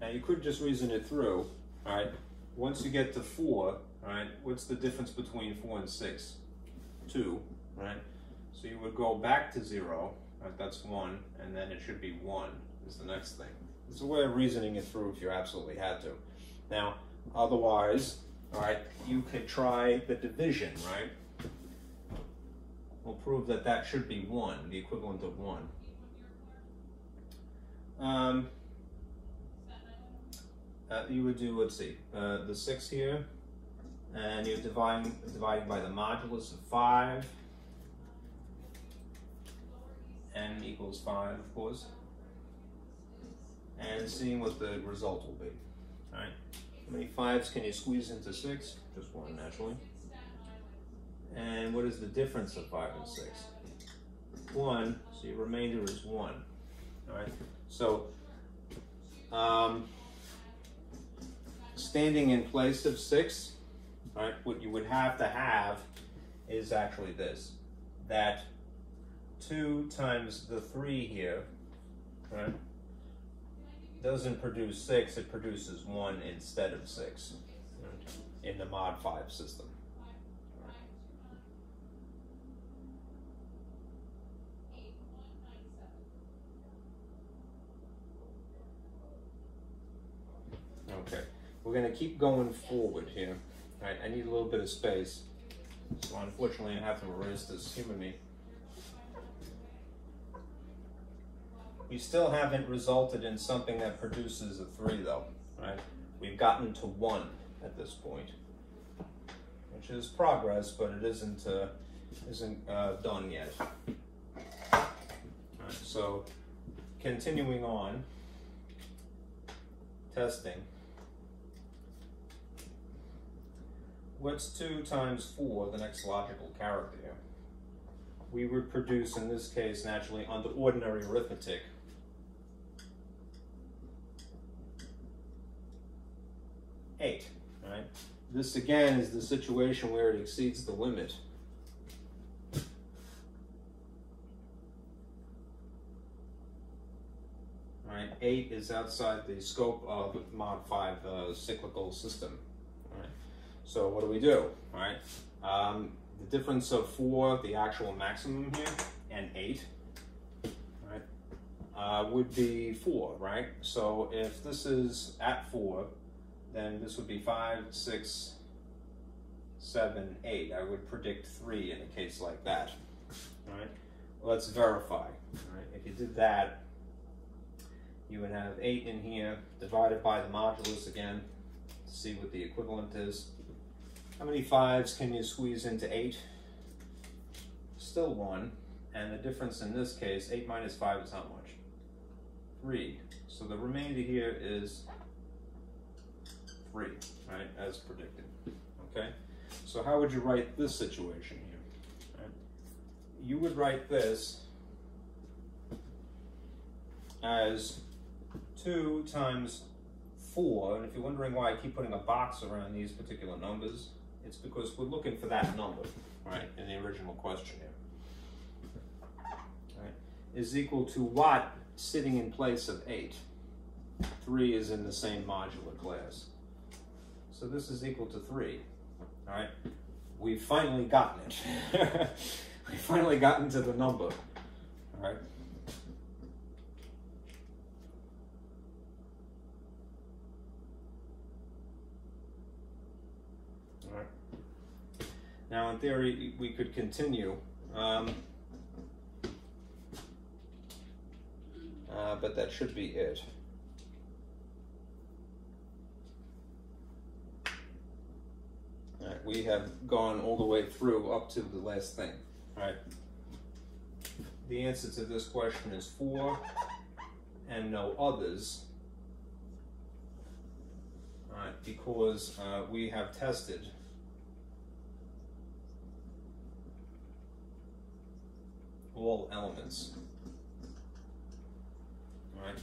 Now you could just reason it through. Alright, once you get to 4, alright, what's the difference between 4 and 6? 2, right? So you would go back to 0, Right, that's one, and then it should be one is the next thing. It's a way of reasoning it through if you absolutely had to. Now, otherwise, all right, you could try the division, right? We'll prove that that should be one, the equivalent of one. Um, you would do, let's see, uh, the 6 here, and you're dividing, dividing by the modulus of 5, n equals 5, of course, and seeing what the result will be. All right, how many 5s can you squeeze into 6? Just one, naturally. And what is the difference of 5 and 6? 1, so your remainder is 1. All right, so um, standing in place of 6, right, what you would have to have is actually this, that 2 times the 3 here, right, doesn't produce 6, it produces 1 instead of 6 right, in the mod 5 system. Okay, we're gonna keep going forward here. All right, I need a little bit of space. So unfortunately I have to erase this human me. We still haven't resulted in something that produces a three though, right? We've gotten to one at this point, which is progress, but it isn't, uh, isn't uh, done yet. Right, so continuing on, testing. What's 2 times 4, the next logical character? We would produce, in this case, naturally, under ordinary arithmetic. Eight, right? This again is the situation where it exceeds the limit. Right, eight is outside the scope of mod five uh, cyclical system. So what do we do, all right? Um, the difference of four, the actual maximum here, and eight, right, uh, would be four, right? So if this is at four, then this would be five, six, seven, eight. I would predict three in a case like that, all right? Let's verify, right? If you did that, you would have eight in here divided by the modulus again to see what the equivalent is. How many fives can you squeeze into eight? Still one. And the difference in this case, eight minus five is how much? Three. So the remainder here is three, right, as predicted, okay? So how would you write this situation here? Right? You would write this as two times four, and if you're wondering why I keep putting a box around these particular numbers, it's because we're looking for that number, right, in the original question here. Right, is equal to what sitting in place of 8? 3 is in the same modular class. So this is equal to 3, all right? We've finally gotten it. We've finally gotten to the number, all right? Now, in theory, we could continue, um, uh, but that should be it. All right, we have gone all the way through up to the last thing. All right. The answer to this question is four and no others. All right, because uh, we have tested all elements. Right.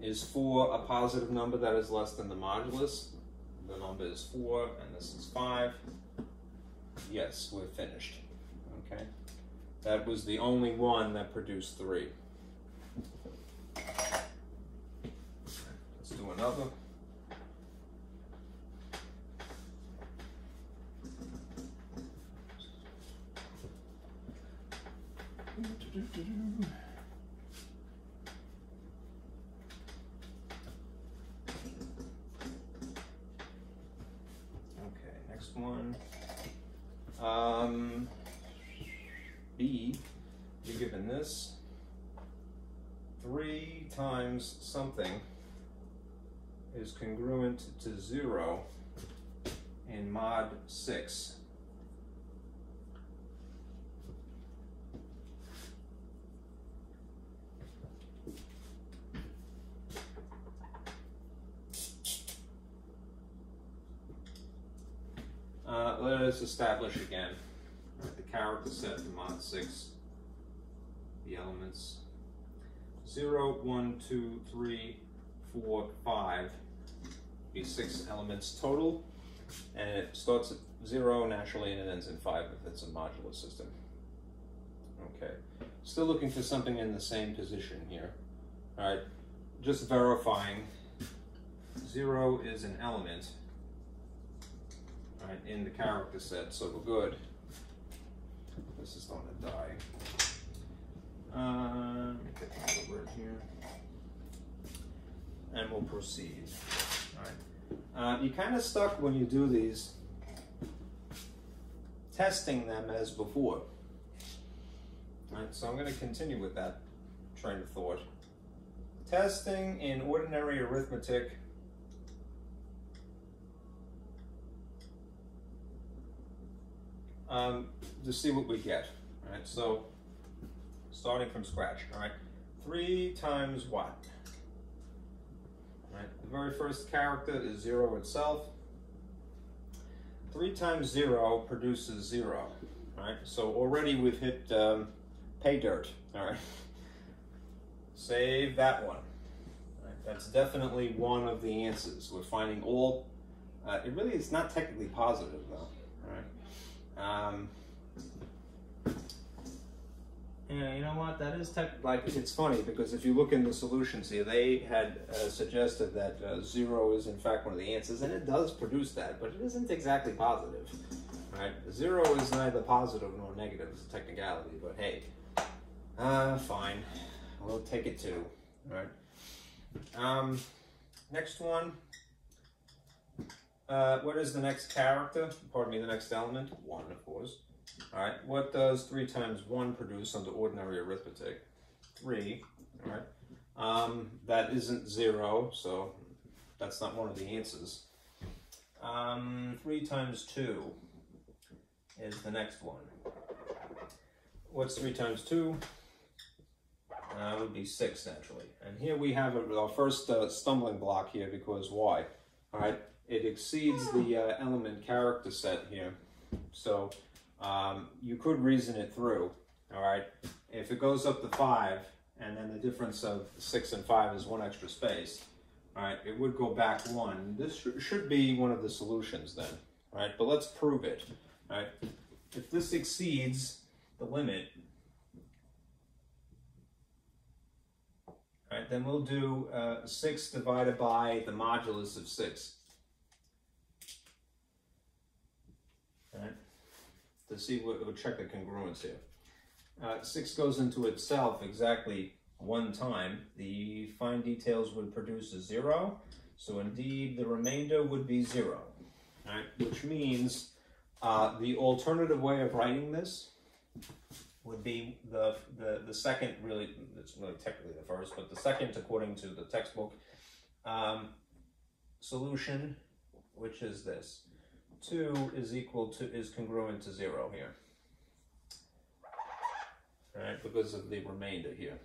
Is 4 a positive number that is less than the modulus? The number is 4 and this is 5. Yes, we're finished. Okay. That was the only one that produced 3. Let's do another. Okay, next one. Um, B, you're given this. Three times something is congruent to zero in mod six. Us establish again the character set in mod 6, the elements 0, 1, 2, 3, 4, 5, be 6 elements total, and it starts at 0 naturally and it ends in 5 if it's a modular system. Okay, still looking for something in the same position here. All right, just verifying. 0 is an element right, in the character set, so we're good. This is going to die. Uh, let me get the word here. And we'll proceed. All right. Uh, you kind of stuck when you do these, testing them as before. All right, so I'm going to continue with that train of thought. Testing in ordinary arithmetic um, to see what we get. All right, so starting from scratch. All right, three times what? All right, the very first character is zero itself. Three times zero produces zero. All right, so already we've hit um, pay dirt. All right, save that one. Right, that's definitely one of the answers. We're finding all. Uh, it really is not technically positive though. All. Um, yeah, you know what? That is tech. Like it's funny because if you look in the solutions here, they had uh, suggested that uh, zero is in fact one of the answers, and it does produce that, but it isn't exactly positive. Right? Zero is neither positive nor negative. It's a technicality, but hey, uh, fine. We'll take it too. Right. Um, next one. Uh, what is the next character? Pardon me, the next element? One, of course. All right, what does 3 times 1 produce under ordinary arithmetic? 3, all right. Um, that isn't 0, so that's not one of the answers. Um, 3 times 2 is the next one. What's 3 times 2? Uh, would be 6, naturally. And here we have our first uh, stumbling block here because why? All right, it exceeds the oh. uh, element character set here. So um, you could reason it through, all right? If it goes up to five, and then the difference of six and five is one extra space, all right, it would go back one. This sh should be one of the solutions then, all right? But let's prove it, all right? If this exceeds the limit, all right, then we'll do uh, 6 divided by the modulus of 6. To see what, we'll check the congruence here. Uh, six goes into itself exactly one time. The fine details would produce a zero. So indeed, the remainder would be zero, right? Which means uh, the alternative way of writing this would be the, the, the second, really, it's really technically the first, but the second according to the textbook um, solution, which is this. 2 is equal to, is congruent to 0 here. Right, because of the remainder here.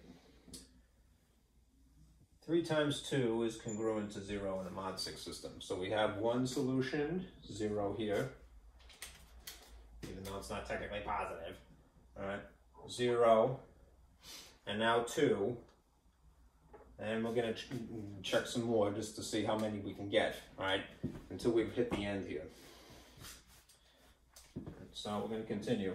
3 times 2 is congruent to 0 in a mod 6 system. So we have one solution, 0 here, even though it's not technically positive. All right, 0, and now 2, and we're going to ch check some more just to see how many we can get, all right, until we've hit the end here. So we're going to continue.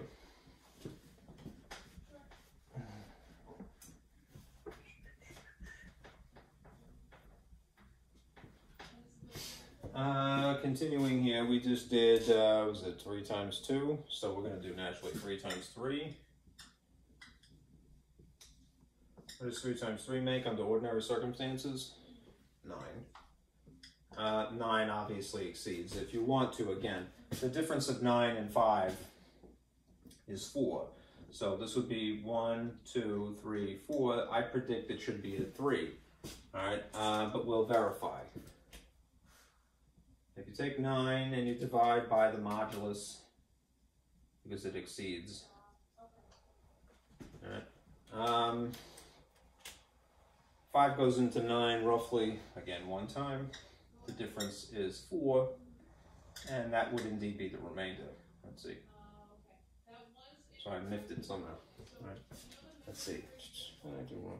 Uh, continuing here, we just did, uh, was it 3 times 2? So we're going to do naturally 3 times 3. What does 3 times 3 make under ordinary circumstances? 9. Uh, 9 obviously exceeds. If you want to, again, the difference of 9 and 5 is 4. So this would be 1, 2, 3, 4. I predict it should be a 3. All right, uh, but we'll verify. If you take 9 and you divide by the modulus because it exceeds. All right. Um, 5 goes into 9 roughly, again, one time. The difference is 4, and that would indeed be the remainder. Let's see. So I miffed it somehow. All right. Let's see. What did I do wrong?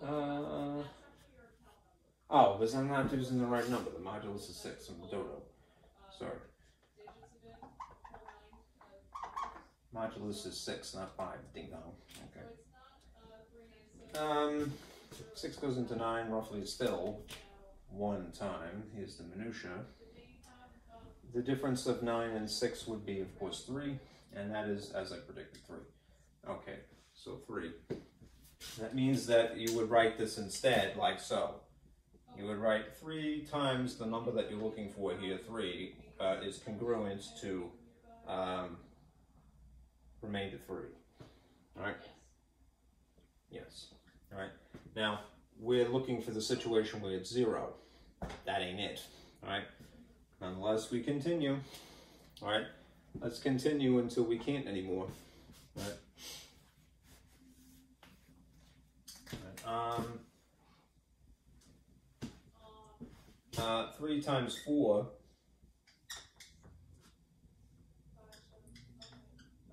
Uh, oh, because I'm not using the right number. The modulus is 6 in the dodo. Sorry. Modulus is 6, not 5. Ding dong. Okay. Um, 6 goes into 9, roughly still one time. Here's the minutia. The difference of 9 and 6 would be, of course, 3, and that is, as I predicted, 3. Okay, so 3. That means that you would write this instead like so. You would write 3 times the number that you're looking for here, 3, uh, is congruent to um, remainder 3. Alright? Yes. Alright. Now, we're looking for the situation where it's 0. That ain't it. Alright? Unless we continue. Alright? Let's continue until we can't anymore. Alright? Um, uh, 3 times 4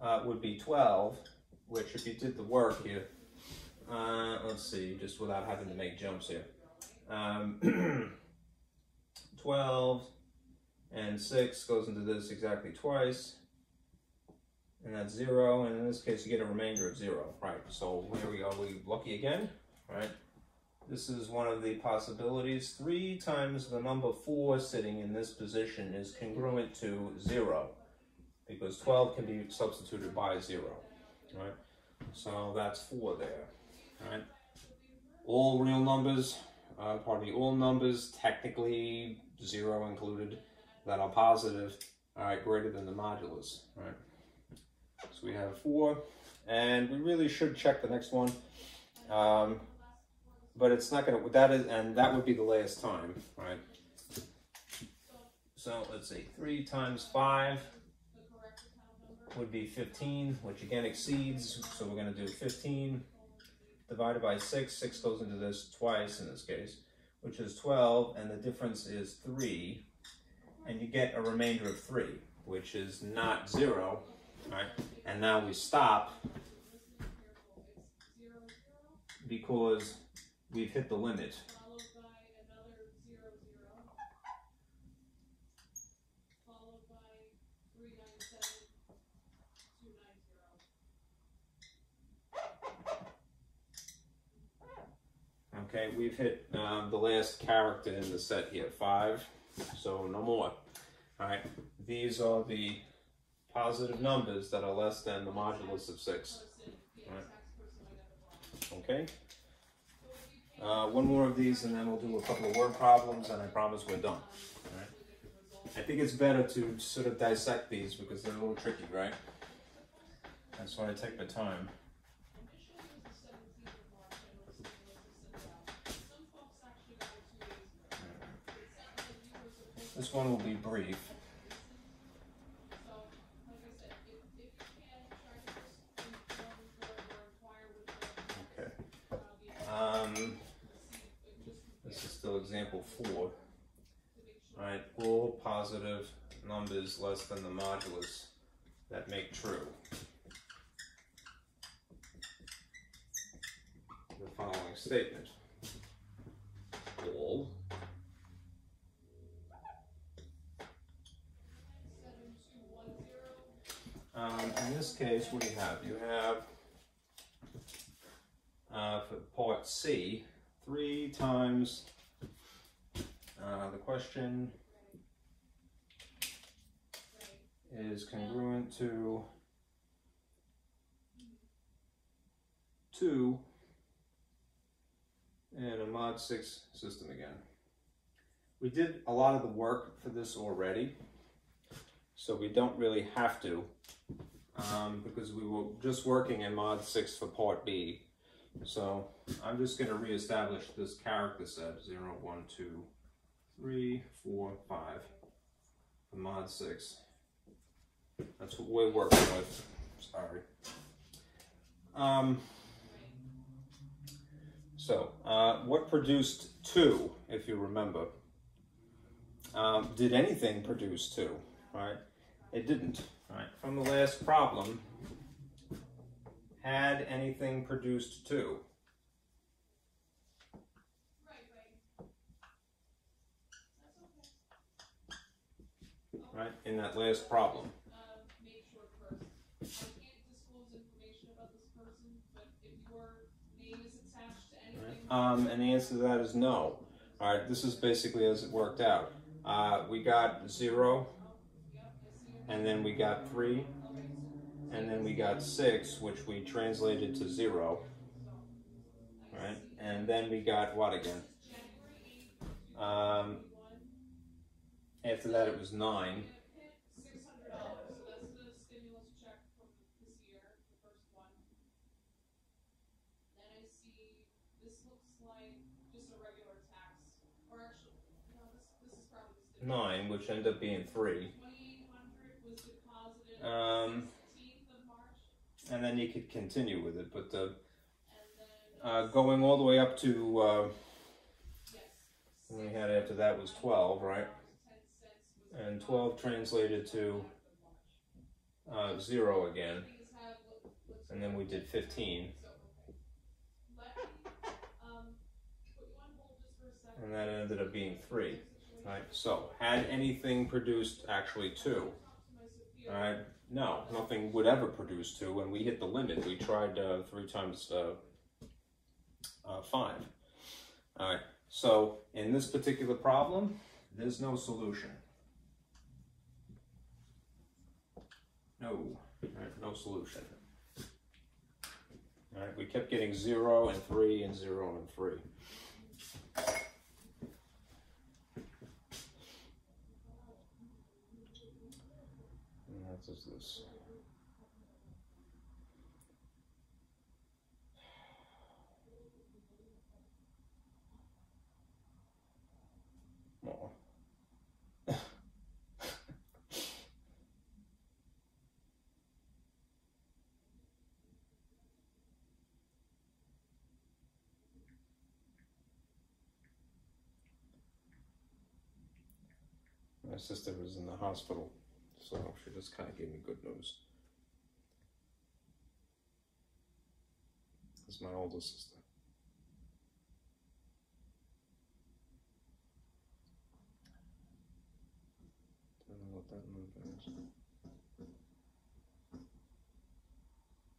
uh, would be 12, which if you did the work here, uh, let's see, just without having to make jumps here. Um, 12 and 6 goes into this exactly twice. And that's 0, and in this case you get a remainder of 0. Right, so here we go, we lucky again, right? This is one of the possibilities. 3 times the number 4 sitting in this position is congruent to 0 because 12 can be substituted by 0, right? So that's 4 there, All real numbers, uh, pardon me, all numbers, technically 0 included, that are positive, all right, greater than the modulus, right? So we have 4, and we really should check the next one. Um, but it's not going to, that is, and that would be the last time, right? So let's see, 3 times 5 would be 15, which again exceeds, so we're going to do 15 divided by 6. 6 goes into this twice in this case, which is 12, and the difference is 3. And you get a remainder of 3, which is not 0, right? And now we stop because we've hit the limit. Okay, we've hit um, the last character in the set here, five, so no more. All right, these are the positive numbers that are less than the modulus of six. Right. Okay. Uh, one more of these and then we'll do a couple of word problems and I promise we're done. Right. I think it's better to sort of dissect these because they're a little tricky, right? That's why I take my time. This one will be brief. Okay. Um, this is still example four. All right, all positive numbers less than the modulus that make true. The following statement. All Um, in this case, what do you have? You have, uh, for part C, 3 times uh, the question is congruent to 2 and a mod 6 system again. We did a lot of the work for this already, so we don't really have to um, because we were just working in mod 6 for part B. So I'm just going to reestablish this character set 0, 1, 2, three, four, five for mod six. That's what we're working with. Sorry. Um, so, uh, what produced two, if you remember? Um, did anything produce two? Right? It didn't. Right? From the last problem, had anything produced two? Right, in that last problem. Um, and the answer to that is no. All right, this is basically as it worked out. Uh, we got zero, and then we got three, and then we got six, which we translated to zero. Right, and then we got what again? Um, after that, it was nine. nine, which ended up being three. Um, and then you could continue with it, but uh, uh, going all the way up to uh, we had after that was 12, right? And 12 translated to uh, 0 again. And then we did 15. And that ended up being 3. Right, so had anything produced actually two? All right, no, nothing would ever produce two. When we hit the limit, we tried uh, three times uh, uh, five. All right, so in this particular problem, there's no solution. No, right, no solution. All right, we kept getting zero and three and zero and three. Is this? My sister was in the hospital so she just kind of gave me good news. Is my older sister. Don't know what that movement is.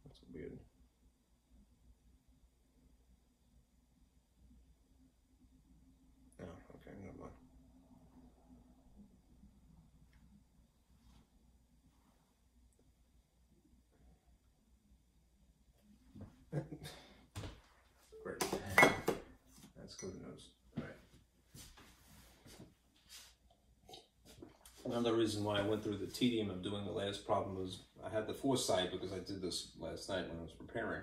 That's weird. Oh, okay, never mind. Great. That's good news. Another reason why I went through the tedium of doing the last problem was I had the foresight because I did this last night when I was preparing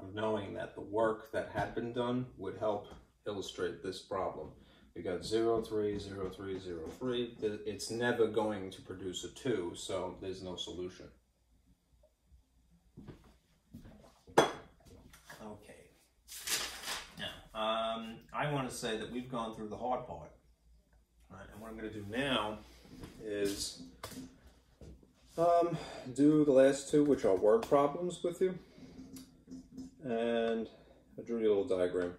of knowing that the work that had been done would help illustrate this problem. We got 0, 3, 0, 3, 0, 3. It's never going to produce a 2, so there's no solution. Um, I want to say that we've gone through the hard part. Right, and what I'm going to do now is um, do the last two, which are word problems with you. And I drew you a little diagram.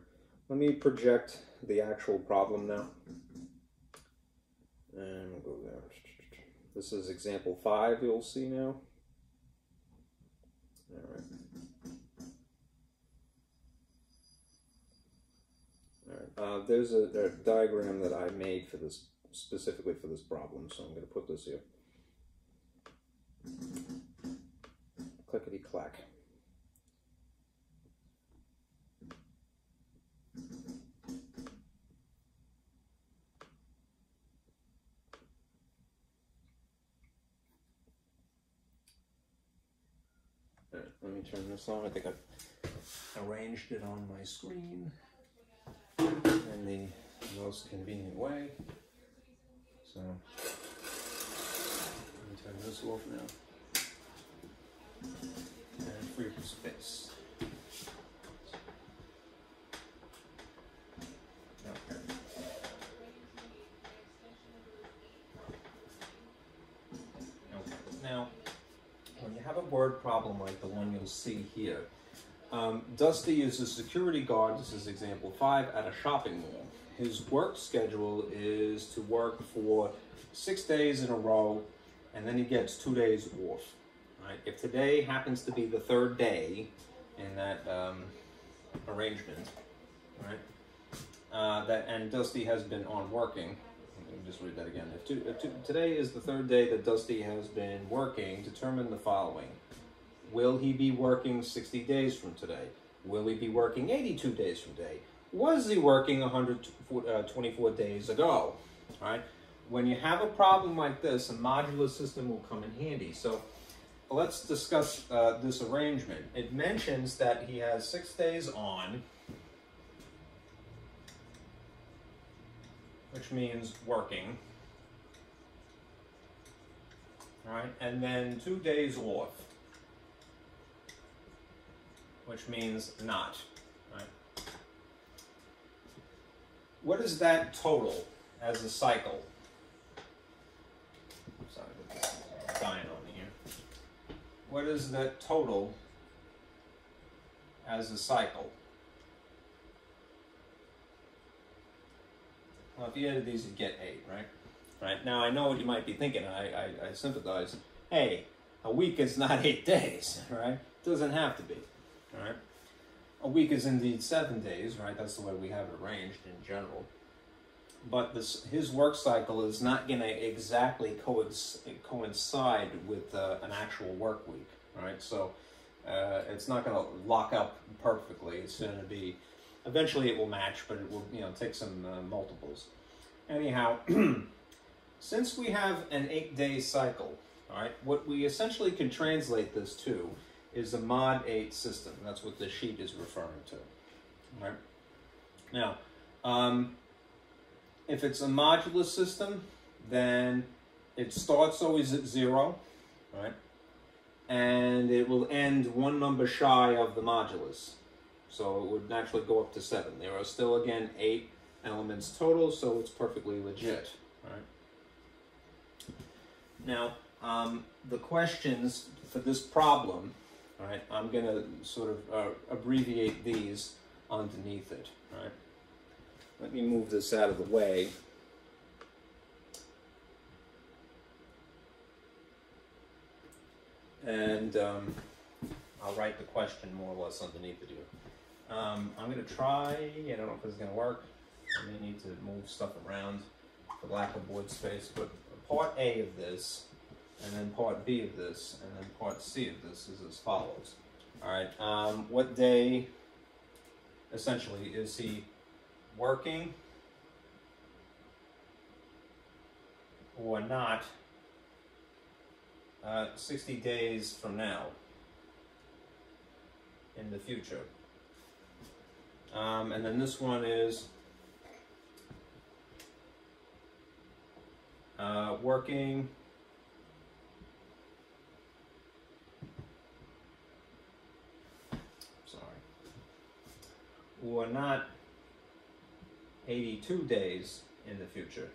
Let me project the actual problem now. And we'll go there. This is example five, you'll see now. All right. Uh, there's a, a, diagram that I made for this, specifically for this problem, so I'm going to put this here. Clickety clack. let me turn this on. I think I've arranged it on my screen and the most convenient way. So, let me turn this off now. And free up space. Now, when you have a word problem like the one you'll see here, um, Dusty is a security guard, this is example five, at a shopping mall. His work schedule is to work for six days in a row, and then he gets two days off. Right? If today happens to be the third day in that um, arrangement, right? Uh, that and Dusty has been on working. Let me just read that again. If, if to, today is the third day that Dusty has been working, determine the following: Will he be working 60 days from today? Will he be working 82 days from today? Was he working 124 uh, days ago? Right? When you have a problem like this, a modular system will come in handy. So let's discuss uh, this arrangement. It mentions that he has six days on, which means working, all right, And then two days off, which means not, right? What is that total as a cycle? Sorry, dying on me here. What is that total as a cycle? Well, if you added these, you'd get eight, right? Right. Now, I know what you might be thinking. I, I, I sympathize. Hey, a week is not eight days, right? It doesn't have to be, all right? A week is indeed seven days, right? That's the way we have it arranged in general. But this, his work cycle is not going to exactly coincide with uh, an actual work week, right? So uh, it's not going to lock up perfectly. It's going to be Eventually it will match, but it will you know take some uh, multiples. Anyhow, since we have an eight-day cycle, all right, what we essentially can translate this to is a mod 8 system. That's what the sheet is referring to. All right. Now, um, if it's a modular system, then it starts always at zero, right? And it will end one number shy of the modulus. So it would naturally go up to seven. There are still, again, eight elements total, so it's perfectly legit. Right? Now, um, the questions for this problem, right, I'm going to sort of uh, abbreviate these underneath it. Right? Let me move this out of the way. And um, I'll write the question more or less underneath it here. Um, I'm going to try, I don't know if this is going to work. I may need to move stuff around for lack of board space, but part A of this, and then part B of this, and then part C of this is as follows. All right, um, what day, essentially, is he working or not uh, 60 days from now in the future? Um, and then this one is uh, working sorry or not 82 days in the future.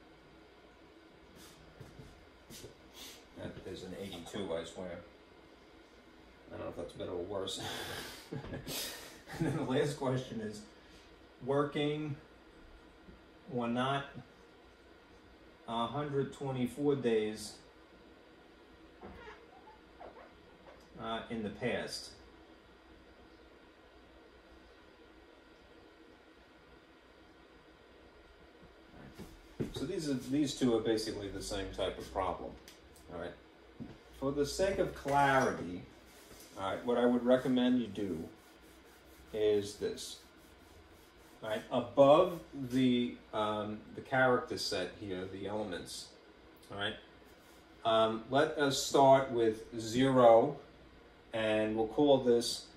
That is an 82, I swear. I don't know if that's better or worse. And then the last question is working or not 124 days uh, in the past. So these are these two are basically the same type of problem. All right. For the sake of clarity, all right, what I would recommend you do is this. All right, above the um, the character set here, the elements. All right. Um, let us start with zero, and we'll call this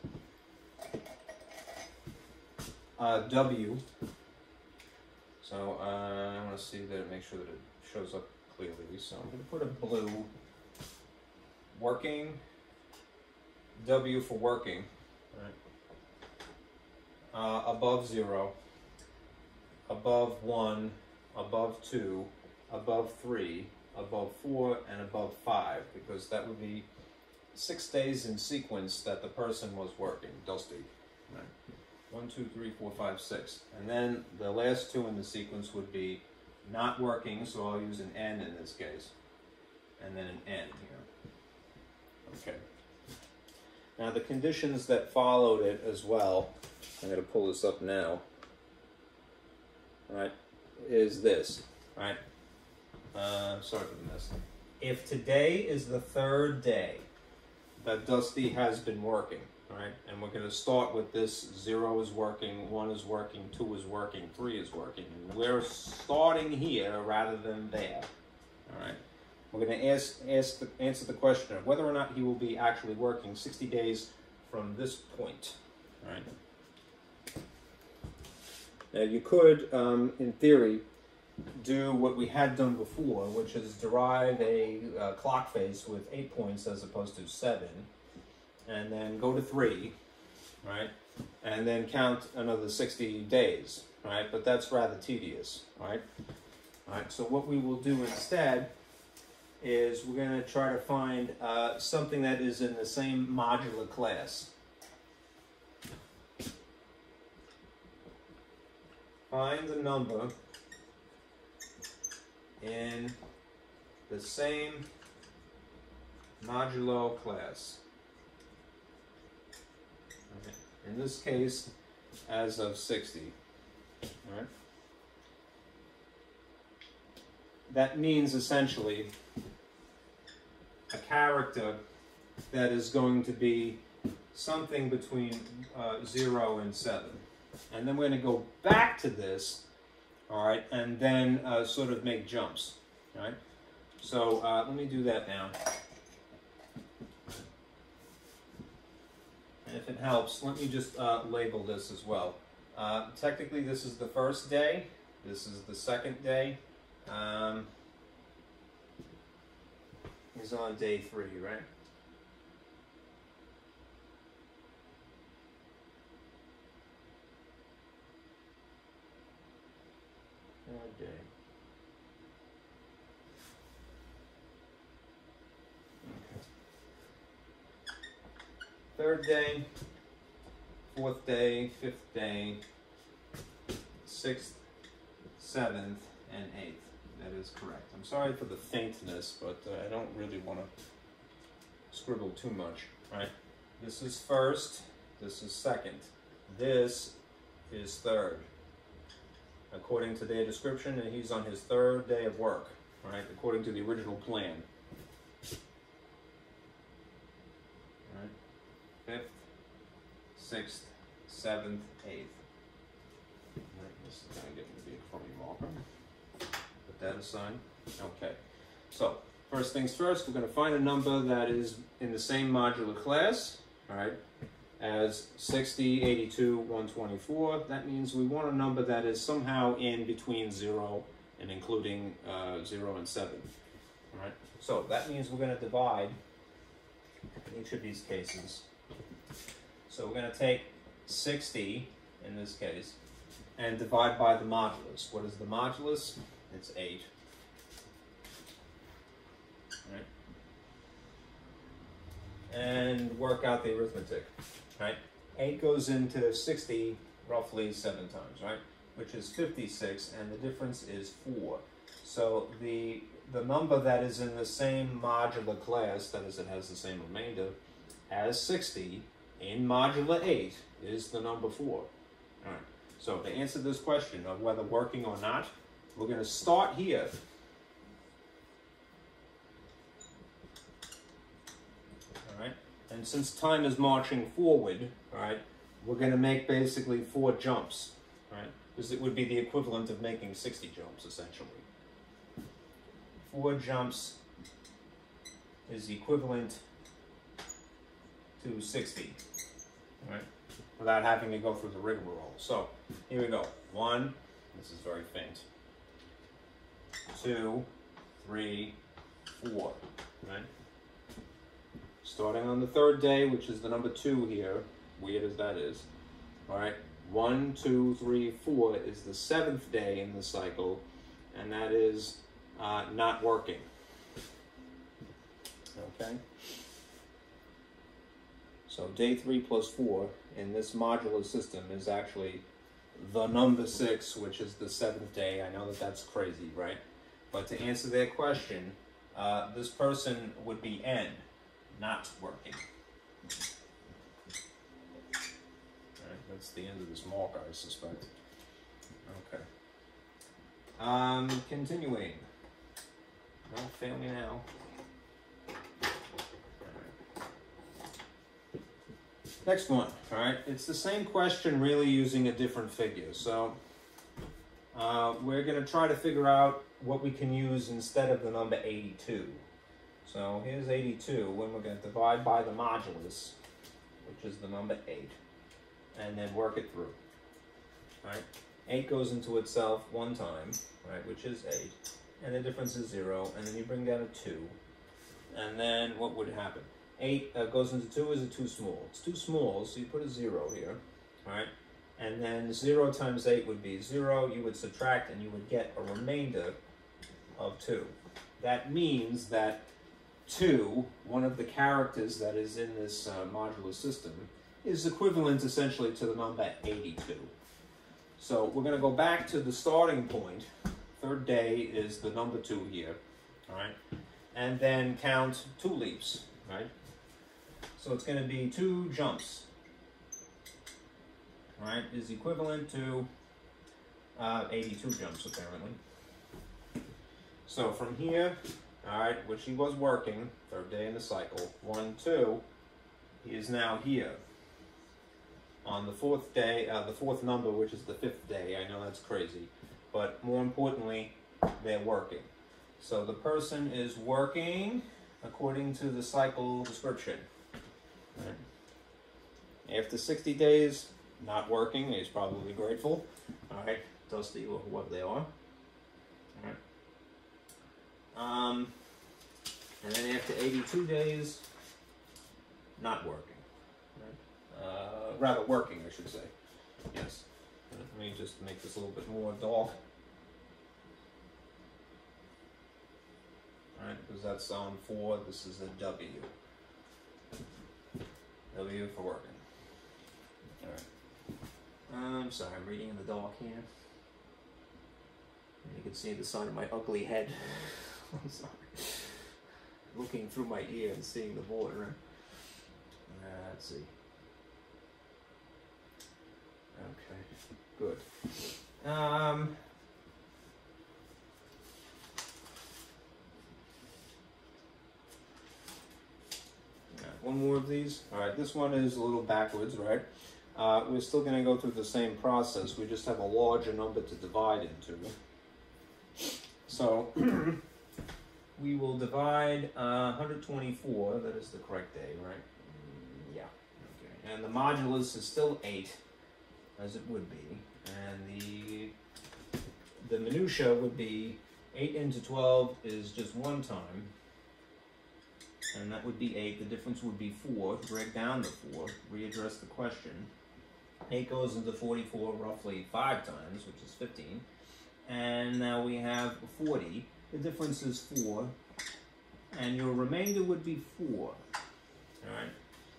uh, W. So uh, I want to see that it makes sure that it shows up clearly. So I'm going to put a blue working W for working right. uh, above zero, above one, above two, above three, above four, and above five because that would be six days in sequence that the person was working, Dusty. Right. One, two, three, four, five, six. And then the last two in the sequence would be not working, so I'll use an N in this case. And then an N here. Okay. Now the conditions that followed it as well, I'm going to pull this up now, right, is this, right? Uh, sorry for the mess. If today is the third day that Dusty has been working, right, and we're going to start with this zero is working, one is working, two is working, three is working. We're starting here rather than there, all right? We're going to ask, ask the, answer the question of whether or not he will be actually working 60 days from this point. All right. Now you could, um, in theory, do what we had done before, which is derive a uh, clock face with eight points as opposed to seven, and then go to three, right? And then count another 60 days, right? But that's rather tedious, right? All right, so what we will do instead is we're going to try to find uh, something that is in the same modular class. Find the number in the same modulo class. Okay. In this case, as of 60. All right? That means essentially a character that is going to be something between uh, 0 and 7. And then we're going to go back to this, all right, and then uh, sort of make jumps, all right? So uh, let me do that now. If it helps, let me just uh, label this as well. Uh, technically, this is the first day. This is the second day. Um, He's on day three, right? Third day. Okay. Third day, fourth day, fifth day, sixth, seventh, and eighth. That is correct. I'm sorry for the faintness, but uh, I don't really want to scribble too much, right? This is first, this is second, this is third. According to their description, and he's on his third day of work, right? According to the original plan. Right? Fifth, sixth, seventh, eighth. This is going to get to be a marker that aside. Okay, so first things first, we're going to find a number that is in the same modular class, all right, as 60, 82, 124. That means we want a number that is somehow in between 0 and including uh, 0 and 7. All right, so that means we're going to divide each of these cases. So we're going to take 60 in this case and divide by the modulus. What is the modulus? it's 8. Right? And work out the arithmetic. Right? 8 goes into 60 roughly 7 times, right? Which is 56, and the difference is 4. So the, the number that is in the same modular class, that is, it has the same remainder, as 60 in modular 8 is the number 4. All right. So to answer this question of whether working or not, we're going to start here. All right, and since time is marching forward, all right, we're going to make basically four jumps, right? Because it would be the equivalent of making 60 jumps, essentially. Four jumps is equivalent to 60, right? Without having to go through the rigmarole. So, here we go. One, This is very faint. Two, three, four, right? Starting on the third day, which is the number two here, weird as that is, all right? One, two, three, four is the seventh day in the cycle, and that is uh, not working. Okay? So day three plus four in this modular system is actually the number six, which is the seventh day. I know that that's crazy, right? But to answer their question, uh, this person would be N, not working. Alright, that's the end of this mark, I suspect. Okay. Um, continuing. Don't fail me now. Next one, all right? It's the same question, really using a different figure. So uh, we're going to try to figure out what we can use instead of the number 82. So here's 82, when we're to divide by the modulus, which is the number 8, and then work it through. All right? 8 goes into itself one time, right, which is 8, and the difference is 0, and then you bring down a 2, and then what would happen? 8 uh, goes into 2 is it too small? It's too small, so you put a 0 here, alright? And then 0 times 8 would be 0, you would subtract and you would get a remainder of 2. That means that 2, one of the characters that is in this uh, modular system, is equivalent essentially to the number 82. So we're going to go back to the starting point. Third day is the number 2 here, alright? And then count two leaps, right? So it's going to be two jumps, right, is equivalent to uh, 82 jumps apparently. So from here, all right, which he was working, third day in the cycle, one, two, he is now here. On the fourth day, uh, the fourth number, which is the fifth day, I know that's crazy, but more importantly, they're working. So the person is working according to the cycle description. Right. After 60 days, not working, he's probably grateful. All right, Dusty or whoever they are. All right. Um, and then after 82 days, not working. Right. Uh, rather working, I should say. Yes. Let me just make this a little bit more dark. Alright, because that's on 4, this is a W. W for working. Alright. I'm sorry, I'm reading in the dark here. You can see the side of my ugly head. I'm sorry. Looking through my ear and seeing the border. Uh, let's see. Okay, good. Um, one more of these. All right, this one is a little backwards, right? Uh, we're still going to go through the same process. We just have a larger number to divide into. So we will divide uh, 124. That is the correct day, right? Mm, yeah. Okay. And the modulus is still 8, as it would be. And the the minutia would be 8 into 12 is just one time and that would be 8. The difference would be 4. Break down the 4, readdress the question. 8 goes into 44 roughly 5 times, which is 15. And now we have 40. The difference is 4. And your remainder would be 4. Alright?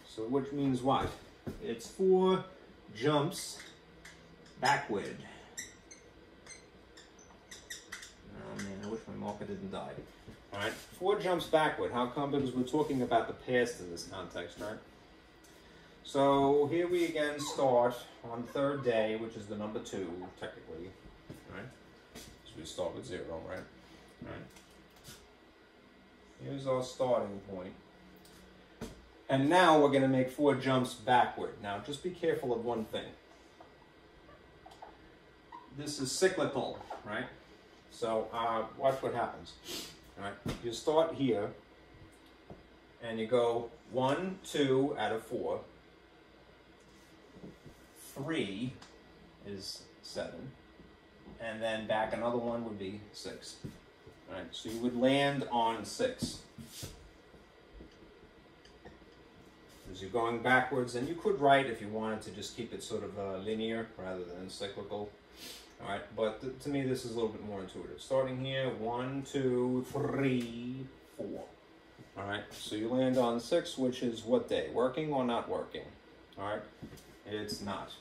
So which means what? It's 4 jumps backward. Oh man, I wish my marker didn't die. All right, four jumps backward. How come? Because we're talking about the past in this context, right? So here we again start on third day, which is the number two, technically, right? So we start with zero, right? Right. Here's our starting point. And now we're going to make four jumps backward. Now, just be careful of one thing. This is cyclical, right? So uh, watch what happens. Right? You start here and you go one, two out of four. Three is seven. and then back another one would be six. All right, so you would land on six. As you're going backwards, and you could write if you wanted to just keep it sort of uh, linear rather than cyclical. All right, but th to me this is a little bit more intuitive. Starting here, one, two, three, four. All right, so you land on six, which is what day? Working or not working? All right, it's not.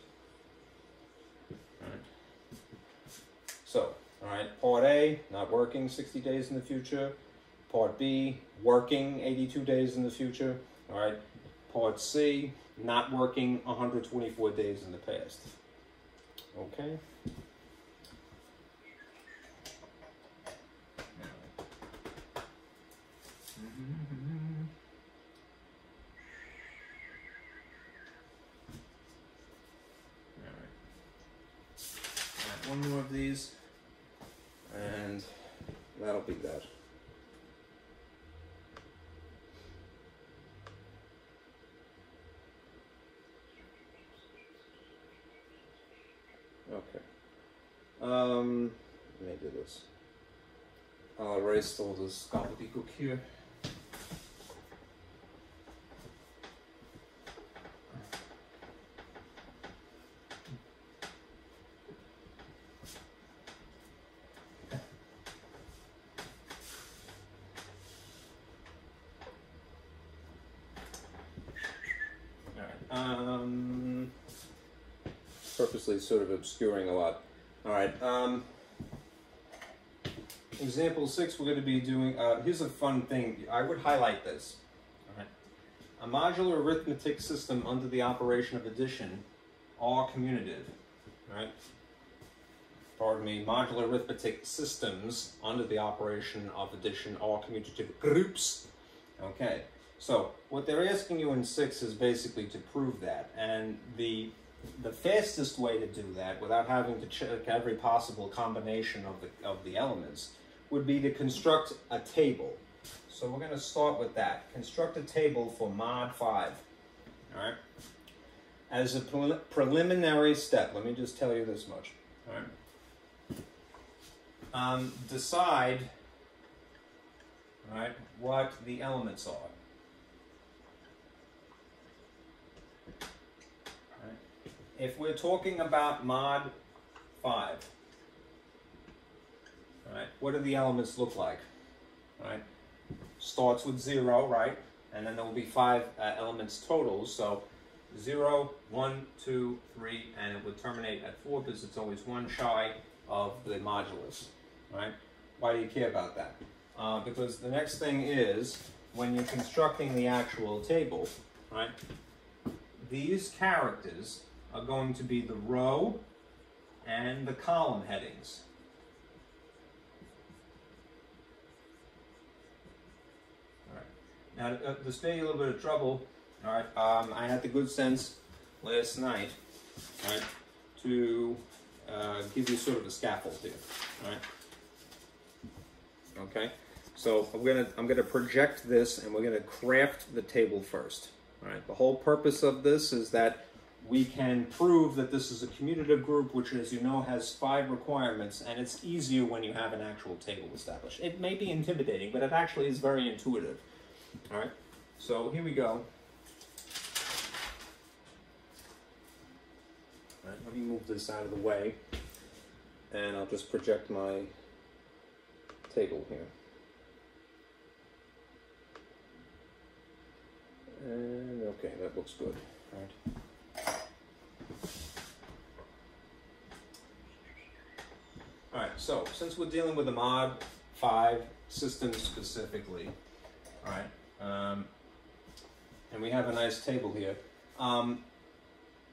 All right. So, all right, part A, not working 60 days in the future. Part B, working 82 days in the future. All right, part C, not working 124 days in the past. Okay. one more of these, and that'll be that. Okay. Um, let me do this. Erase all this gobbledygook here. Um, purposely sort of obscuring a lot. All right. Um, example six, we're going to be doing, uh, here's a fun thing. I would highlight this. All right. A modular arithmetic system under the operation of addition are commutative. Right? Pardon me, modular arithmetic systems under the operation of addition are commutative groups. Okay. So what they're asking you in six is basically to prove that. And the the fastest way to do that without having to check every possible combination of the, of the elements would be to construct a table. So we're going to start with that. Construct a table for mod 5. All right. As a pre preliminary step, let me just tell you this much. All right. Um, decide all right, what the elements are. if we're talking about mod 5, right, what do the elements look like? Right, starts with 0, right, and then there will be 5 uh, elements total, so 0, 1, 2, 3, and it would terminate at 4 because it's always one shy of the modulus, right? Why do you care about that? Uh, because the next thing is, when you're constructing the actual table, right, these characters are going to be the row and the column headings. Now, uh, to spare you a little bit of trouble, all right, um, I had the good sense last night, all right, to uh, give you sort of a scaffold here, all right. Okay, so I'm gonna I'm gonna project this, and we're gonna craft the table first. All right. The whole purpose of this is that we can prove that this is a commutative group, which, as you know, has five requirements, and it's easier when you have an actual table established. It may be intimidating, but it actually is very intuitive. All right, so here we go. All right, let me move this out of the way, and I'll just project my table here. And okay, that looks good. All right. All right, so since we're dealing with the mod 5 system specifically, all right, um, and we have a nice table here, um,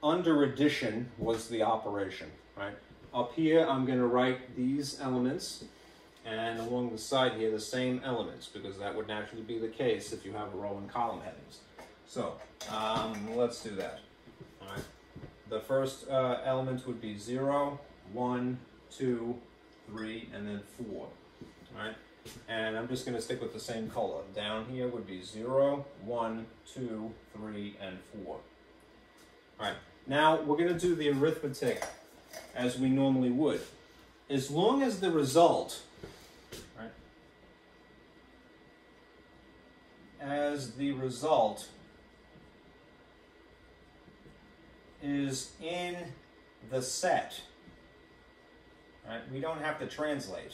under addition was the operation, right? Up here, I'm going to write these elements, and along the side here, the same elements, because that would naturally be the case if you have a row and column headings. So, um, let's do that. All right. The first uh, element would be 0, 1, 2, three, and then four. All right, and I'm just going to stick with the same color. Down here would be zero, one, two, three, and four. All right, now we're going to do the arithmetic as we normally would. as long as the result, right, as the result is in the set, right, we don't have to translate.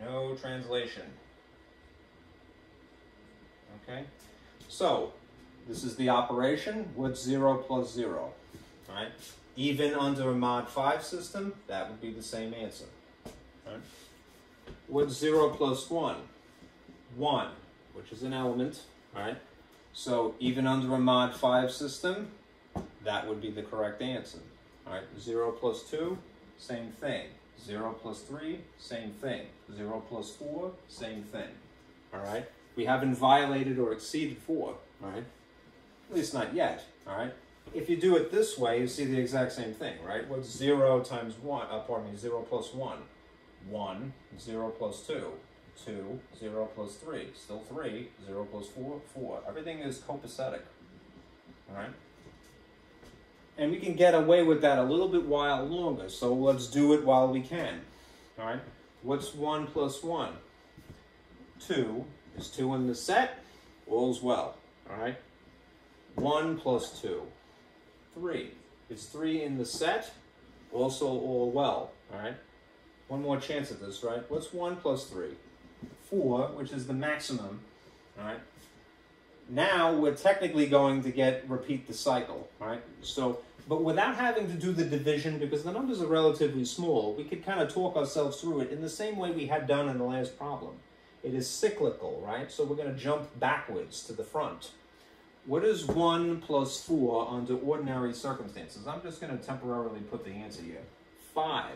No translation. Okay? So, this is the operation. What's 0 plus 0? Right? Even under a mod 5 system, that would be the same answer. Right? What's 0 plus 1? 1, which is an element. Right? So, even under a mod 5 system, that would be the correct answer. All right, 0 plus 2, same thing. 0 plus 3, same thing. 0 plus 4, same thing. All right? We haven't violated or exceeded 4, all right? At least not yet, all right? If you do it this way, you see the exact same thing, right? What's 0 times 1, uh, pardon me, 0 plus 1? 1, 0 plus 2, 2, 0 plus 3, still 3, 0 plus 4, 4. Everything is copacetic, all right? And we can get away with that a little bit while longer, so let's do it while we can. All right? What's 1 plus 1? 2 is 2 in the set, all's well. All right? 1 plus 2, 3. It's 3 in the set, also all well. All right? One more chance at this, right? What's 1 plus 3? 4, which is the maximum. All right? Now we're technically going to get repeat the cycle, right? So, but without having to do the division, because the numbers are relatively small, we could kind of talk ourselves through it in the same way we had done in the last problem. It is cyclical, right? So we're going to jump backwards to the front. What is 1 plus 4 under ordinary circumstances? I'm just going to temporarily put the answer here. 5.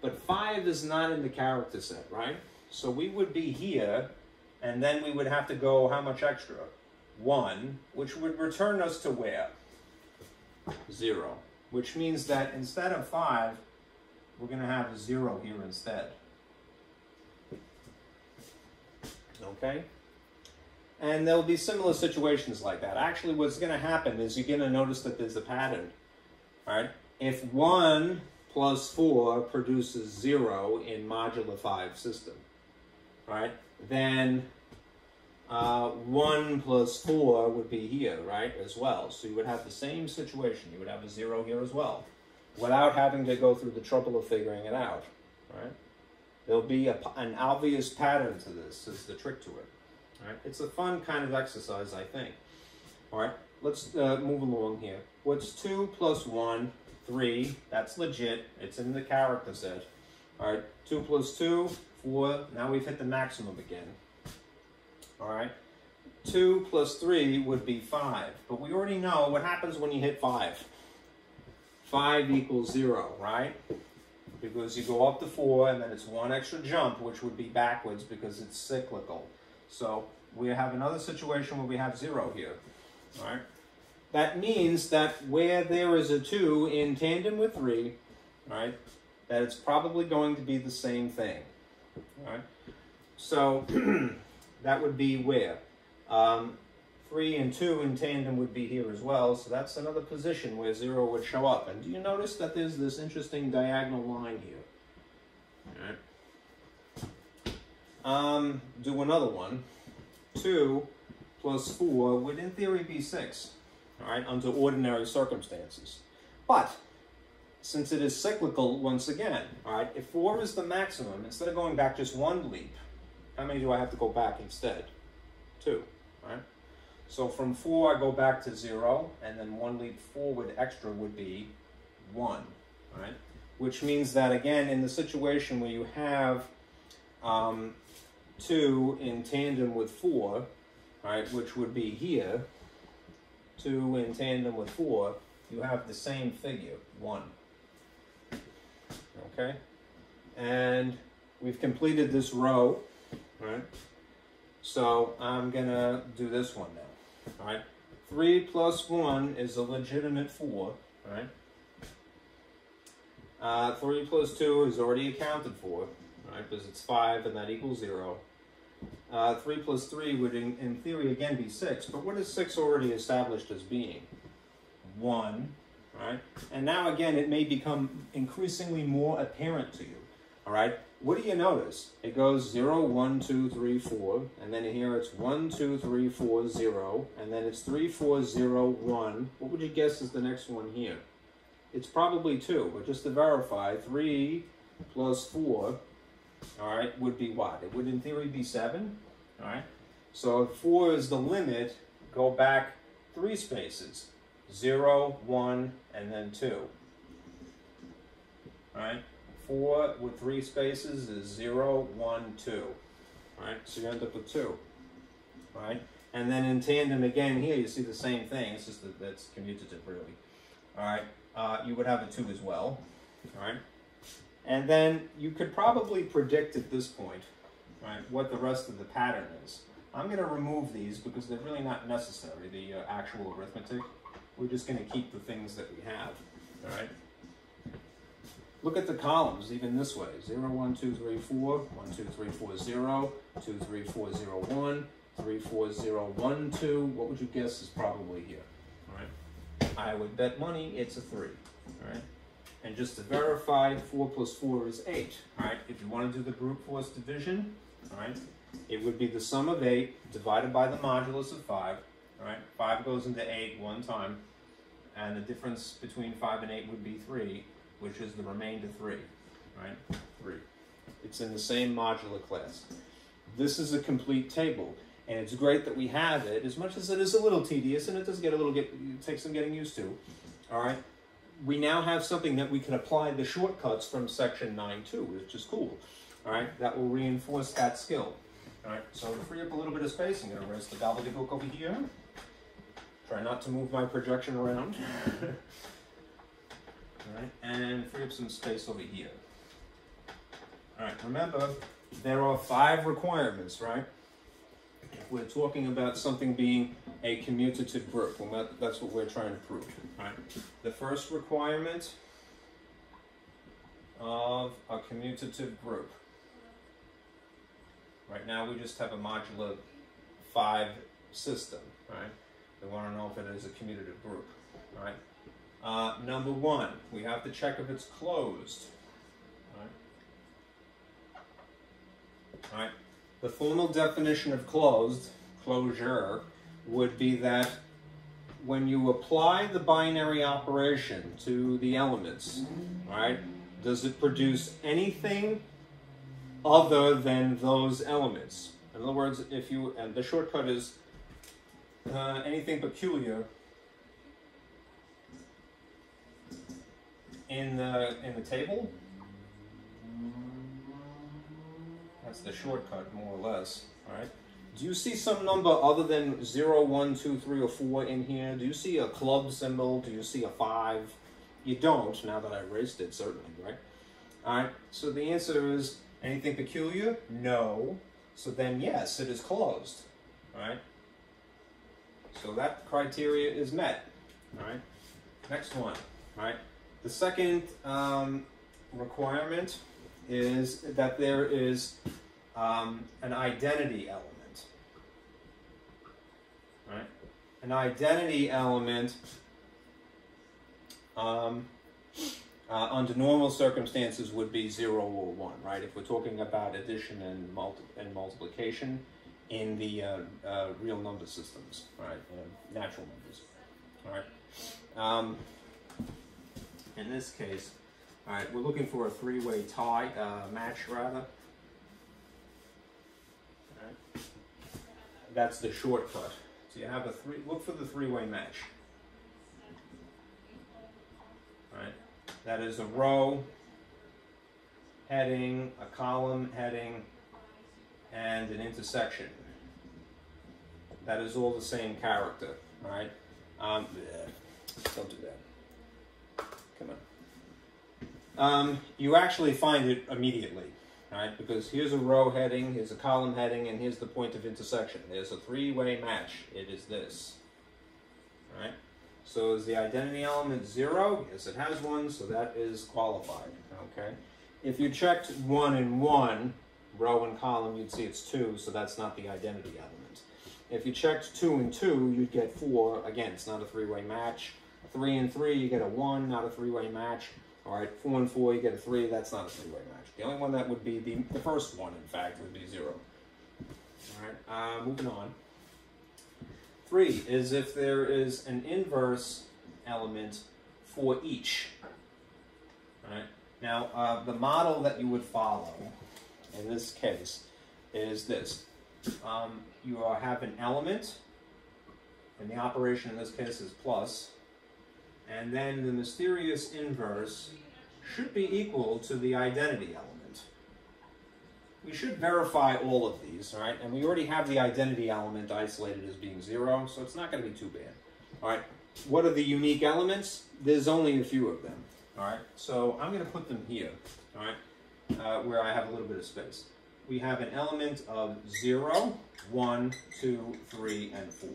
But 5 is not in the character set, right? So we would be here, and then we would have to go how much extra? 1, which would return us to where? 0. Which means that instead of 5, we're going to have a 0 here instead. Okay? And there'll be similar situations like that. Actually, what's going to happen is you're going to notice that there's a pattern. All right? If 1 plus 4 produces 0 in modular 5 system, right, then uh, 1 plus 4 would be here, right, as well. So you would have the same situation. You would have a 0 here as well, without having to go through the trouble of figuring it out, right? There'll be a, an obvious pattern to this, is the trick to it. Right? It's a fun kind of exercise, I think. All right, let's uh, move along here. What's 2 plus 1? 3. That's legit. It's in the character set. All right, 2 plus 2, 4. Now we've hit the maximum again all right? 2 plus 3 would be 5, but we already know what happens when you hit 5. 5 equals 0, right? Because you go up to 4 and then it's one extra jump, which would be backwards because it's cyclical. So we have another situation where we have 0 here, all right? That means that where there is a 2 in tandem with 3, right, that it's probably going to be the same thing, all right? So that would be where? Um, 3 and 2 in tandem would be here as well, so that's another position where 0 would show up. And do you notice that there's this interesting diagonal line here? Um, do another one. 2 plus 4 would in theory be 6, all right, under ordinary circumstances. But since it is cyclical once again, all right, if 4 is the maximum, instead of going back just one leap, how many do I have to go back instead? Two, right? So from four, I go back to zero, and then one leap forward extra would be one, right? Which means that, again, in the situation where you have um, two in tandem with four, right, which would be here, two in tandem with four, you have the same figure, one. Okay? And we've completed this row right? So I'm gonna do this one now, all right? Three plus one is a legitimate four, all right? Uh, three plus two is already accounted for, right? Because it's five and that equals zero. Uh, three plus three would in, in theory again be six, but what is six already established as being? One, right? And now again, it may become increasingly more apparent to you All right. What do you notice? It goes 0, 1, 2, 3, 4, and then here it's 1, 2, 3, 4, 0, and then it's 3, 4, 0, 1. What would you guess is the next one here? It's probably 2, but just to verify, 3 plus 4, all right, would be what? It would in theory be 7, all right? So if 4 is the limit, go back three spaces. 0, 1, and then 2. All right? 4 with three spaces is 0, 1, 2. All right? So you end up with 2. All right? And then in tandem again here, you see the same thing. It's just that that's commutative, really. All right? Uh, you would have a 2 as well. All right? And then you could probably predict at this point, right, what the rest of the pattern is. I'm going to remove these because they're really not necessary, the uh, actual arithmetic. We're just going to keep the things that we have, all right? Look at the columns, even this way. 0, 1, 2, 3, 4, 1, 2, 3, 4, 0, 2, 3, 4, 0, 1, 3, 4, 0, 1, 2. What would you guess is probably here? All right. I would bet money it's a 3. All right. And just to verify, 4 plus 4 is 8. All right. If you want to do the brute force division, all right, it would be the sum of 8 divided by the modulus of 5. All right. 5 goes into 8 one time. And the difference between 5 and 8 would be 3 which is the remainder 3, right? 3. It's in the same modular class. This is a complete table, and it's great that we have it, as much as it is a little tedious, and it does get a little, get, it takes some getting used to, all right? We now have something that we can apply the shortcuts from section 9 to, which is cool, all right? That will reinforce that skill, all right? So to free up a little bit of space, I'm going to erase the gobbledygook over here. Try not to move my projection around. right? And free up some space over here. All right, remember, there are five requirements, right? If we're talking about something being a commutative group, well, that's what we're trying to prove, right? The first requirement of a commutative group. Right now we just have a modular 5 system, right? We want to know if it is a commutative group, right? Uh, number one, we have to check if it's closed. All right. The formal definition of closed, closure, would be that when you apply the binary operation to the elements, right, does it produce anything other than those elements? In other words, if you, and the shortcut is uh, anything peculiar in the in the table. That's the shortcut, more or less. All right. Do you see some number other than 0, 1, 2, 3, or 4 in here? Do you see a club symbol? Do you see a 5? You don't, now that I erased it, certainly, right? All right, so the answer is anything peculiar? No. So then, yes, it is closed, all right? So that criteria is met, all right? Next one, all right? The second um, requirement is that there is um, an identity element. Right? An identity element um, uh, under normal circumstances would be 0 or 1, right? If we're talking about addition and, multi and multiplication in the uh, uh, real number systems, right? Uh, natural numbers, all right? In this case, all right, we're looking for a three-way tie, uh, match rather. That's the shortcut. So you have a three, look for the three-way match. All right, that is a row, heading, a column, heading, and an intersection. That is all the same character, all right? Um, don't do that. Um, you actually find it immediately, right? Because here's a row heading, here's a column heading, and here's the point of intersection. There's a three-way match. It is this, right? So is the identity element zero? Yes, it has one, so that is qualified, okay? If you checked one and one, row and column, you'd see it's two, so that's not the identity element. If you checked two and two, you'd get four. Again, it's not a three-way match. Three and three, you get a one, not a three-way match. All right, four and four, you get a three. That's not a three-way match. The only one that would be the, the first one, in fact, would be zero. All right, uh, moving on. Three is if there is an inverse element for each. All right. Now, uh, the model that you would follow in this case is this. Um, you have an element, and the operation in this case is plus, and then the mysterious inverse should be equal to the identity element. We should verify all of these, all right? And we already have the identity element isolated as being zero, so it's not going to be too bad. All right, what are the unique elements? There's only a few of them, all right? So I'm going to put them here, all right, uh, where I have a little bit of space. We have an element of 0, 1, 2, 3, and 4.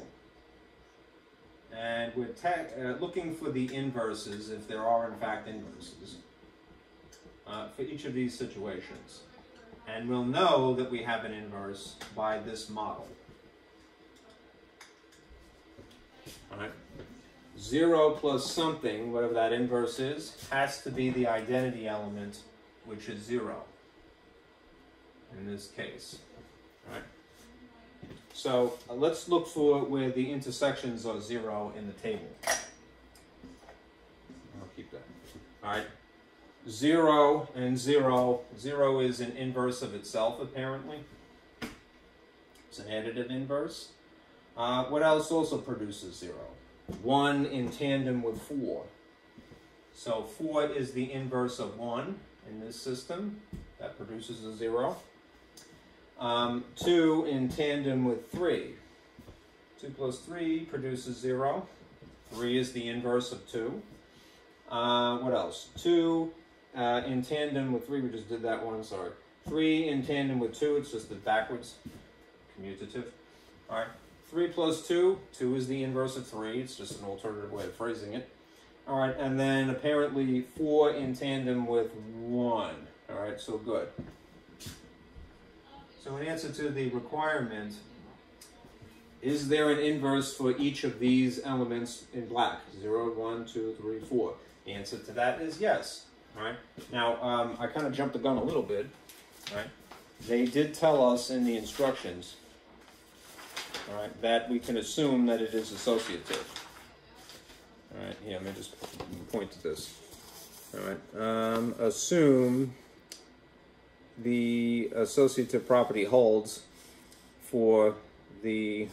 And we're uh, looking for the inverses, if there are in fact inverses, uh, for each of these situations. And we'll know that we have an inverse by this model. All right. 0 plus something, whatever that inverse is, has to be the identity element, which is 0 in this case. All right. So uh, let's look for where the intersections are zero in the table. I'll keep that. All right. Zero and zero. Zero is an inverse of itself, apparently. It's an additive inverse. Uh, what else also produces zero? One in tandem with four. So four is the inverse of one in this system. That produces a zero. Um, 2 in tandem with 3. 2 plus 3 produces 0. 3 is the inverse of 2. Uh, what else? 2 uh, in tandem with 3, we just did that one, sorry. 3 in tandem with 2, it's just the backwards, commutative. All right, 3 plus 2, 2 is the inverse of 3, it's just an alternative way of phrasing it. All right, and then apparently 4 in tandem with 1. All right, so good. So in answer to the requirement, is there an inverse for each of these elements in black? 0, 1, 2, 3, 4. The answer to that is yes. All right. Now, um, I kind of jumped the gun a little bit. All right. They did tell us in the instructions all right, that we can assume that it is associative. All right, here, let me just point to this. All right, um, assume the associative property holds for the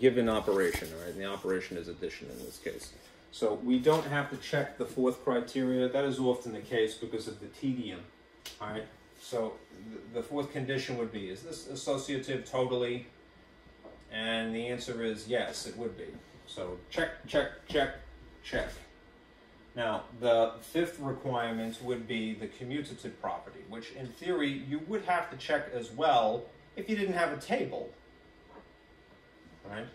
given operation, right? And the operation is addition in this case. So we don't have to check the fourth criteria. That is often the case because of the tedium, all right? So the fourth condition would be, is this associative totally? And the answer is yes, it would be. So check, check, check, check. Now, the fifth requirement would be the commutative property, which in theory you would have to check as well if you didn't have a table. Right?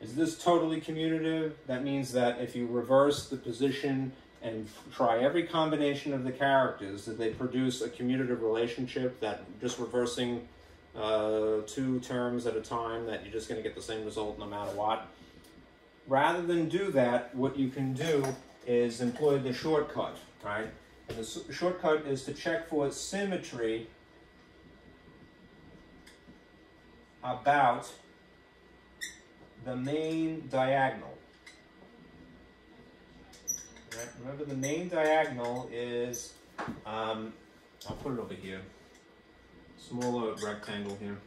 Is this totally commutative? That means that if you reverse the position and try every combination of the characters, that they produce a commutative relationship that just reversing uh, two terms at a time, that you're just going to get the same result no matter what. Rather than do that, what you can do is employ the shortcut, right? And the shortcut is to check for symmetry about the main diagonal. Right? Remember the main diagonal is, um, I'll put it over here, smaller rectangle here.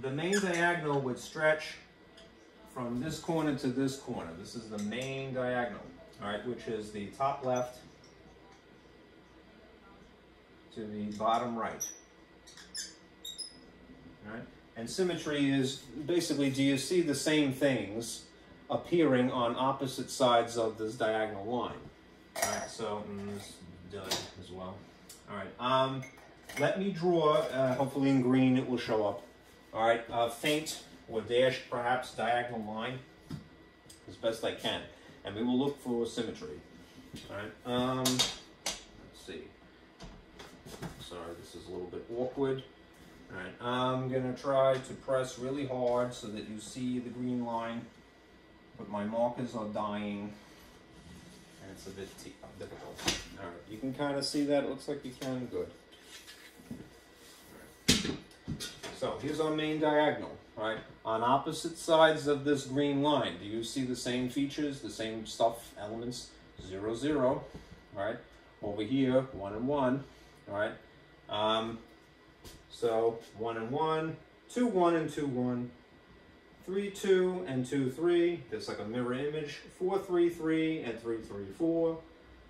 The main diagonal would stretch from this corner to this corner. This is the main diagonal, all right, which is the top left to the bottom right. All right? And symmetry is basically, do you see the same things appearing on opposite sides of this diagonal line? All right, so mm, this done as well. All right, um, let me draw, uh, hopefully in green it will show up. All right, uh, faint or dash perhaps diagonal line as best I can. And we will look for symmetry. All right. Um, let's see. Sorry, this is a little bit awkward. All right. I'm gonna try to press really hard so that you see the green line, but my markers are dying. and it's a bit difficult. All right, you can kind of see that. It looks like you can. Good. So here's our main diagonal, right? On opposite sides of this green line, do you see the same features, the same stuff, elements? Zero, zero, right? Over here, one and one, right? Um, so one and one, two, one and two, one, three, two, and two, three. There's like a mirror image. Four, three, three, and three, three, four.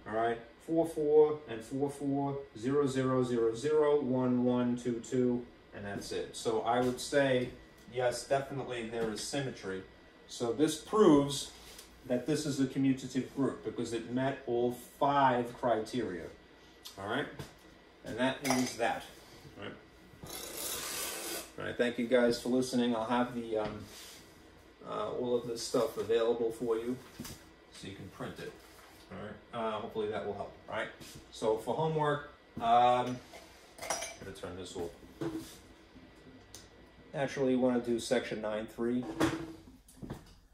All right, four, four, and four, four, zero, zero, zero, zero, one, one, two, two, and that's it. So I would say, yes, definitely there is symmetry. So this proves that this is a commutative group because it met all five criteria. All right, and that is that. All right. Thank you guys for listening. I'll have the um, uh, all of this stuff available for you, so you can print it. All right. Uh, hopefully that will help. All right. So for homework, um, I'm gonna turn this off. Naturally, you want to do section nine three.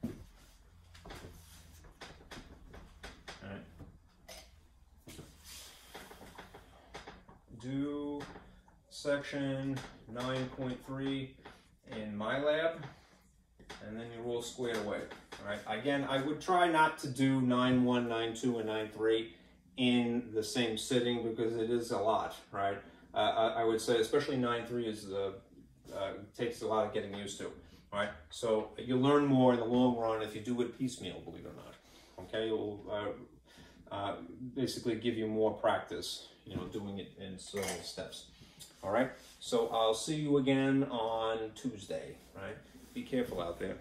All right. Do section nine point three in my lab, and then you're all squared away. All right. Again, I would try not to do nine one, nine two, and nine three in the same sitting because it is a lot, right? Uh, I, I would say, especially nine three is the uh, takes a lot of getting used to, right? So you learn more in the long run if you do it piecemeal, believe it or not. Okay, it will uh, uh, basically give you more practice, you know, doing it in several steps. All right. So I'll see you again on Tuesday. Right. Be careful out there.